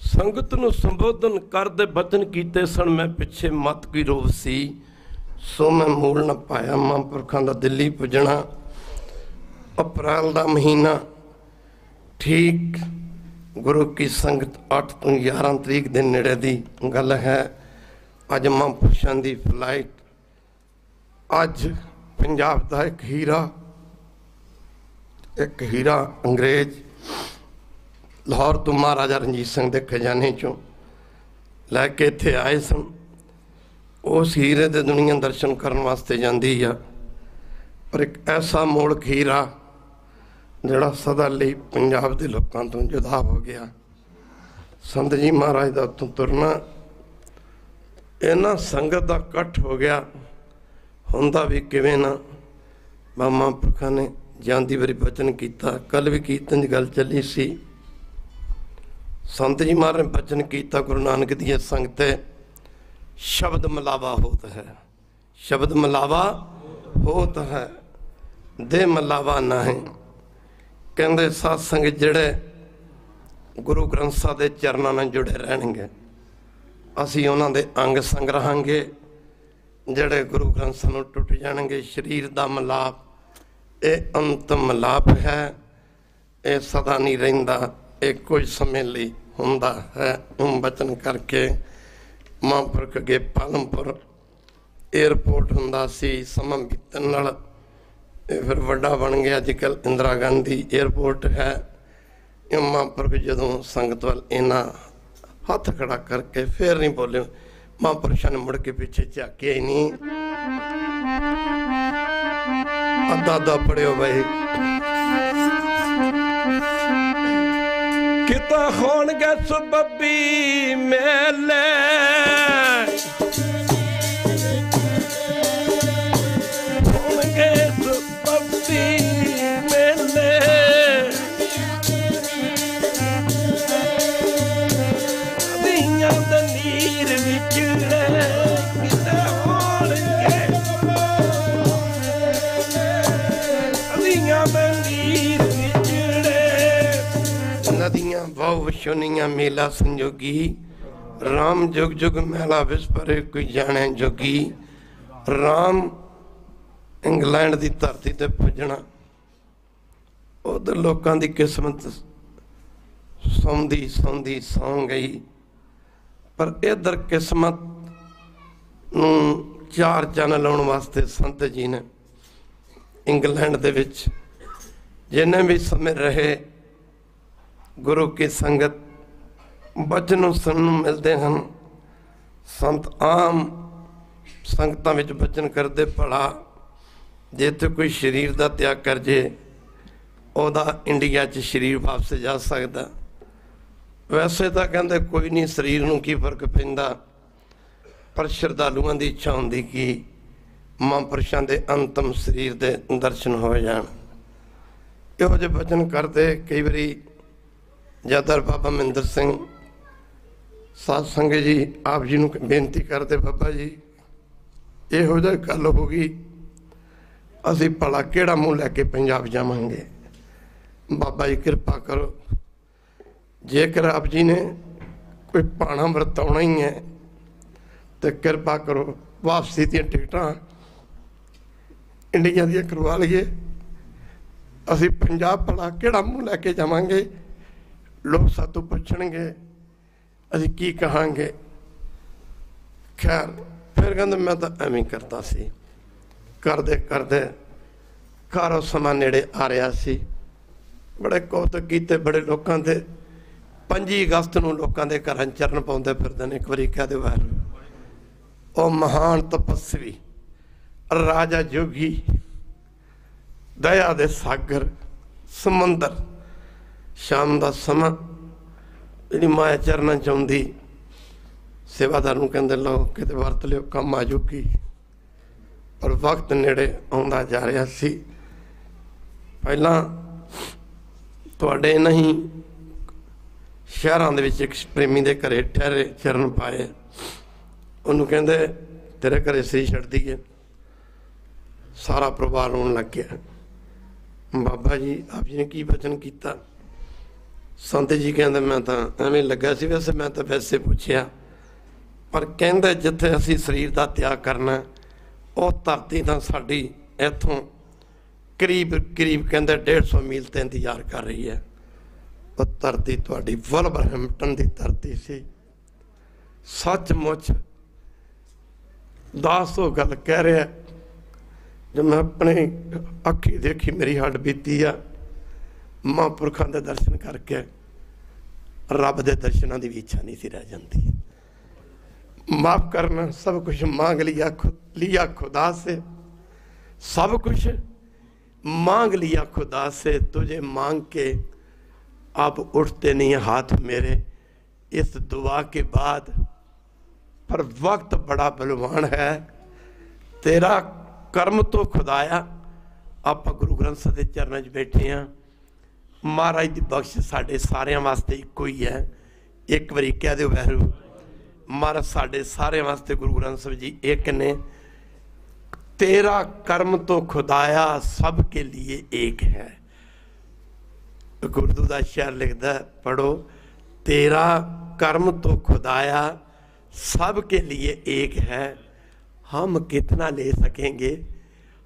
ਸੰਗਤ ਨੂੰ ਸੰਬੋਧਨ ਕਰਦੇ ਬਚਨ ਕੀਤੇ ਸਨ, ਮੈਂ ਪਿੱਛੇ ਮਤ ਕੀ ਰੋਵ ਸੀ। ਸੋ ਮੈਂ ਮੂਲ ਨਾ ਪਾਇਆ, ਮਹਾਂਪੁਰਖਾਂ ਦਾ ਦਿੱਲੀ ਪੁੱਜਣਾ, ਅਪ੍ਰੈਲ ਦਾ ਮਹੀਨਾ। ਠੀਕ ਗੁਰੂ ਕੀ ਸੰਗਤ 8 ਤੋਂ 11 ਤਰੀਕ ਦੇ ਨੇੜੇ ਦੀ ਗੱਲ ਹੈ। ਅੱਜ ਮਹਾਂਪੁਰਸ਼ਾਂ ਦੀ ਫਲਾਈਟ ਅੱਜ ਪੰਜਾਬ ਦਾ ਇੱਕ ਹੀਰਾ ਇੱਕ ਹੀਰਾ ਅੰਗਰੇਜ਼। ਲਾਹੌਰ ਤੋਂ ਮਹਾਰਾਜਾ ਰਣਜੀਤ ਸਿੰਘ ਦੇ ਖਜ਼ਾਨੇ ਚੋਂ ਲੈ ਕੇ ਇੱਥੇ ਆਏ ਸਨ। ਉਸ ਹੀਰੇ ਦੇ ਦੁਨੀਆ ਦਰਸ਼ਨ ਕਰਨ ਵਾਸਤੇ ਜਾਂਦੀ ਆ। ਪਰ ਇੱਕ ਐਸਾ ਮੋੜ ਹੀਰਾ ਜਿਹੜਾ ਸਦਾ ਲਈ ਪੰਜਾਬ ਦੇ ਲੋਕਾਂ ਤੋਂ ਜੁਦਾ ਹੋ ਗਿਆ। ਸੰਤ ਜੀ ਮਹਾਰਾਜ ਦਾ ਉੱਥੋਂ ਤੁਰਨਾ, ਇਹਨਾਂ ਸੰਗਤ ਦਾ ਇਕੱਠ ਹੋ ਗਿਆ। ਹੁੰਦਾ ਵੀ ਕਿਵੇਂ ਨਾ ਮਾਮਾ ਪੁਰਖਾਂ ਨੇ ਜਾਂਦੀ ਵਾਰੀ ਬਚਨ ਕੀਤਾ। ਕੱਲ ਵੀ ਕੀਰਤਨ ਦੀ ਗੱਲ ਚੱਲੀ ਸੀ। ਸੰਤ ਜੀ ਮਹਾਰਾਜ ਨੇ ਬਚਨ ਕੀਤਾ, ਗੁਰੂ ਨਾਨਕ ਦੀ ਸੰਗਤੇ, ਸ਼ਬਦ ਮਲਾਵਾ ਹੋਤ ਹੈ। ਸ਼ਬਦ ਮਲਾਵਾ ਹੋਤ ਹੈ। ਦੇ ਮਲਾਵਾ ਨਾ ਹੈ ਕਹਿੰਦੇ ਸਾਧ ਸੰਗਤ ਜਿਹੜੇ ਗੁਰੂ ਗ੍ਰੰਥ ਸਾਹਿਬ ਦੇ ਚਰਨਾਂ ਨਾਲ ਜੁੜੇ ਰਹਿਣਗੇ, ਅਸੀਂ ਉਹਨਾਂ ਦੇ ਅੰਗ ਸੰਗ ਰਹਾਂਗੇ, ਜਿਹੜੇ ਗੁਰੂ ਗ੍ਰੰਥ ਸਾਹਿਬ ਨੂੰ ਟੁੱਟ ਜਾਣਗੇ। ਸਰੀਰ ਦਾ ਮਲਾਪ, ਇਹ ਅੰਤਮ ਮਲਾਪ ਹੈ। ਇਹ ਸਦਾ ਨਹੀਂ ਰਹਿੰਦਾ, ਇਹ ਕੁਝ ਸਮੇਂ ਲਈ ਹੁੰਦਾ ਹੈ। ਉਹ ਬਚਨ ਕਰਕੇ ਮਹਾਂਪੁਰਖ ਕੇ ਪਾਲਮਪੁਰ 에어ਪੋਰਟ ਹੁੰਦਾ ਸੀ, ਸਮਾਂ ਬੀਤਣ ਨਾਲ ਇਹ ਫਿਰ ਵੱਡਾ ਬਣ ਗਿਆ। ਅੱਜ ਕੱਲ ਇੰਦਰਾ ਗਾਂਧੀ 에어ਪੋਰਟ ਹੈ। ਇਹ ਮਹਾਂਪੁਰਖ ਜਦੋਂ ਸੰਗਤ ਵੱਲ ਇਹਨਾਂ ਹੱਥ ਖੜਾ ਕਰਕੇ ਫੇਰ ਨਹੀਂ ਬੋਲੇ ਮਹਾਂਪੁਰਸ਼ਾਂ ਮੁੜ ਕੇ ਪਿੱਛੇ ਝਾਕਿਆ ਹੀ ਨਹੀਂ। ਅੱਧਾ ਅੱਧਾ ਪੜਿਓ ਬਈ। ਕਿਤਾ ਹੋਣਗੇ ਸੁਬੱਬੀ ਮੇਲੇ। ਸ਼ੁਨੀਆਂ ਮੇਲਾ ਸੰਜੋਗੀ RAM ਜੁਗ ਜੁਗ ਮਹਿਲਾ ਵਿਸਪਰੇ ਕੋਈ ਜਾਣੇ ਜੋਗੀ RAM ਇੰਗਲੈਂਡ ਦੀ ਧਰਤੀ ਤੇ ਪੁੱਜਣਾ। ਉਧਰ ਲੋਕਾਂ ਦੀ ਕਿਸਮਤ ਸੌਂਦੀ ਸੌਂਦੀ ਸੌਂ ਗਈ। ਪਰ ਇਧਰ ਕਿਸਮਤ ਨੂੰ ਚਾਰ ਚੰਨ ਲਾਉਣ ਵਾਸਤੇ ਸੰਤ ਜੀ ਨੇ ਇੰਗਲੈਂਡ ਦੇ ਵਿੱਚ, ਜਿੰਨੇ ਵੀ ਸਮੇਂ ਰਹੇ ਗੁਰੂ ਕੀ ਸੰਗਤ ਬਚਨ ਸੁਣਨ ਨੂੰ ਮਿਲਦੇ ਹਨ। ਸੰਤ ਆਮ ਸੰਗਤਾਂ ਵਿੱਚ ਬਚਨ ਕਰਦੇ ਭਲਾ, ਜੇ ਤੇ ਕੋਈ ਸਰੀਰ ਦਾ ਤਿਆਗ ਕਰ ਜੇ, ਉਹਦਾ ਇੰਡੀਆ 'ਚ ਸਰੀਰ ਵਾਪਸ ਜਾ ਸਕਦਾ। ਵੈਸੇ ਤਾਂ ਕਹਿੰਦੇ ਕੋਈ ਨਹੀਂ, ਸਰੀਰ ਨੂੰ ਕੀ ਫ਼ਰਕ ਪੈਂਦਾ? ਪਰ ਸ਼ਰਧਾਲੂਆਂ ਦੀ ਇੱਛਾ ਹੁੰਦੀ ਕਿ ਮਹਾਂਪੁਰਸ਼ਾਂ ਦੇ ਅੰਤਮ ਸਰੀਰ ਦੇ ਦਰਸ਼ਨ ਹੋ ਜਾਣ। ਇਹੋ ਜਿਹੇ ਬਚਨ ਕਰਦੇ ਕਈ ਵਾਰੀ ਜਦਰ ਬਾਬਾ ਮਹਿੰਦਰ ਸਿੰਘ ਸਾਧ ਸੰਗਤ ਜੀ ਆਪ ਜੀ ਨੂੰ ਬੇਨਤੀ ਕਰਦੇ ਬਾਬਾ ਜੀ, ਇਹੋ ਜਿਹੀ ਗੱਲ ਹੋ ਗਈ, ਅਸੀਂ ਭਲਾ ਕਿਹੜਾ ਮੂੰਹ ਲੈ ਕੇ ਪੰਜਾਬ ਜਾਵਾਂਗੇ? ਬਾਬਾ ਜੀ ਕਿਰਪਾ ਕਰੋ। ਜੇਕਰ ਆਪ ਜੀ ਨੇ ਕੋਈ ਪਾਣਾ ਵਰਤਾਉਣਾ ਹੀ ਹੈ, ਤੇ ਕਿਰਪਾ ਕਰੋ, ਵਾਪਸੀ ਦੀਆਂ ਟਿਕਟਾਂ ਇੰਡੀਆ ਦੀਆਂ ਕਰਵਾ ਲਈਏ। ਅਸੀਂ ਪੰਜਾਬ ਭਲਾ ਕਿਹੜਾ ਮੂੰਹ ਲੈ ਕੇ ਜਾਵਾਂਗੇ? ਲੋਕ ਸਾਤੋਂ ਪੁੱਛਣਗੇ, ਅਸੀਂ ਕੀ ਕਹਾਂਗੇ? ਖੈਰ, ਫਿਰ ਕਹਿੰਦੇ ਮੈਂ ਤਾਂ ਐਵੇਂ ਕਰਦਾ ਸੀ। ਕਰਦੇ ਕਰਦੇ ਕਾਰੋ ਸਮਾਂ ਨੇੜੇ ਆ ਰਿਹਾ ਸੀ। ਬੜੇ ਕੌਤਕ ਕੀਤੇ ਬੜੇ ਲੋਕਾਂ ਦੇ 5 ਅਗਸਤ ਨੂੰ ਲੋਕਾਂ ਦੇ ਘਰਾਂ 'ਚ ਚਰਨ ਪਾਉਂਦੇ ਫਿਰਦੇ ਨੇ, ਇੱਕ ਵਾਰੀ ਕਹਦੇ ਵਾਰ ਉਹ ਮਹਾਨ ਤਪਸਵੀ, ਰਾਜਾ ਜੋਗੀ, ਦਇਆ ਦੇ ਸਾਗਰ, ਸਮੁੰਦਰ। ਸ਼ਾਮ ਦਾ ਸਮਾਂ, ਜਿਹੜੀ ਮਾਇਆ ਚਰਨਾਂ ਚ ਆਉਂਦੀ, ਸੇਵਾਦਾਰ ਨੂੰ ਕਹਿੰਦੇ, ਲਓ, ਕਿਤੇ ਵਰਤ ਲਿਓ, ਕੰਮ ਆ ਜੂਗੀ। ਪਰ ਵਕਤ ਨੇੜੇ ਆਉਂਦਾ ਜਾ ਰਿਹਾ ਸੀ। ਪਹਿਲਾਂ ਤੁਹਾਡੇ ਨਹੀਂ ਸ਼ਹਿਰਾਂ ਦੇ ਵਿੱਚ ਇੱਕ ਪ੍ਰੇਮੀ ਦੇ ਘਰੇ ਠਹਿਰੇ ਚਰਨ ਪਾਏ। ਉਹਨੂੰ ਕਹਿੰਦੇ, ਤੇਰੇ ਘਰੇ ਸ੍ਰੀ ਛੱਡਦੀ ਹੈ ਸਾਰਾ ਪਰਿਵਾਰ ਰੋਣ ਲੱਗ ਗਿਆ। ਬਾਬਾ ਜੀ, ਆਪ ਜੀ ਨੇ ਕੀ ਬਚਨ ਕੀਤਾ? ਸੰਤ ਜੀ ਕਹਿੰਦੇ, ਮੈਂ ਤਾਂ ਐਵੇਂ ਲੱਗਾ ਸੀ, ਵੈਸੇ ਮੈਂ ਤਾਂ ਵੈਸੇ ਪੁੱਛਿਆ। ਪਰ ਕਹਿੰਦੇ, ਜਿੱਥੇ ਅਸੀਂ ਸਰੀਰ ਦਾ ਤਿਆਗ ਕਰਨਾ, ਉਹ ਧਰਤੀ ਤਾਂ ਸਾਡੀ ਇੱਥੋਂ ਕਰੀਬ ਕਰੀਬ ਕਹਿੰਦੇ 150 ਮੀਲ ਤੇ ਇੰਤਜ਼ਾਰ ਕਰ ਰਹੀ ਹੈ। ਉਹ ਧਰਤੀ ਤੁਹਾਡੀ ਵਲਵਰਹੈਂਪਟਨ ਦੀ ਧਰਤੀ ਸੀ। ਸੱਚਮੁੱਚ ਦਾਸ ਉਹ ਗੱਲ ਕਹਿ ਰਿਹਾ, ਜਦ ਮੈਂ ਆਪਣੇ ਅੱਖੀ ਦੇਖੀ, ਮੇਰੀ ਹੱਡ ਬੀਤੀ ਆ। ਮਹਾਂਪੁਰਖਾਂ ਦੇ ਦਰਸ਼ਨ ਕਰਕੇ ਰੱਬ ਦੇ ਦਰਸ਼ਨਾਂ ਦੀ ਵੀ ਇੱਛਾ ਨਹੀਂ ਸੀ ਰਹਿ ਜਾਂਦੀ ਮਾਫ ਕਰਨਾ सब कुछ मांग लिया खुद लिया खुदा से सब कुछ मांग लिया खुदा से तुझे मांग के अब उठते नहीं हाथ मेरे इस दुआ के बाद पर वक्त बड़ा बलवान है तेरा ਕਰਮ ਤੋਂ ਖੁਦਾਇਆ ਆਪਾਂ ਗੁਰੂ ਗ੍ਰੰਥ ਸਾਹਿਬ ਦੇ ਚਰਨਾਂ 'ਚ ਬੈਠੇ ਆ ਮਹਾਰਾਜ ਦੀ ਬਖਸ਼ ਸਾਡੇ ਸਾਰਿਆਂ ਵਾਸਤੇ ਇੱਕੋ ਹੀ ਹੈ ਇੱਕ ਵਾਰੀ ਕਹਿ ਦਿਓ ਵੈਰੂ ਮਹਾਰਾਜ ਸਾਡੇ ਸਾਰਿਆਂ ਵਾਸਤੇ ਗੁਰੂ ਗ੍ਰੰਥ ਸਾਹਿਬ ਜੀ ਇੱਕ ਨੇ ਤੇਰਾ ਕਰਮ ਤੋਂ ਖੁਦਾਇਆ ਸਭ ਕੇ ਲਈ ਏਕ ਹੈ ਗੁਰਦੂ ਦਾ ਸ਼ੇਰ ਲਿਖਦਾ ਪੜੋ ਤੇਰਾ कर्म तो खुदाया सब के लिए एक है हम कितना ले सकेंगे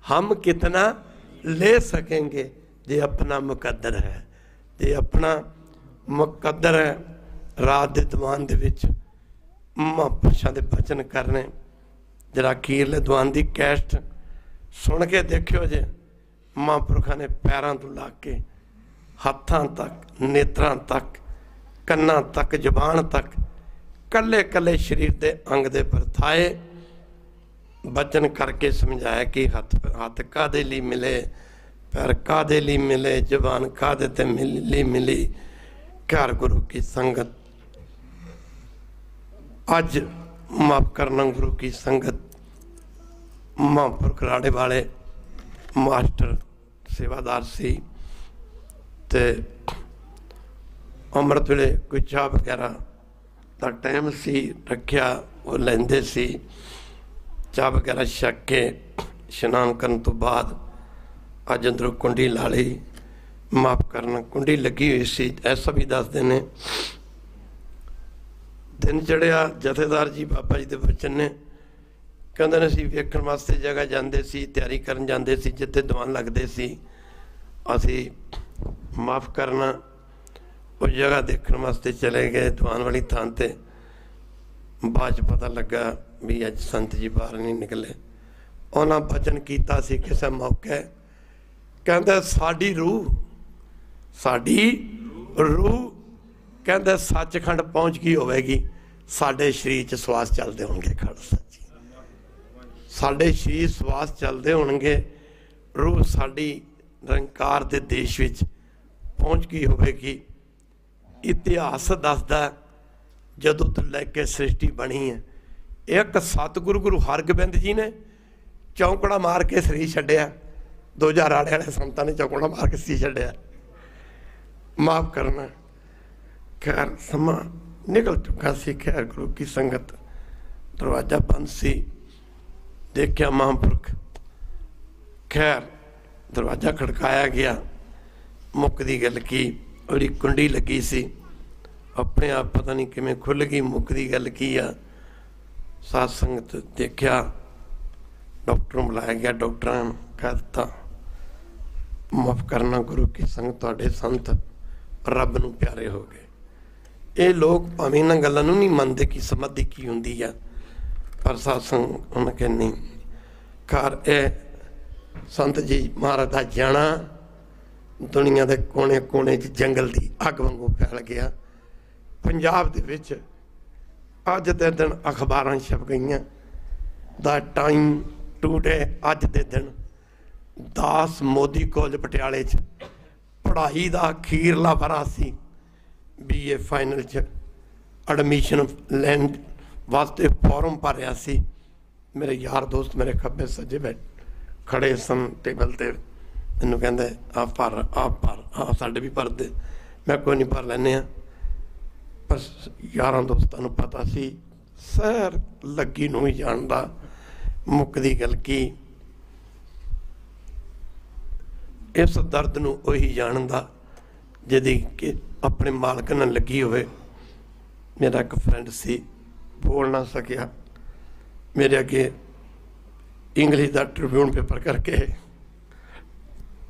हम कितना ले सकेंगे ਤੇ ਆਪਣਾ ਮੁਕੱਦਰ ਹੈ, ਤੇ ਆਪਣਾ ਮੁਕੱਦਰ ਹੈ ਰਾਤ ਦੇ ਦੀਵਾਨ ਦੇ ਵਿੱਚ ਮਹਾਂਪੁਰਸ਼ਾਂ ਦੇ ਬਚਨ ਕਰਨੇ। ਜਿਹੜਾ ਅਖੀਰਲੇ ਦੀਵਾਨ ਦੀ ਕੈਸਟ ਸੁਣ ਕੇ ਦੇਖਿਓ ਜੇ ਮਹਾਂਪੁਰਖਾਂ ਨੇ ਪੈਰਾਂ ਤੋਂ ਲਾ ਕੇ ਹੱਥਾਂ ਤੱਕ, ਨੇਤਰਾਂ ਤੱਕ, ਕੰਨਾਂ ਤੱਕ, ਜ਼ੁਬਾਨ ਤੱਕ ਕੱਲੇ ਕੱਲੇ ਸਰੀਰ ਦੇ ਅੰਗ ਦੇ ਪਰਥਾਏ ਬਚਨ ਕਰਕੇ ਸਮਝਾਇਆ ਕਿ ਹੱਥ ਹੱਥ ਕਾਦੇ ਲਈ ਮਿਲੇ? ਪੈਰ ਕਾਦੇ ਲਈ ਮਿਲੇ ਜ਼ੁਬਾਨ ਕਾਦੇ ਤੇ ਮਿਲ- ਲਈ ਮਿਲੀ? ਘਰ ਗੁਰੂ ਕੀ ਸੰਗਤ? ਅੱਜ ਮਾਫ ਕਰਨਾ ਗੁਰੂ ਕੀ ਸੰਗਤ? ਮਹਾਂਪੁਰਖ ਰਾੜੇ ਵਾਲੇ ਮਾਸਟਰ ਸੇਵਾਦਾਰ ਸੀ ਤੇ ਅੰਮ੍ਰਿਤ ਵੇਲੇ ਕੋਈ ਚਾਹ ਵਗੈਰਾ ਦਾ ਟਾਈਮ ਸੀ, ਰੱਖਿਆ, ਉਹ ਲੈਂਦੇ ਸੀ। ਚਾਹ ਵਗੈਰਾ ਛਕ ਕੇ ਇਸ਼ਨਾਨ ਕਰਨ ਤੋਂ ਬਾਅਦ ਅੱਜ ਅੰਦਰੋਂ ਕੁੰਡੀ ਲਾ ਲਈ, ਮਾਫ ਕਰਨਾ, ਕੁੰਡੀ ਲੱਗੀ ਹੋਈ ਸੀ ਐਸਾ ਵੀ ਦੱਸਦੇ ਨੇ। ਦਿਨ ਚੜਿਆ ਜਥੇਦਾਰ ਜੀ ਬਾਬਾ ਜੀ ਦੇ ਬਚਨ ਨੇ, ਕਹਿੰਦੇ ਨੇ, ਅਸੀਂ ਵੇਖਣ ਵਾਸਤੇ ਜਗ੍ਹਾ ਜਾਂਦੇ ਸੀ, ਤਿਆਰੀ ਕਰਨ ਜਾਂਦੇ ਸੀ, ਜਿੱਥੇ ਦੀਵਾਨ ਲੱਗਦੇ ਸੀ। ਅਸੀਂ ਮਾਫ ਕਰਨਾ, ਉਹ ਜਗ੍ਹਾ ਦੇਖਣ ਵਾਸਤੇ ਚਲੇ ਗਏ, ਦੀਵਾਨ ਵਾਲੀ ਥਾਂ ਤੇ। ਬਾਅਦ 'ਚ ਪਤਾ ਲੱਗਾ ਵੀ ਅੱਜ ਸੰਤ ਜੀ ਬਾਹਰ ਨਹੀਂ ਨਿਕਲੇ। ਉਹਨਾਂ ਬਚਨ ਕੀਤਾ ਸੀ ਕਿਸੇ ਮੌਕੇ ਕਹਿੰਦਾ ਸਾਡੀ ਰੂਹ ਸਾਡੀ ਰੂਹ ਕਹਿੰਦਾ ਸੱਚਖੰਡ ਪਹੁੰਚ ਗਈ ਹੋਵੇਗੀ। ਸਾਡੇ ਸਰੀਰ 'ਚ ਸਵਾਸ ਚੱਲਦੇ ਹੋਣਗੇ ਖਾਲਸਾ ਜੀ ਸਾਡੇ ਸਰੀਰ ਸਵਾਸ ਚੱਲਦੇ ਹੋਣਗੇ, ਰੂਹ ਸਾਡੀ ਨਿਰੰਕਾਰ ਦੇ ਦੇਸ਼ ਵਿੱਚ ਪਹੁੰਚ ਗਈ ਹੋਵੇਗੀ। ਇਤਿਹਾਸ ਦੱਸਦਾ ਜਦੋਂ ਤੋਂ ਲੈ ਕੇ ਸ੍ਰਿਸ਼ਟੀ ਬਣੀ ਹੈ, ਇੱਕ ਸਤਿਗੁਰੂ ਗੁਰੂ ਹਰਗੋਬਿੰਦ ਜੀ ਨੇ ਚੌਂਕੜਾ ਮਾਰ ਕੇ ਸਰੀਰ ਛੱਡਿਆ। 2000 ਵਾਲੇ ਵਾਲੇ ਸੰਤਾਂ ਨੇ ਚੌਕਣਾ ਮਾਰ ਕੇ ਸਰੀਰ ਛੱਡਿਆ। ਮਾਫ ਕਰਨਾ। ਖੈਰ, ਸਮਾਂ ਨਿਕਲ ਚੁੱਕਾ ਸੀ। ਖੈਰ, ਗੁਰੂ ਕੀ ਸੰਗਤ ਦਰਵਾਜ਼ਾ ਬੰਦ ਸੀ। ਦੇਖਿਆ ਮਹਾਂਪੁਰਖ। ਖੈਰ, ਦਰਵਾਜ਼ਾ ਖੜਕਾਇਆ ਗਿਆ। ਮੁੱਕ ਦੀ ਗੱਲ ਕੀ? ਉਹਦੀ ਕੁੰਡੀ ਲੱਗੀ ਸੀ। ਆਪਣੇ ਆਪ ਪਤਾ ਨਹੀਂ ਕਿਵੇਂ ਖੁੱਲ ਗਈ। ਮੁੱਕ ਦੀ ਗੱਲ ਕੀ ਆ? ਸਾਧ ਸੰਗਤ ਦੇਖਿਆ। ਡਾਕਟਰ ਨੂੰ ਬੁਲਾਇਆ ਗਿਆ। ਡਾਕਟਰਾਂ ਨੇ ਕਹਿ ਦਿੱਤਾ ਮਾਫ ਕਰਨਾ ਗੁਰੂ ਕੀ ਸੰਗਤ, ਤੁਹਾਡੇ ਸੰਤ ਰੱਬ ਨੂੰ ਪਿਆਰੇ ਹੋ ਗਏ। ਇਹ ਲੋਕ ਭਾਵੇਂ ਇਹਨਾਂ ਗੱਲਾਂ ਨੂੰ ਨਹੀਂ ਮੰਨਦੇ ਕਿ ਸਮਾਧੀ ਕੀ ਹੁੰਦੀ ਆ, ਪਰ ਸਾਧ ਸੰਗਤ ਉਹਨਾਂ ਕਹਿੰਦੇ ਨਹੀਂ। ਘਰ ਇਹ ਸੰਤ ਜੀ ਮਹਾਰਾਜ ਦਾ ਜਾਣਾ ਦੁਨੀਆ ਦੇ ਕੋਨੇ-ਕੋਨੇ 'ਚ ਜੰਗਲ ਦੀ ਅੱਗ ਵਾਂਗੂ ਫੈਲ ਗਿਆ। ਪੰਜਾਬ ਦੇ ਵਿੱਚ ਅੱਜ ਦੇ ਦਿਨ ਅਖਬਾਰਾਂ ਛਪ ਗਈਆਂ। ਦਾ ਟਾਈਮ ਟੂਡੇ ਅੱਜ ਦੇ ਦਿਨ। ਦਾਸ ਮੋਦੀ ਕਾਲਜ ਪਟਿਆਲੇ 'ਚ ਪੜ੍ਹਾਈ ਦਾ ਅਖੀਰਲਾ ਵਰਾ ਸੀ ਬੀਏ ਫਾਈਨਲ 'ਚ ਐਡਮਿਸ਼ਨ ਲੈਣ ਵਾਸਤੇ ਫਾਰਮ ਭਰਿਆ ਸੀ। ਮੇਰੇ ਯਾਰ ਦੋਸਤ, ਮੇਰੇ ਖੱਬੇ ਸੱਜੇ ਬੈਠ ਖੜੇ ਸਨ ਟੇਬਲ ਤੇ। ਮੈਨੂੰ ਕਹਿੰਦੇ ਆ ਭਰ ਆ ਭਰ ਆ ਸਾਡੇ ਵੀ ਭਰ ਦੇ। ਮੈਂ ਕੋਈ ਨਹੀਂ ਭਰ ਲੈਨੇ ਆ ਪਰ ਯਾਰਾਂ ਦੋਸਤਾਂ ਨੂੰ ਪਤਾ ਸੀ ਸਹਿਰ ਲੱਗੀ ਨੂੰ ਹੀ ਜਾਣਦਾ ਮੁੱਕਦੀ ਗੱਲ ਕੀ? ਇਸ ਦਰਦ ਨੂੰ ਉਹੀ ਜਾਣਦਾ, ਜਿਹਦੀ ਕਿ ਆਪਣੇ ਮਾਲਕ ਨਾਲ ਲੱਗੀ ਹੋਵੇ। ਮੇਰਾ ਇੱਕ ਫਰੈਂਡ ਸੀ, ਬੋਲ ਨਾ ਸਕਿਆ। ਮੇਰੇ ਅੱਗੇ ਇੰਗਲਿਸ਼ ਦਾ ਟ੍ਰਿਬਿਊਨ ਪੇਪਰ ਕਰਕੇ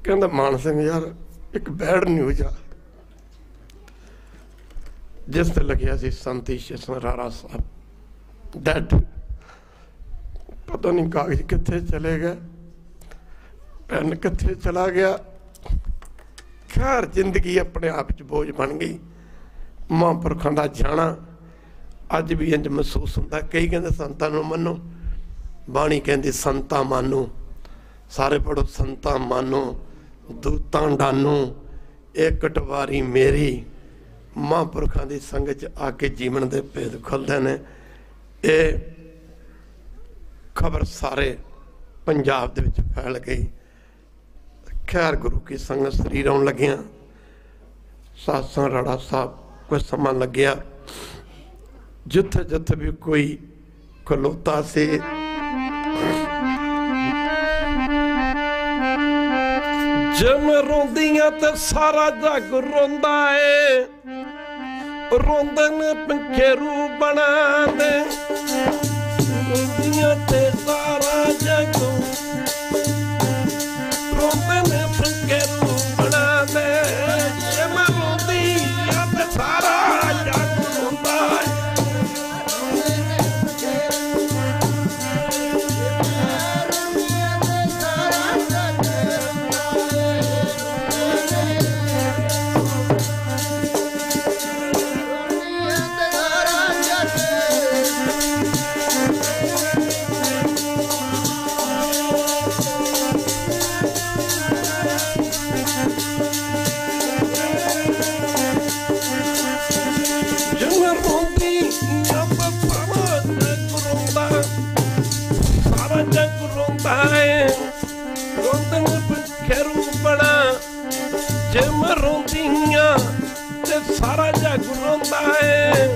ਕਹਿੰਦਾ ਮਾਨ ਸਿੰਘ ਯਾਰ, ਇੱਕ ਬੈਡ ਨਿਊਜ਼ ਆ। ਜਿਸ ਤੇ ਲਿਖਿਆ ਸੀ, ਸੰਤੀ ਸ਼ਿਸ਼ਨ ਰਾਰਾ ਸਾਹਿਬ। ਡੈਡ ਪਤਾ ਨਹੀਂ ਕਾਗਜ਼ ਕਿੱਥੇ ਚਲੇ ਗਏ। ਪੈਨ ਕਿੱਥੇ ਚਲਾ ਗਿਆ। ਖੈਰ ਜ਼ਿੰਦਗੀ ਆਪਣੇ ਆਪ ਚ ਬੋਝ ਬਣ ਗਈ। ਮਹਾਂਪੁਰਖਾਂ ਦਾ ਜਾਣਾ ਅੱਜ ਵੀ ਇੰਜ ਮਹਿਸੂਸ ਹੁੰਦਾ। ਕਈ ਕਹਿੰਦੇ ਸੰਤਾਂ ਨੂੰ ਮੰਨੋ, ਬਾਣੀ ਕਹਿੰਦੀ ਸੰਤਾਂ ਮਾਨੋ। ਸਾਰੇ ਪੜੋ ਸੰਤਾਂ ਮਾਨੋ, ਦੂਤਾਂ ਡਾਨੋ, ਇੱਕ ਟਵਾਰੀ ਮੇਰੀ। ਮਹਾਂਪੁਰਖਾਂ ਦੀ ਸੰਗਤ ਚ ਆ ਕੇ ਜੀਵਨ ਦੇ ਭੇਦ ਖੁੱਲਦੇ ਨੇ। ਇਹ ਖਬਰ ਸਾਰੇ ਪੰਜਾਬ ਦੇ ਵਿੱਚ ਫੈਲ ਗਈ। ਖੈਰ ਗੁਰੂ ਕੀ ਸੰਗਤ ਸਰੀਰ ਆਉਣ ਲੱਗਿਆ। ਸਾਸਾਂ ਰਾੜਾ ਸਾਹਿਬ, ਕੋਈ ਸਮਾਂ ਲੱਗਿਆ। ਜਿੱਥੇ ਜਿੱਥੇ ਵੀ ਕੋਈ ਖਲੋਤਾ ਸੀ। ਜਮ ਰੋਂਦੀਆਂ ਤੇ ਸਾਰਾ ਜੱਗ ਰੋਂਦਾ ਏ। ਰੋਂਦੇ ਨੇ ਪੰਖੇਰੂ ਬਣਾਦੇ ਰੋਂਦੀਆਂ ਤੇ ਸਾਰਾ ਜੱਗ ਸਾਰਾ ਜੱਗ ਏ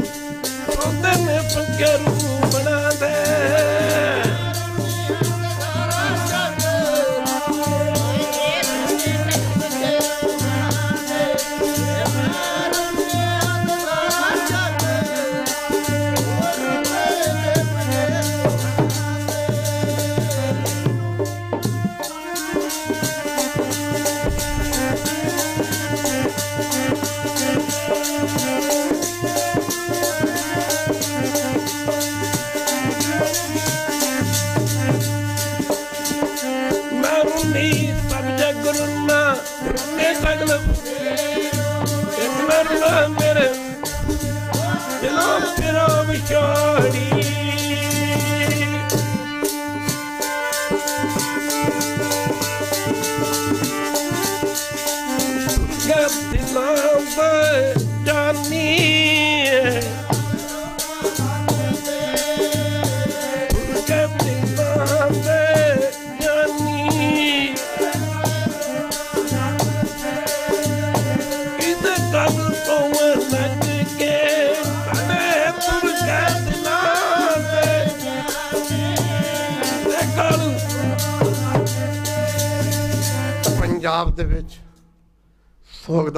ਰੋਂਦੇ ਨੇ ਪੰਖੇਰੂ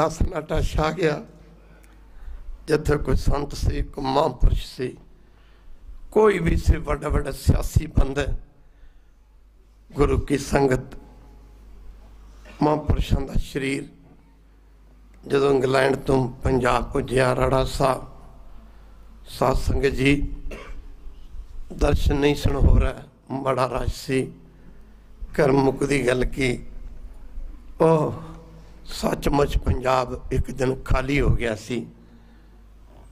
ਦਾ ਸਨਾਟਾ ਛਾ ਗਿਆ। ਜਿੱਥੇ ਕੋਈ ਸੰਤ ਸੀ, ਕੋਈ ਮਹਾਂਪੁਰਸ਼ ਸੀ, ਕੋਈ ਵੀ ਸੀ, ਵੱਡਾ ਵੱਡਾ ਸਿਆਸੀ ਬੰਦਾ, ਗੁਰੂ ਕੀ ਸੰਗਤ, ਮਹਾਂਪੁਰਸ਼ਾਂ ਦਾ ਸ਼ਰੀਰ, ਜਦੋਂ ਇੰਗਲੈਂਡ ਤੋਂ ਪੰਜਾਬ ਪੁੱਜਿਆ, ਰਾੜਾ ਸਾਹਿਬ, ਸਾਧ ਸੰਗਤ ਜੀ, ਦਰਸ਼ਨ ਨਹੀਂ ਸੁਣ ਹੋ ਰਿਹਾ ਬੜਾ ਰਸ਼ ਸੀ ਕਰਮ ਮੁਕਦੀ ਗੱਲ ਕੀ, ਉਹ ਸੱਚਮੁੱਚ ਪੰਜਾਬ ਇੱਕ ਦਿਨ ਖਾਲੀ ਹੋ ਗਿਆ ਸੀ।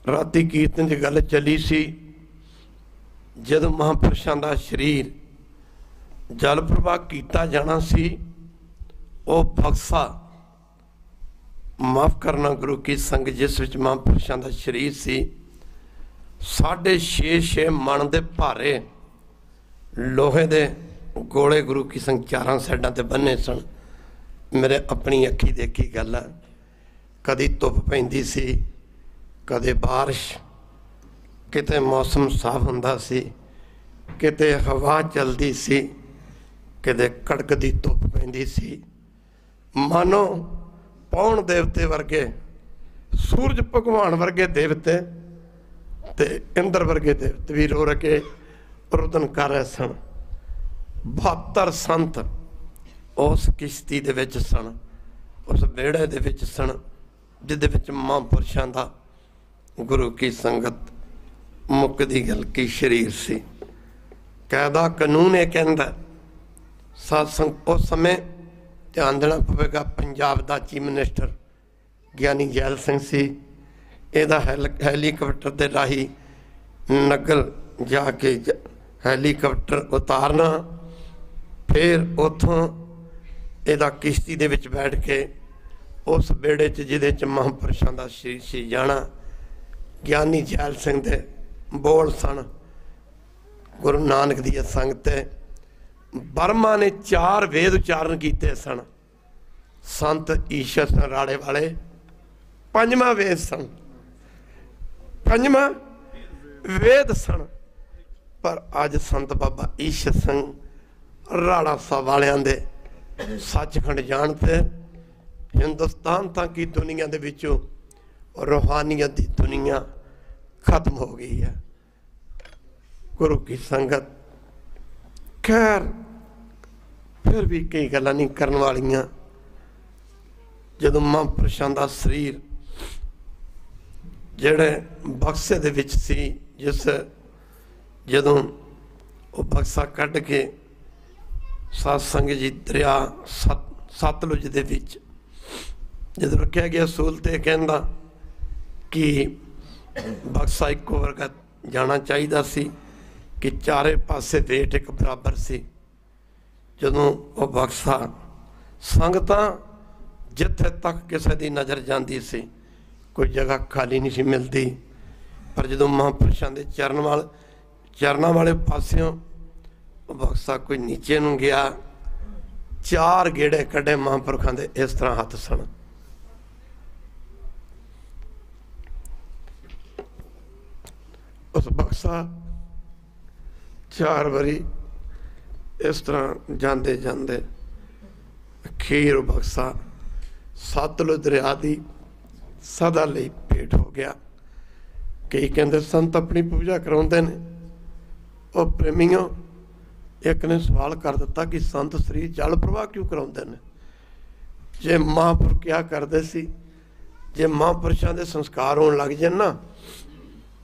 ਰਾਤੀ ਕੀਰਤਨ ਦੀ ਗੱਲ ਚੱਲੀ ਸੀ। ਜਦੋਂ ਮਹਾਂਪੁਰਸ਼ਾਂ ਦਾ ਸਰੀਰ ਜਲ ਪ੍ਰਵਾਹ ਕੀਤਾ ਜਾਣਾ ਸੀ, ਉਹ ਬਕਸਾ ਮਾਫ ਕਰਨਾ ਗੁਰੂ ਕੀ ਸੰਗ, ਜਿਸ ਵਿੱਚ ਮਹਾਂਪੁਰਸ਼ਾਂ ਦਾ ਸਰੀਰ ਸੀ, ਸਾਢੇ ਛੇ ਛੇ ਮਣ ਦੇ ਭਾਰੇ ਲੋਹੇ ਦੇ ਗੋਲੇ ਗੁਰੂ ਕੀ ਸੰਗ ਚਾਰਾਂ ਸਾਈਡਾਂ ਤੇ ਬੰਨੇ ਸਨ। ਮੇਰੇ ਆਪਣੀ ਅੱਖੀ ਦੇਖੀ ਗੱਲ ਆ। ਕਦੀ ਧੁੱਪ ਪੈਂਦੀ ਸੀ, ਕਦੇ ਬਾਰਿਸ਼। ਕਿਤੇ ਮੌਸਮ ਸਾਫ਼ ਹੁੰਦਾ ਸੀ, ਕਿਤੇ ਹਵਾ ਚੱਲਦੀ ਸੀ, ਕਿਤੇ ਕੜਕਦੀ ਧੁੱਪ ਪੈਂਦੀ ਸੀ। ਮਾਨੋ ਪੌਣ ਦੇਵਤੇ ਵਰਗੇ, ਸੂਰਜ ਭਗਵਾਨ ਵਰਗੇ ਦੇਵਤੇ ਤੇ ਇੰਦਰ ਵਰਗੇ ਦੇਵਤੇ ਵੀ ਰੋ ਰਕੇ ਰੁਦਨ ਕਰ ਰਹੇ ਸਨ। 72 ਸੰਤ ਉਸ ਕਿਸ਼ਤੀ ਦੇ ਵਿੱਚ ਸਨ, ਉਸ ਵਿਹੜੇ ਦੇ ਵਿੱਚ ਸਨ, ਜਿਹਦੇ ਵਿੱਚ ਮਹਾਂਪੁਰਸ਼ਾਂ ਦਾ ਗੁਰੂ ਕੀ ਸੰਗਤ ਮੁੱਕਦੀ ਗੱਲ ਕੀ ਸ਼ਰੀਰ ਸੀ। ਕਾਇਦਾ ਕਾਨੂੰਨ ਇਹ ਕਹਿੰਦਾ ਸਾਧ ਉਸ ਸਮੇਂ ਧਿਆਨ ਦੇਣਾ ਪਵੇਗਾ, ਪੰਜਾਬ ਦਾ ਚੀਫ ਮਿਨਿਸਟਰ ਗਿਆਨੀ ਜੈਲ ਸਿੰਘ ਸੀ। ਇਹਦਾ ਹੈਲ- ਹੈਲੀਕਾਪਟਰ ਦੇ ਰਾਹੀਂ ਨਗਲ ਜਾ ਕੇ ਜ- ਹੈਲੀਕਾਪਟਰ ਉਤਾਰਨਾ, ਫਿਰ ਉਥੋਂ ਇਹਦਾ ਕਿਸ਼ਤੀ ਦੇ ਵਿੱਚ ਬੈਠ ਕੇ ਉਸ ਬੇੜੇ 'ਚ, ਜਿਹਦੇ 'ਚ ਮਹਾਂਪੁਰਸ਼ਾਂ ਦਾ ਸ਼ਰੀਰ ਸੀ ਜਾਣਾ, ਗਿਆਨੀ ਜੈਲ ਸਿੰਘ ਦੇ ਬੋਲ ਸਨ। ਗੁਰੂ ਨਾਨਕ ਦੀ ਸੰਗਤ ਹੈ। ਬਰਮਾ ਨੇ ਚਾਰ ਵੇਦ ਉਚਾਰਨ ਕੀਤੇ ਸਨ। ਸੰਤ ਈਸ਼ਰ ਸਿੰਘ ਰਾੜੇ ਵਾਲੇ ਪੰਜਵਾਂ ਵੇਦ ਸਨ। ਪੰਜਵਾਂ ਵੇਦ ਸਨ। ਪਰ ਅੱਜ ਸੰਤ ਬਾਬਾ ਈਸ਼ਰ ਸਿੰਘ ਰਾੜਾ ਸਾਹਿਬ ਵਾਲਿਆਂ ਦੇ ਸੱਚਖੰਡ ਜਾਣ ਤੇ ਹਿੰਦੁਸਤਾਨ ਤਾਂ ਕੀ ਦੁਨੀਆ ਦੇ ਵਿੱਚੋਂ ਰੂਹਾਨੀਅਤ ਦੀ ਦੁਨੀਆ ਖਤਮ ਹੋ ਗਈ ਹੈ। ਗੁਰੂ ਕੀ ਸੰਗਤ, ਖੈਰ, ਫਿਰ ਵੀ ਕਈ ਗੱਲਾਂ ਨਹੀਂ ਕਰਨ ਵਾਲੀਆਂ। ਜਦੋਂ ਮਹਾਂਪੁਰਸ਼ਾਂ ਦਾ ਸਰੀਰ ਜਿਹੜੇ ਬਕਸੇ ਦੇ ਵਿੱਚ ਸੀ, ਜਿਸ ਜਦੋਂ ਉਹ ਬਕਸਾ ਕੱਢ ਕੇ ਸਾਧ ਸੰਗਤ ਜੀ ਦਰਿਆ ਸਤ- ਸਤਲੁਜ ਦੇ ਵਿੱਚ। ਜਦੋਂ ਰੱਖਿਆ ਗਿਆ ਸੂਲ ਤੇ ਕਹਿੰਦਾ ਕਿ ਬਕਸਾ ਇੱਕੋ ਵਰਗਾ ਜਾਣਾ ਚਾਹੀਦਾ ਸੀ ਕਿ ਚਾਰੇ ਪਾਸੇ ਵੇਟ ਇੱਕ ਬਰਾਬਰ ਸੀ। ਜਦੋਂ ਉਹ ਬਕਸਾ ਸੰਗਤਾਂ ਜਿੱਥੇ ਤੱਕ ਕਿਸੇ ਦੀ ਨਜ਼ਰ ਜਾਂਦੀ ਸੀ, ਕੋਈ ਜਗ੍ਹਾ ਖਾਲੀ ਨਹੀਂ ਸੀ ਮਿਲਦੀ। ਪਰ ਜਦੋਂ ਮਹਾਂਪੁਰਸ਼ਾਂ ਦੇ ਚਰਨ ਵਾਲ ਚਰਨਾਂ ਵਾਲੇ ਪਾਸਿਓਂ ਬਕਸਾ ਕੋਈ ਨੀਚੇ ਨੂੰ ਗਿਆ, ਚਾਰ ਗੇੜੇ ਕੱਢੇ ਮਹਾਂਪੁਰਖਾਂ ਦੇ, ਇਸ ਤਰ੍ਹਾਂ ਹੱਥ ਸਨ। ਉਸ ਬਕਸਾ ਚਾਰ ਵਾਰੀ ਇਸ ਤਰ੍ਹਾਂ ਜਾਂਦੇ ਜਾਂਦੇ ਅਖੀਰ ਉਹ ਬਕਸਾ ਸਤਲੁਜ ਦਰਿਆ ਦੀ ਸਦਾ ਲਈ ਭੇਟ ਹੋ ਗਿਆ। ਕਈ ਕਹਿੰਦੇ ਸੰਤ ਆਪਣੀ ਪੂਜਾ ਕਰਾਉਂਦੇ ਨੇ, ਉਹ ਪ੍ਰੇਮੀਓ ਇੱਕ ਨੇ ਸਵਾਲ ਕਰ ਦਿੱਤਾ ਕਿ ਸੰਤ ਸ੍ਰੀ ਜਲ ਪ੍ਰਵਾਹ ਕਿਉਂ ਕਰਾਉਂਦੇ ਨੇ? ਜੇ ਮਹਾਂਪੁਰਖ ਕਿਆ ਕਰਦੇ ਸੀ? ਜੇ ਮਹਾਂਪੁਰਸ਼ਾਂ ਦੇ ਸੰਸਕਾਰ ਹੋਣ ਲੱਗ ਜਾਣ ਨਾ,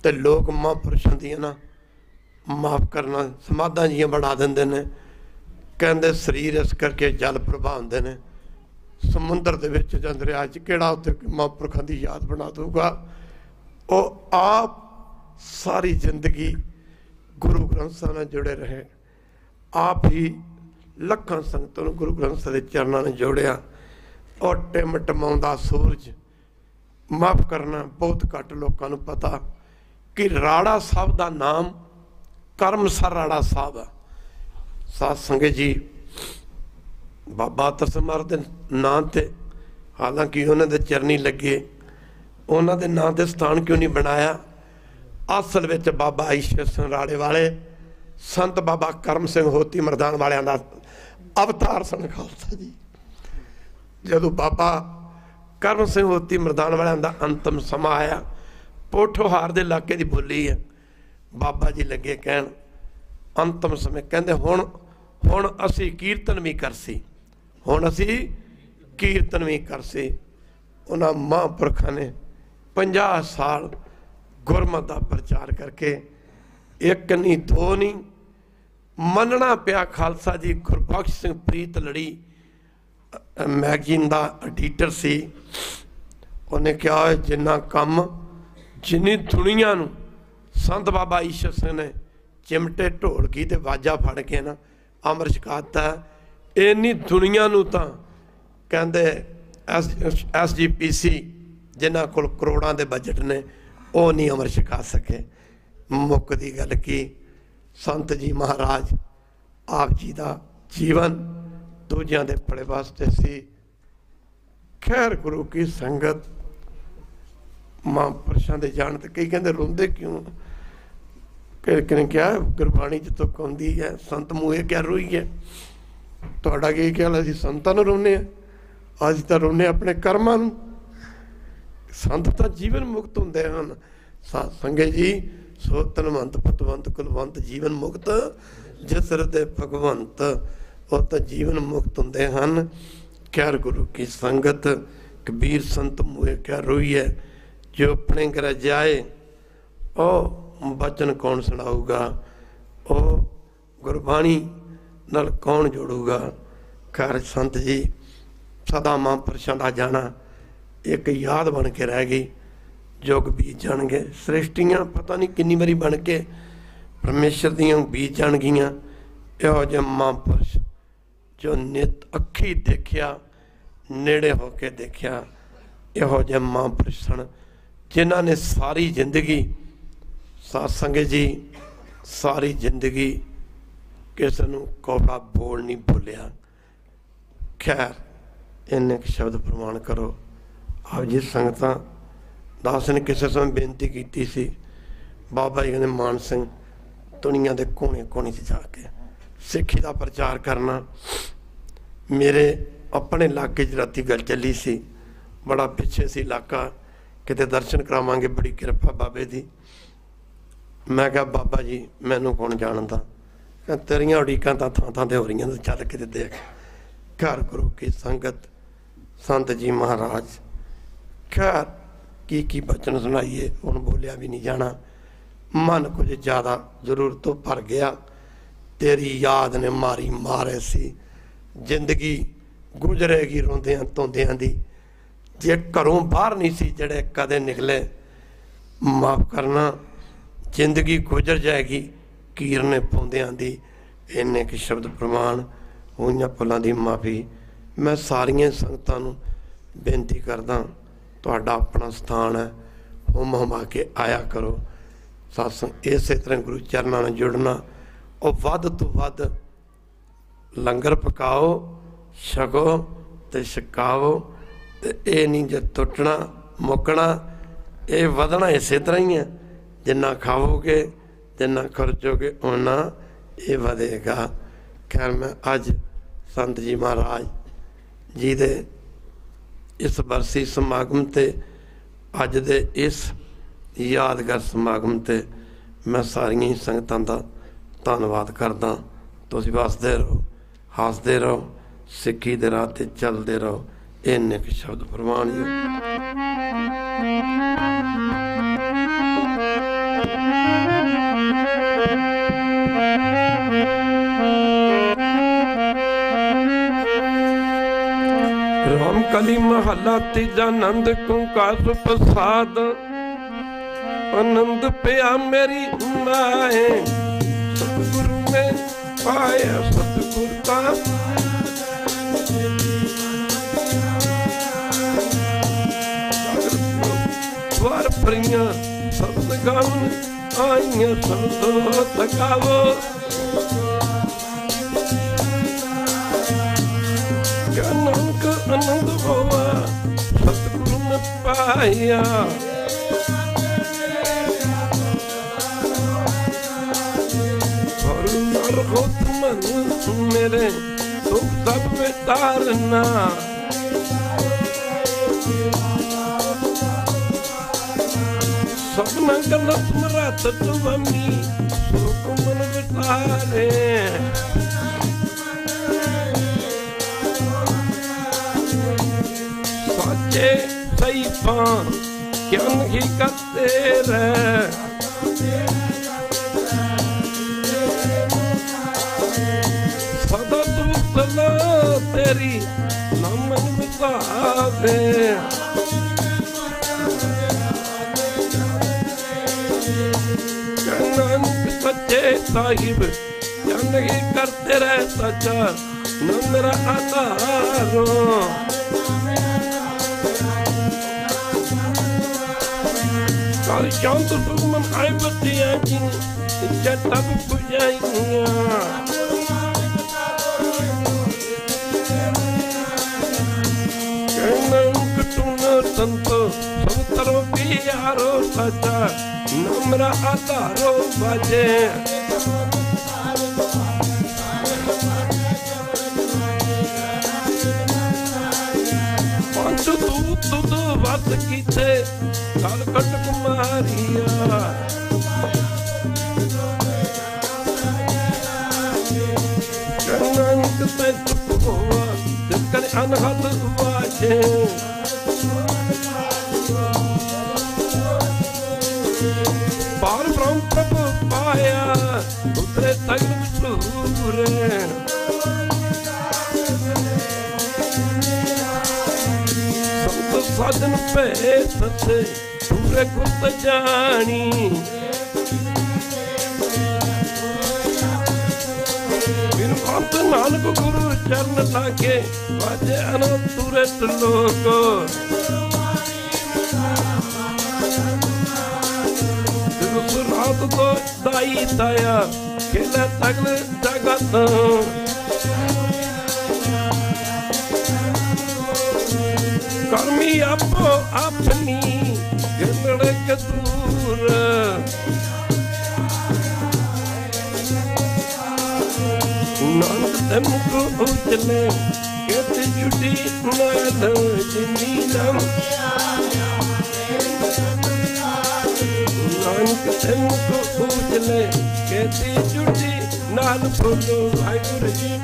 ਤੇ ਲੋਕ ਮਹਾਂਪੁਰਸ਼ਾਂ ਦੀਆਂ ਨਾ ਮਾਫ ਕਰਨਾ, ਸਮਾਧਾਂ ਜੀਆਂ ਬਣਾ ਦਿੰਦੇ ਨੇ। ਕਹਿੰਦੇ ਸਰੀਰ ਇਸ ਕਰਕੇ ਜਲ ਪ੍ਰਵਾਹ ਹੁੰਦੇ ਨੇ। ਸਮੁੰਦਰ ਦੇ ਵਿੱਚ ਜਾਂ ਦਰਿਆ 'ਚ ਕਿਹੜਾ ਉੱਥੇ ਮਹਾਂਪੁਰਖਾਂ ਦੀ ਯਾਦ ਬਣਾ ਦੂਗਾ ਉਹ ਆਪ ਸਾਰੀ ਜ਼ਿੰਦਗੀ ਗੁਰੂ ਗ੍ਰੰਥ ਸਾਹਿਬ ਨਾਲ ਜੁੜੇ ਰਹੇ। ਆਪ ਹੀ ਲੱਖਾਂ ਸੰਗਤਾਂ ਨੂੰ ਗੁਰੂ ਗ੍ਰੰਥ ਸਾਹਿਬ ਦੇ ਚਰਨਾਂ ਨੇ ਜੋੜਿਆ ਔਰ ਟਿਮ ਟਮਾਉਂਦਾ ਸੂਰਜ। ਮਾਫ ਕਰਨਾ, ਬਹੁਤ ਘੱਟ ਲੋਕਾਂ ਨੂੰ ਪਤਾ ਕਿ ਰਾੜਾ ਸਾਹਿਬ ਦਾ ਨਾਮ ਕਰਮਸਰ ਰਾੜਾ ਸਾਹਿਬ ਆ। ਸਾਧ ਸੰਗਤ ਜੀ, ਬਾਬਾ ਤਸਮਰ ਦੇ ਨਾਂ ਤੇ ਹਾਲਾਂਕਿ ਉਹਨਾਂ ਦੇ ਚਰਨੀ ਲੱਗੇ, ਉਹਨਾਂ ਦੇ ਨਾਂ ਤੇ ਸਥਾਨ ਕਿਉਂ ਨਹੀਂ ਬਣਾਇਆ? ਅਸਲ ਵਿੱਚ ਬਾਬਾ ਈਸ਼ਰ ਸਿੰਘ ਰਾੜੇ ਵਾਲੇ ਸੰਤ ਬਾਬਾ ਕਰਮ ਸਿੰਘ ਹੋਤੀ ਮਰਦਾਨ ਵਾਲਿਆਂ ਦਾ ਅਵਤਾਰ ਸਨ ਖਾਲਸਾ ਜੀ। ਜਦੋਂ ਬਾਬਾ ਕਰਮ ਸਿੰਘ ਹੋਤੀ ਮਰਦਾਨ ਵਾਲਿਆਂ ਦਾ ਅੰਤਮ ਸਮਾਂ ਆਇਆ, ਪੋਠੋਹਾਰ ਦੇ ਇਲਾਕੇ ਦੀ ਬੋਲੀ ਹੈ। ਬਾਬਾ ਜੀ ਲੱਗੇ ਕਹਿਣ, ਅੰਤਮ ਸਮੇਂ। ਕਹਿੰਦੇ, ਹੁਣ ਹੁਣ ਅਸੀਂ ਕੀਰਤਨ ਵੀ ਕਰਸੀ। ਹੁਣ ਅਸੀਂ ਕੀਰਤਨ ਵੀ ਕਰਸੀ। ਉਹਨਾਂ ਮਹਾਂਪੁਰਖਾਂ ਨੇ 50 ਸਾਲ ਗੁਰਮਤ ਦਾ ਪ੍ਰਚਾਰ ਕਰਕੇ, ਇੱਕ ਨਹੀਂ ਦੋ ਨਹੀਂ ਮੰਨਣਾ ਪਿਆ ਖਾਲਸਾ ਜੀ, ਗੁਰਬਖਸ਼ ਸਿੰਘ ਪ੍ਰੀਤ ਲੜੀ ਮੈਗਜ਼ੀਨ ਦਾ ਐਡੀਟਰ ਸੀ। ਉਹਨੇ ਕਿਹਾ, ਜਿੰਨਾ ਕੰਮ, ਜਿੰਨੀ ਦੁਨੀਆ ਨੂੰ ਸੰਤ ਬਾਬਾ ਈਸ਼ਰ ਸਿੰਘ ਨੇ ਚਿਮਟੇ ਢੋਲਕੀ ਤੇ ਵਾਜਾ ਫੜ ਕੇ ਨਾ ਅਮਰ ਛਕਾਤਾ, ਇੰਨੀ ਦੁਨੀਆ ਨੂੰ ਤਾਂ ਕਹਿੰਦੇ ਐਸਜੀਪੀਸੀ ਜਿਨ੍ਹਾਂ ਕੋਲ ਕਰੋੜਾਂ ਦੇ ਬਜਟ ਨੇ, ਉਹ ਨਹੀਂ ਅਮਰ ਛਕਾ ਸਕੇ। ਮੁੱਕ ਦੀ ਗੱਲ ਕੀ? ਸੰਤ ਜੀ ਮਹਾਰਾਜ ਆਪ ਜੀ ਦਾ ਜੀਵਨ ਦੂਜਿਆਂ ਦੇ ਭਲੇ ਵਾਸਤੇ ਸੀ। ਖੈਰ ਗੁਰੂ ਕੀ ਸੰਗਤ ਮਹਾਂਪੁਰਸ਼ਾਂ ਦੇ ਜਾਣ ਤੇ ਕਈ ਕਹਿੰਦੇ ਰੋਂਦੇ ਕਿਉਂ? ਕਿ ਕਿਨੇ ਕਿਹਾ, ਗੁਰਬਾਣੀ ਚ ਤੁਕ ਆਉਂਦੀ ਹੈ, ਸੰਤ ਮੂਹੇ ਕਿਆ ਰੋਈ ਹੈ? ਤੁਹਾਡਾ ਕੀ ਖਿਆਲ ਹੈ, ਅਸੀਂ ਸੰਤਾਂ ਨੂੰ ਰੋਨੇ ਆ ਅਸੀਂ ਤਾਂ ਰੋਨੇ ਆਪਣੇ ਕਰਮਾਂ ਨੂੰ। ਸੰਤ ਤਾਂ ਜੀਵਨ ਮੁਕਤ ਹੁੰਦੇ ਹਨ। ਸਾਧ ਸੰਗਤ ਜੀ ਸੋ ਤਨਵੰਤ ਪਤਵੰਤ ਕੁਲਵੰਤ ਜੀਵਨ ਮੁਕਤ ਜਿਸ ਹਿਰਦੇ ਭਗਵੰਤ, ਉਹ ਤਾਂ ਜੀਵਨ ਮੁਕਤ ਹੁੰਦੇ ਹਨ। ਕਿਆ ਗੁਰੂ ਕੀ ਸੰਗਤ, ਕਬੀਰ ਸੰਤ ਮੂਹੇ ਕਿਆ ਰੋਈ ਜੋ ਆਪਣੇ ਘਰ ਜਾਏ, ਉਹ ਬਚਨ ਕੌਣ ਸੁਣਾਊਗਾ? ਉਹ ਗੁਰਬਾਣੀ ਨਾਲ ਕੌਣ ਜੋੜੂਗਾ? ਘਰ ਸੰਤ ਜੀ, ਸਦਾ ਮਹਾਂਪੁਰਸ਼ਾਂ ਦਾ ਜਾਣਾ ਇੱਕ ਯਾਦ ਬਣ ਕੇ ਰਹਿ ਗਈ। ਜੁਗ ਬੀਤ ਜਾਣਗੇ। ਸ੍ਰਿਸ਼ਟੀਆਂ ਪਤਾ ਨਹੀਂ ਕਿੰਨੀ ਵਾਰੀ ਬਣ ਕੇ ਪਰਮੇਸ਼ਰ ਦੀਆਂ ਬੀਤ ਜਾਣਗੀਆਂ। ਇਹੋ ਜਿਹੇ ਮਹਾਂਪੁਰਸ਼ ਜੋ ਨਿਤ ਅੱਖੀ ਦੇਖਿਆ, ਨੇੜੇ ਹੋ ਕੇ ਦੇਖਿਆ, ਇਹੋ ਜਿਹੇ ਮਹਾਂਪੁਰਸ਼ ਸਨ, ਜਿਨ੍ਹਾਂ ਨੇ ਸਾਰੀ ਜ਼ਿੰਦਗੀ ਸਾਧ ਸੰਗਤ ਜੀ, ਸਾਰੀ ਜ਼ਿੰਦਗੀ ਕਿਸੇ ਨੂੰ ਕੋਪਾ ਬੋਲ ਨਹੀਂ ਭੁੱਲਿਆ ਖੈਰ ਇੰਨੇ ਕੁ ਸ਼ਬਦ ਪ੍ਰਮਾਣ ਕਰੋ। ਆਪ ਜੀ ਸੰਗਤਾਂ ਦਾਸ ਨੇ ਕਿਸੇ ਸਮੇਂ ਬੇਨਤੀ ਕੀਤੀ ਸੀ ਬਾਬਾ ਜੀ ਕਹਿੰਦੇ ਮਾਨ ਸਿੰਘ ਦੁਨੀਆ ਦੇ ਕੋਨੇ ਕੋਨੇ 'ਚ ਜਾ ਕੇ ਸਿੱਖੀ ਦਾ ਪ੍ਰਚਾਰ ਕਰਨਾ। ਮੇਰੇ ਆਪਣੇ ਇਲਾਕੇ 'ਚ ਰਾਤੀ ਗੱਲ ਚੱਲੀ ਸੀ ਬੜਾ ਪਿੱਛੇ ਸੀ ਇਲਾਕਾ ਕਿਤੇ ਦਰਸ਼ਨ ਕਰਾਵਾਂਗੇ ਬੜੀ ਕਿਰਪਾ ਬਾਬੇ ਦੀ। ਮੈਂ ਕਿਹਾ ਬਾਬਾ ਜੀ ਮੈਨੂੰ ਕੌਣ ਜਾਣਦਾ? ਕਹਿੰਦਾ, ਤੇਰੀਆਂ ਉਡੀਕਾਂ ਤਾਂ ਥਾਂ ਥਾਂ ਤੇ ਹੋ ਰਹੀਆਂ ਨੇ ਚੱਲ ਕਿਤੇ ਦੇਖ। ਘਰ ਗੁਰੂ ਕੀ ਸੰਗਤ ਸੰਤ ਜੀ ਮਹਾਰਾਜ ਘਰ ਕੀ ਕੀ ਬਚਨ ਸੁਣਾਈਏ, ਹੁਣ ਬੋਲਿਆ ਵੀ ਨਹੀਂ ਜਾਣਾ। ਮਨ ਕੁਝ ਜ਼ਿਆਦਾ ਜ਼ਰੂਰ ਤੋਂ ਭਰ ਗਿਆ। ਤੇਰੀ ਯਾਦ ਨੇ ਮਾਰੀ ਮਾਰੇ ਸੀ। ਜ਼ਿੰਦਗੀ ਗੁਜ਼ਰੇਗੀ ਰੋਂਦਿਆਂ ਧੋਂਦਿਆਂ ਦੀ। ਜੇ ਘਰੋਂ ਬਾਹਰ ਨਹੀਂ ਸੀ ਜਿਹੜੇ ਕਦੇ ਨਿਕਲੇ, ਮਾਫ ਕਰਨਾ, ਜ਼ਿੰਦਗੀ ਗੁਜ਼ਰ ਜਾਏਗੀ ਕੀਰਨੇ ਪਾਉਂਦਿਆਂ ਦੀ। ਇੰਨੇ ਕਿ ਸ਼ਬਦ ਪ੍ਰਮਾਣ ਹੋਈਆਂ ਭੁੱਲਾਂ ਦੀ ਮਾਫੀ। ਮੈਂ ਸਾਰੀਆਂ ਸੰਗਤਾਂ ਨੂੰ ਬੇਨਤੀ ਕਰਦਾ ਤੁਹਾਡਾ ਆਪਣਾ ਸਥਾਨ ਹੈ, ਹੁਮ ਹੁਮਾ ਕੇ ਆਇਆ ਕਰੋ। ਸਤਸੰਗ ਇਸੇ ਤਰ੍ਹਾਂ ਗੁਰੂ ਚਰਨਾਂ ਨਾਲ ਜੁੜਨਾ, ਉਹ ਵੱਧ ਤੋਂ ਵੱਧ ਲੰਗਰ ਪਕਾਓ, ਛਕੋ ਤੇ ਛਕਾਓ ਤੇ ਇਹ ਨਹੀਂ ਜੇ ਟੁੱਟਣਾ, ਮੁੱਕਣਾ, ਇਹ ਵਧਣਾ ਇਸੇ ਤਰ੍ਹਾਂ ਹੀ ਹੈ। ਜਿੰਨਾ ਖਾਵੋਗੇ, ਜਿੰਨਾ ਖਰਚੋਗੇ ਉਹਨਾਂ ਇਹ ਵਧੇਗਾ। ਖੈਰ, ਮੈਂ ਅੱਜ ਸੰਤ ਜੀ ਮਹਾਰਾਜ ਜੀ ਦੇ ਇਸ ਬਰਸੀ ਸਮਾਗਮ ਤੇ ਅੱਜ ਦੇ ਇਸ ਯਾਦਗਾਰ ਸਮਾਗਮ ਤੇ ਮੈਂ ਸਾਰੀਆਂ ਹੀ ਸੰਗਤਾਂ ਦਾ ਧੰਨਵਾਦ ਕਰਦਾ। ਤੁਸੀਂ ਵਸਦੇ ਰਹੋ, ਹੱਸਦੇ ਰਹੋ, ਸਿੱਖੀ ਦੇ ਰਾਹ ਤੇ ਚੱਲਦੇ ਰਹੋ। ਇੰਨੇ ਕੁ ਸ਼ਬਦ ਪ੍ਰਵਾਨ ਜੀ। ਕਲੀ ਮਹੱਲਾ ਤੀਜਾ ਆਨੰਦ ਕੁੰਕਾਰ ਪ੍ਰਸਾਦ। ਆਨੰਦ ਪਿਆ ਮੇਰੀ ਮਾਏ, ਸਤਿਗੁਰੂ ਨੇ ਪਾਇਆ ਸਤਿਗੁਰ ਦਾ ਵਾਰ ਪਰੀਆਂ ਸਬਦ ਗਾਉਣ ਆਈਆਂ ਸੰਤੋ ਤਕਾਵੋ ਨਾਨਕ ਆਨੰਦ ਪਾਇਆ। ਔਰ ਨਰ ਹੋਤ ਮਨ ਮੇਰੇ ਦੁੱਖ ਸਭ ਵਿਤਾਰਨਾ ਸਭਨਾ ਗਲਤ ਮਰਾਤ ਤੁਮੀ ਸੁਖ ਸਈਫਾਂ ਕਿਉਂ ਨਹੀਂ ਕਰਤੇ ਰਹਿ ਸਦਾ ਤੂੰ ਸਲਾ ਤੇਰੀ ਨਾਮਨ ਮਿਸਾਵੇ ਨਾਨਕ ਸੱਚੇ ਸਾਹਿਬ ਕਿਉਂ ਨਹੀਂ ਕਰਤੇ ਰਹਿ ਸੱਚਾ ਨੰਦਰਾ Council for my I'm with the acting. It's just up for you. संत संत पियारो सचा नम्र आधारो बजे पंच दूत दूत बात की ਕਲ ਕਟ ਕੁਮਾਰੀਆ। ਨਾਨਕ ਤੇ ਚੁੱਪ ਹੋਆ ਅਨਹਦ ਵਾਜੇ। ਪਾਰ ਬ੍ਰਹਮ ਪ੍ਰਭ ਪਾਇਆ ਉਤਰੇ ਤਗਨ ਸੂਰੇ ਸਾਧਨ ਭੇ ਸਤੇ ਪੂਰੇ ਗੁਰਤ ਜਾਣੀ। ਬਿਨ ਅੰਤ ਨਾਨਕ ਗੁਰੂ ਚਰਨ ਲਾਗੇ ਵਾਜੇ ਅਨੰਤੁਰਤ ਲੋਕ। ਗੁਰੂ ਸੁਰਾਤ ਤੋਂ ਦਾਈ ਤਾਇਆ ਖੇਲੇ ਤਗਲ ਜਗਤ। ਕਰਮੀ ਆਪੋ ਆਪਣੀ ਗਿਰੜ ਕਦੂਰ ਨਾਨਕ ਤੇ ਮੁਖ ਉਜਲੇ ਕਿਤ ਛੁਟੀ ਨਾਲ ਜਿਨੀ ਨਾਮ ਨਾਨਕ ਤੇ ਮੁਖ ਉਜਲੇ ਕਿਤ ਛੁਟੀ ਨਾਲ ਫੁੱਲੋ ਵਾਹਿਗੁਰੂ ਜੀ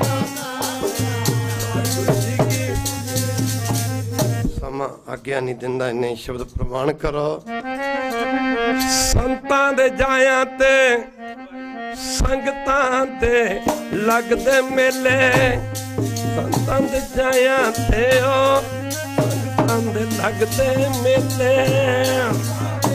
ਆਗਿਆ ਨਹੀਂ ਦਿੰਦਾ, ਇੰਨੇ ਸ਼ਬਦ ਪ੍ਰਮਾਣ ਕਰੋ। ਸੰਤਾਂ ਦੇ ਜਾਇਆਂ ਤੇ, ਸੰਗਤਾਂ ਤੇ ਲੱਗਦੇ ਮੇਲੇ। ਸੰਤਾਂ ਦੇ ਜਾਇਆਂ ਤੇ ਉਹ ਸੰਗਤਾਂ ਦੇ ਲੱਗਦੇ ਮੇਲੇ। ਸੰਤਾਂ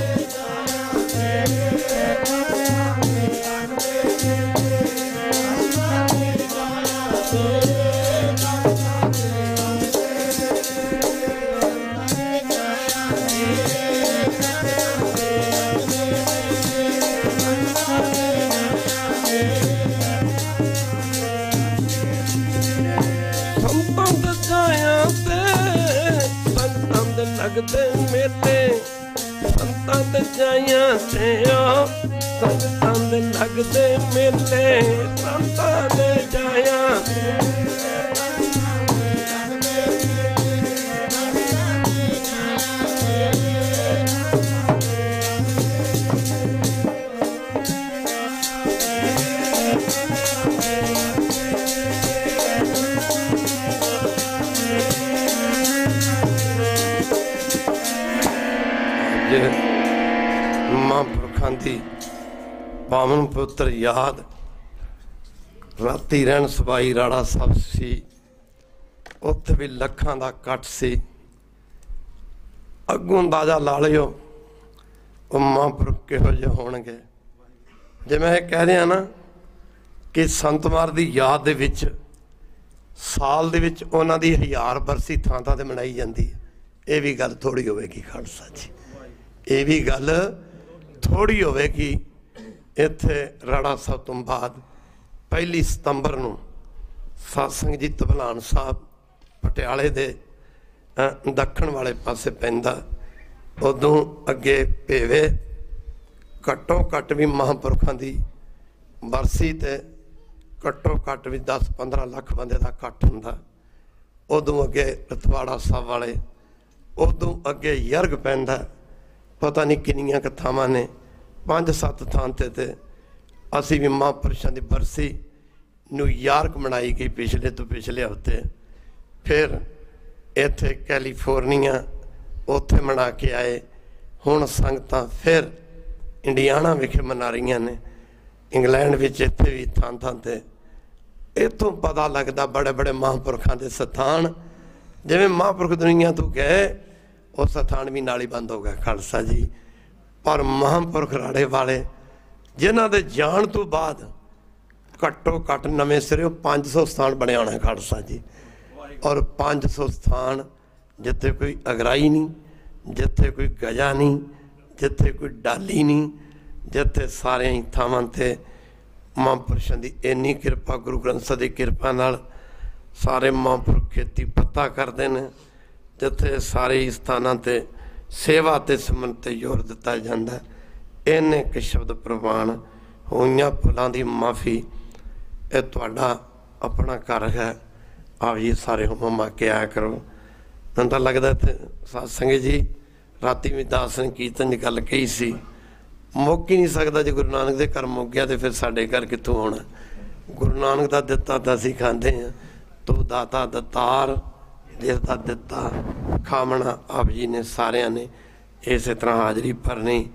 ਲੱਗਦੇ ਮੇਲੇ। ਸੰਤਾਂ ਦੇ ਜਾਇਆਂ ਤੇ ਉਹ ਦੇ ਲੱਗਦੇ ਮੇਲੇ। ਸੰਤਾਂ ਦੇ ਜਾਇਆਂ ਪਾਵਨ ਪੁੱਤਰ ਯਾਦ। ਰਾਤੀ ਰਹਿਣ ਸਬਾਈ ਰਾੜਾ ਸਾਹਿਬ ਸੀ। ਉੱਥੇ ਵੀ ਲੱਖਾਂ ਦਾ ਕੱਟ ਸੀ। ਅੱਗੋਂ ਅੰਦਾਜ਼ਾ ਲਾ ਲਿਓ, ਉਹ ਮਹਾਂਪੁਰਖ ਕਿਹੋ ਜਿਹੇ ਹੋਣਗੇ। ਜਿਵੇਂ ਇਹ ਕਹਿ ਰਿਹਾ ਨਾ ਕਿ ਸੰਤਮਾਰ ਦੀ ਯਾਦ ਦੇ ਵਿੱਚ, ਸਾਲ ਦੇ ਵਿੱਚ ਉਹਨਾਂ ਦੀ ਹਜ਼ਾਰ ਬਰਸੀ ਥਾਂ ਥਾਂ ਤੇ ਮਨਾਈ ਜਾਂਦੀ ਹੈ। ਇਹ ਵੀ ਗੱਲ ਥੋੜੀ ਹੋਵੇਗੀ ਖਾਲਸਾ ਜੀ। ਇਹ ਵੀ ਗੱਲ ਥੋੜੀ ਹੋਵੇਗੀ। ਇੱਥੇ ਰਾੜਾ ਸਾਹਿਬ ਤੋਂ ਬਾਅਦ ਪਹਿਲੀ ਸਤੰਬਰ ਨੂੰ ਸਾਸੰਗ ਜੀ ਤਬਲਾਨ ਸਾਹਿਬ ਪਟਿਆਲੇ ਦੇ ਦੱਖਣ ਵਾਲੇ ਪਾਸੇ ਪੈਂਦਾ। ਉਦੋਂ ਅੱਗੇ ਭੇਵੇ, ਘੱਟੋ ਘੱਟ ਵੀ ਮਹਾਂਪੁਰਖਾਂ ਦੀ ਬਰਸੀ ਤੇ ਘੱਟੋ ਘੱਟ ਵੀ 10-15 ਲੱਖ ਬੰਦੇ ਦਾ ਇਕੱਠ ਹੁੰਦਾ। ਉਦੋਂ ਅੱਗੇ ਰਤਵਾੜਾ ਸਾਹਿਬ ਵਾਲੇ, ਉਦੋਂ ਅੱਗੇ ਯਰਗ ਪੈਂਦਾ। ਪਤਾ ਨਹੀਂ ਕਿੰਨੀਆਂ ਕਥਾਵਾਂ ਨੇ। ਪੰਜ ਸੱਤ ਥਾਂ ਤੇ ਤੇ ਅਸੀਂ ਵੀ ਮਹਾਂਪੁਰਸ਼ਾਂ ਦੀ ਬਰਸੀ ਨਿਊਯਾਰਕ ਮਨਾਈ ਗਈ ਪਿਛਲੇ ਤੋਂ ਪਿਛਲੇ ਹਫ਼ਤੇ। ਫਿਰ ਇੱਥੇ ਕੈਲੀਫੋਰਨੀਆ ਉੱਥੇ ਮਨਾ ਕੇ ਆਏ। ਹੁਣ ਸੰਗਤਾਂ ਫਿਰ ਇੰਡੀਆਨਾ ਵਿਖੇ ਮਨਾ ਰਹੀਆਂ ਨੇ। ਇੰਗਲੈਂਡ ਵਿੱਚ ਇੱਥੇ ਵੀ ਥਾਂ ਥਾਂ ਤੇ। ਇੱਥੋਂ ਪਤਾ ਲੱਗਦਾ ਬੜੇ ਬੜੇ ਮਹਾਂਪੁਰਖਾਂ ਦੇ ਸਥਾਨ। ਜਿਵੇਂ ਮਹਾਂਪੁਰਖ ਦੁਨੀਆ ਤੋਂ ਗਏ, ਉਹ ਸਥਾਨ ਵੀ ਨਾਲ ਹੀ ਬੰਦ ਹੋ ਗਿਆ, ਖਾਲਸਾ ਜੀ। ਪਰ ਮਹਾਂਪੁਰਖ ਰਾੜੇ ਵਾਲੇ, ਜਿਨ੍ਹਾਂ ਦੇ ਜਾਣ ਤੋਂ ਬਾਅਦ ਘੱਟੋ ਘੱਟ ਨਵੇਂ ਸਿਰੇ 500 ਸਥਾਨ ਬਣਿਆ ਹੋਣਾ ਖਾਲਸਾ ਜੀ। ਔਰ 500 ਸਥਾਨ ਜਿੱਥੇ ਕੋਈ ਅਗਰਾਈ ਨਹੀਂ, ਜਿੱਥੇ ਕੋਈ ਗਜਾ ਨਹੀਂ, ਜਿੱਥੇ ਕੋਈ ਡਾਲੀ ਨਹੀਂ, ਜਿੱਥੇ ਸਾਰਿਆਂ ਹੀ ਥਾਵਾਂ ਤੇ ਮਹਾਂਪੁਰਸ਼ਾਂ ਦੀ ਇੰਨੀ ਕਿਰਪਾ, ਗੁਰੂ ਗ੍ਰੰਥ ਸਾਹਿਬ ਦੀ ਕਿਰਪਾ ਨਾਲ ਸਾਰੇ ਮਹਾਂਪੁਰਖ ਖੇਤੀ ਪੱਤਾ ਕਰਦੇ ਨੇ, ਜਿੱਥੇ ਸਾਰੇ ਹੀ ਸਥਾਨਾਂ ਤੇ ਸੇਵਾ ਤੇ ਸਿਮਰਨ ਤੇ ਜ਼ੋਰ ਦਿੱਤਾ ਜਾਂਦਾ ਇਹਨੇ ਕਿ ਸ਼ਬਦ ਪ੍ਰਵਾਨ ਹੋਈਆਂ ਭੁੱਲਾਂ ਦੀ ਮਾਫੀ, ਇਹ ਤੁਹਾਡਾ ਆਪਣਾ ਘਰ ਹੈ। ਆਪ ਜੀ ਸਾਰੇ ਹੁਮਾ ਕੇ ਆਇਆ ਕਰੋ। ਮੈਨੂੰ ਤਾਂ ਲੱਗਦਾ ਤੇ ਸਾਧ ਸੰਗਤ ਜੀ, ਰਾਤੀ ਵੀ ਦਾਸ ਨੇ ਕੀਰਤਨ ਦੀ ਗੱਲ ਕਹੀ ਸੀ। ਮੁੱਕ ਹੀ ਨਹੀਂ ਸਕਦਾ ਜੇ ਗੁਰੂ ਨਾਨਕ ਦੇ ਘਰ ਮੁੱਕ ਗਿਆ ਤੇ ਫਿਰ ਸਾਡੇ ਘਰ ਕਿੱਥੋਂ ਆਉਣਾ। ਗੁਰੂ ਨਾਨਕ ਦਾ ਦਿੱਤਾ ਤਾਂ ਅਸੀਂ ਖਾਂਦੇ ਆ ਤੂੰ ਦਾਤਾ ਦਤਾਰ ਜਿਸ ਦਾ ਦਿੱਤਾ ਖਾਮਣਾ ਆਪ ਜੀ ਨੇ ਸਾਰਿਆਂ ਨੇ, ਇਸੇ ਤਰ੍ਹਾਂ ਹਾਜ਼ਰੀ ਭਰਨੀ।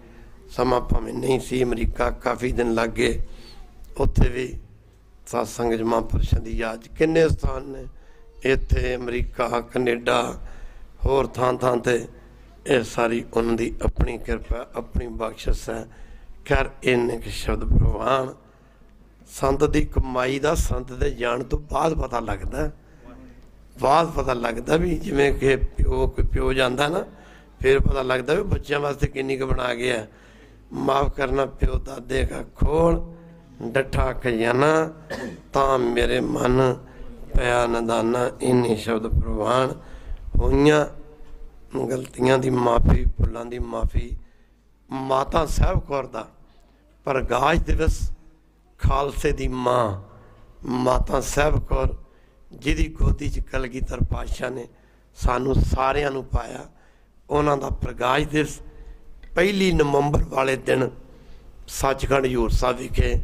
ਸਮਾਂ ਭਾਵੇਂ ਨਹੀਂ ਸੀ, ਅਮਰੀਕਾ ਕਾਫੀ ਦਿਨ ਲੱਗ ਗਏ। ਉੱਥੇ ਵੀ ਸਤਸੰਗ ਜਮਾ ਪੁਰਸ਼ਾਂ ਦੀ ਯਾਦ ਕਿੰਨੇ ਸਥਾਨ ਨੇ। ਇੱਥੇ ਅਮਰੀਕਾ, ਕੈਨੇਡਾ, ਹੋਰ ਥਾਂ ਥਾਂ ਤੇ ਇਹ ਸਾਰੀ ਉਹਨਾਂ ਦੀ ਆਪਣੀ ਕਿਰਪਾ, ਆਪਣੀ ਬਖਸ਼ਿਸ਼ ਹੈ। ਖੈਰ ਇਹਨੇ ਕਿ ਸ਼ਬਦ ਪ੍ਰਵਾਨ ਸੰਤ ਦੀ ਕਮਾਈ ਦਾ ਸੰਤ ਦੇ ਜਾਣ ਤੋਂ ਬਾਅਦ ਪਤਾ ਲੱਗਦਾ। ਬਾਅਦ ਪਤਾ ਲੱਗਦਾ ਵੀ ਜਿਵੇਂ ਕਿ ਪਿਓ, ਕੋਈ ਪਿਓ ਜਾਂਦਾ ਨਾ, ਫਿਰ ਪਤਾ ਲੱਗਦਾ ਵੀ ਬੱਚਿਆਂ ਵਾਸਤੇ ਕਿੰਨੀ ਕੁ ਬਣਾ ਗਿਆ। ਮਾਫ ਕਰਨਾ ਪਿਓ, ਦਾਦੇ ਦਾ ਖੋਲ, ਡੱਠਾ ਖਜ਼ਾਨਾ ਤਾਂ ਮੇਰੇ ਮਨ ਪਿਆ ਨਦਾਨਾ, ਇੰਨੇ ਸ਼ਬਦ ਪ੍ਰਵਾਨ ਹੋਈਆਂ। ਗਲਤੀਆਂ ਦੀ ਮਾਫੀ, ਭੁੱਲਾਂ ਦੀ ਮਾਫੀ, ਮਾਤਾ ਸਾਹਿਬ ਕੌਰ ਦਾ ਪ੍ਰਗਾਸ਼ ਦਿਵਸ, ਖਾਲਸੇ ਦੀ ਮਾਂ, ਮਾਤਾ ਸਾਹਿਬ ਕੌਰ ਜਿਹਦੀ ਗੋਦੀ 'ਚ ਕਲਗੀਧਰ ਪਾਤਸ਼ਾਹ ਨੇ ਸਾਨੂੰ ਸਾਰਿਆਂ ਨੂੰ ਪਾਇਆ, ਉਹਨਾਂ ਦਾ ਪ੍ਰਕਾਸ਼ ਦਿਵਸ ਪਹਿਲੀ ਨਵੰਬਰ ਵਾਲੇ ਦਿਨ ਸੱਚਖੰਡ ਹਜ਼ੂਰ ਸਾਹਿਬ ਵਿਖੇ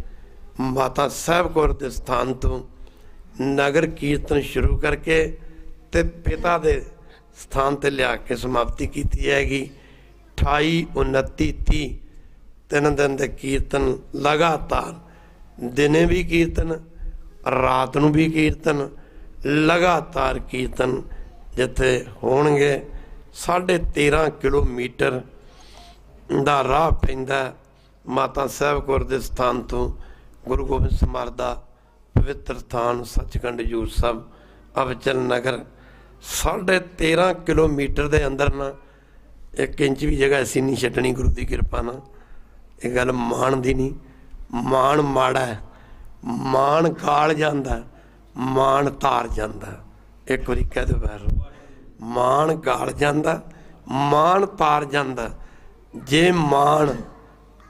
ਮਾਤਾ ਸਾਹਿਬ ਕੌਰ ਦੇ ਸਥਾਨ ਤੋਂ ਨਗਰ ਕੀਰਤਨ ਸ਼ੁਰੂ ਕਰਕੇ ਤੇ ਪਿਤਾ ਦੇ ਸਥਾਨ ਤੇ ਲਿਆ ਕੇ ਸਮਾਪਤੀ ਕੀਤੀ ਜਾਏਗੀ 28 29 30 ਤਿੰਨ ਦਿਨ ਦੇ ਕੀਰਤਨ ਲਗਾਤਾਰ। ਦਿਨੇ ਵੀ ਕੀਰਤਨ, ਰਾਤ ਨੂੰ ਵੀ ਕੀਰਤਨ ਲਗਾਤਾਰ ਕੀਰਤਨ ਜਿੱਥੇ ਹੋਣਗੇ। 13.5 ਕਿਲੋਮੀਟਰ ਦਾ ਰਾਹ ਪੈਂਦਾ ਮਾਤਾ ਸਾਹਿਬ ਕੌਰ ਦੇ ਸਥਾਨ ਤੋਂ ਗੁਰੂ ਗੋਬਿੰਦ ਸਮਾਰ ਦਾ ਪਵਿੱਤਰ ਸਥਾਨ ਸੱਚਖੰਡ ਹਜ਼ੂਰ ਸਾਹਿਬ, ਅਵਚਲ ਨਗਰ। 13.5 ਕਿਲੋਮੀਟਰ ਦੇ ਅੰਦਰ ਨਾ ਇੱਕ ਇੰਚ ਵੀ ਜਗ੍ਹਾ ਅਸੀਂ ਨਹੀਂ ਛੱਡਣੀ ਗੁਰੂ ਦੀ ਕਿਰਪਾ ਨਾਲ। ਇਹ ਗੱਲ ਮਾਣ ਦੀ ਨਹੀਂ। ਮਾਣ ਮਾੜਾ ਹੈ। ਮਾਣ ਕਾਲ ਜਾਂਦਾ ਮਾਣ ਧਾਰ ਜਾਂਦਾ। ਇੱਕ ਵਾਰੀ ਕਹਿ ਦਿਓ ਬੈਰ ਮਾਣ ਗਾਲ ਜਾਂਦਾ, ਮਾਣ ਤਾਰ ਜਾਂਦਾ। ਜੇ ਮਾਣ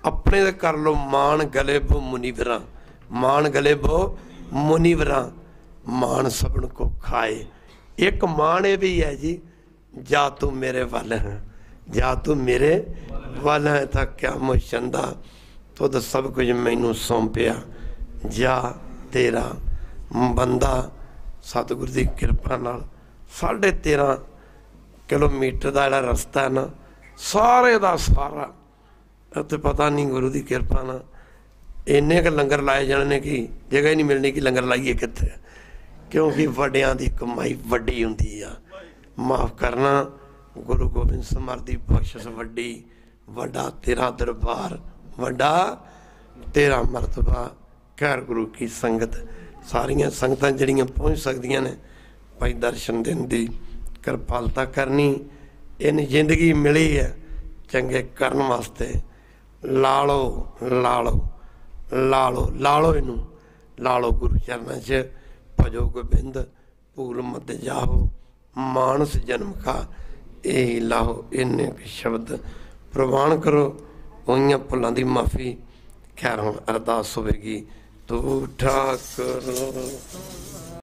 ਆਪਣੇ ਦੇ ਕਰ ਲੋ ਮਾਣ ਗਲੇ ਬੋ ਮੁਨੀਵਰਾਂ, ਮਾਣ ਗਲੇ ਬੋ ਮੁਨੀਵਰਾਂ, ਮਾਣ ਸਭਨ ਕੋ ਖਾਏ। ਇੱਕ ਮਾਣ ਇਹ ਵੀ ਹੈ ਜੀ, ਜਾ ਤੂੰ ਮੇਰੇ ਵੱਲ ਹੈ, ਜਾ ਤੂੰ ਮੇਰੇ ਵੱਲ ਹੈ ਤਾਂ ਕਿਆ ਮੁਸ਼ੰਦਾ ਤੁਧ ਸਭ ਕੁਝ ਮੈਨੂੰ ਸੌਂਪਿਆ, ਜਾ ਤੇਰਾ ਬੰਦਾ ਸਤਿਗੁਰ ਦੀ ਕਿਰਪਾ ਨਾਲ 13.5 ਕਿਲੋਮੀਟਰ ਦਾ ਜਿਹੜਾ ਰਸਤਾ ਹੈ ਨਾ, ਸਾਰੇ ਦਾ ਸਾਰਾ ਇੱਥੇ ਪਤਾ ਨਹੀਂ ਗੁਰੂ ਦੀ ਕਿਰਪਾ ਨਾਲ ਇੰਨੇ ਕ ਲੰਗਰ ਲਾਏ ਜਾਣੇ ਨੇ ਕਿ ਜਗ੍ਹਾ ਹੀ ਨਹੀਂ ਮਿਲਣੀ ਕਿ ਲੰਗਰ ਲਾਈਏ ਕਿੱਥੇ। ਕਿਉਂਕਿ ਵੱਡਿਆਂ ਦੀ ਕਮਾਈ ਵੱਡੀ ਹੁੰਦੀ ਆ। ਮਾਫ ਕਰਨਾ, ਗੁਰੂ ਗੋਬਿੰਦ ਸਮਰ ਦੀ ਬਖਸ਼ਿਸ਼ ਵੱਡੀ, ਵੱਡਾ ਤੇਰਾ ਦਰਬਾਰ, ਵੱਡਾ ਤੇਰਾ ਮਰਤਬਾ, ਖੈਰ ਗੁਰੂ ਕੀ ਸੰਗਤ। ਸਾਰੀਆਂ ਸੰਗਤਾਂ ਜਿਹੜੀਆਂ ਪਹੁੰਚ ਸਕਦੀਆਂ ਨੇ, ਭਾਈ ਦਰਸ਼ਨ ਦੇਣ ਦੀ ਕਿਰਪਾਲਤਾ ਕਰਨੀ ਇਹਨ ਜ਼ਿੰਦਗੀ ਮਿਲੀ ਹੈ, ਚੰਗੇ ਕਰਨ ਵਾਸਤੇ। ਲਾ ਲਓ ਲਾ ਲਓ ਲਾ ਲਓ ਲਾ ਲਓ ਇਹਨੂੰ। ਲਾ ਲਓ ਗੁਰੂ ਚਰਨਾਂ 'ਚ ਭਜੋ ਗੋਬਿੰਦ ਭੂਲ ਮਤ ਜਾਓ, ਮਾਨਸ ਜਨਮ ਕਾ ਇਹ ਲਾਹੋ, ਇਹਨੇ ਕੁ ਸ਼ਬਦ ਪ੍ਰਵਾਨ ਕਰੋ। ਹੋਈਆਂ ਭੁੱਲਾਂ ਦੀ ਮਾਫੀ। ਖੈਰ ਹੁਣ ਅਰਦਾਸ ਹੋਵੇਗੀ। ਤੂੰ ਠਾਕਰ।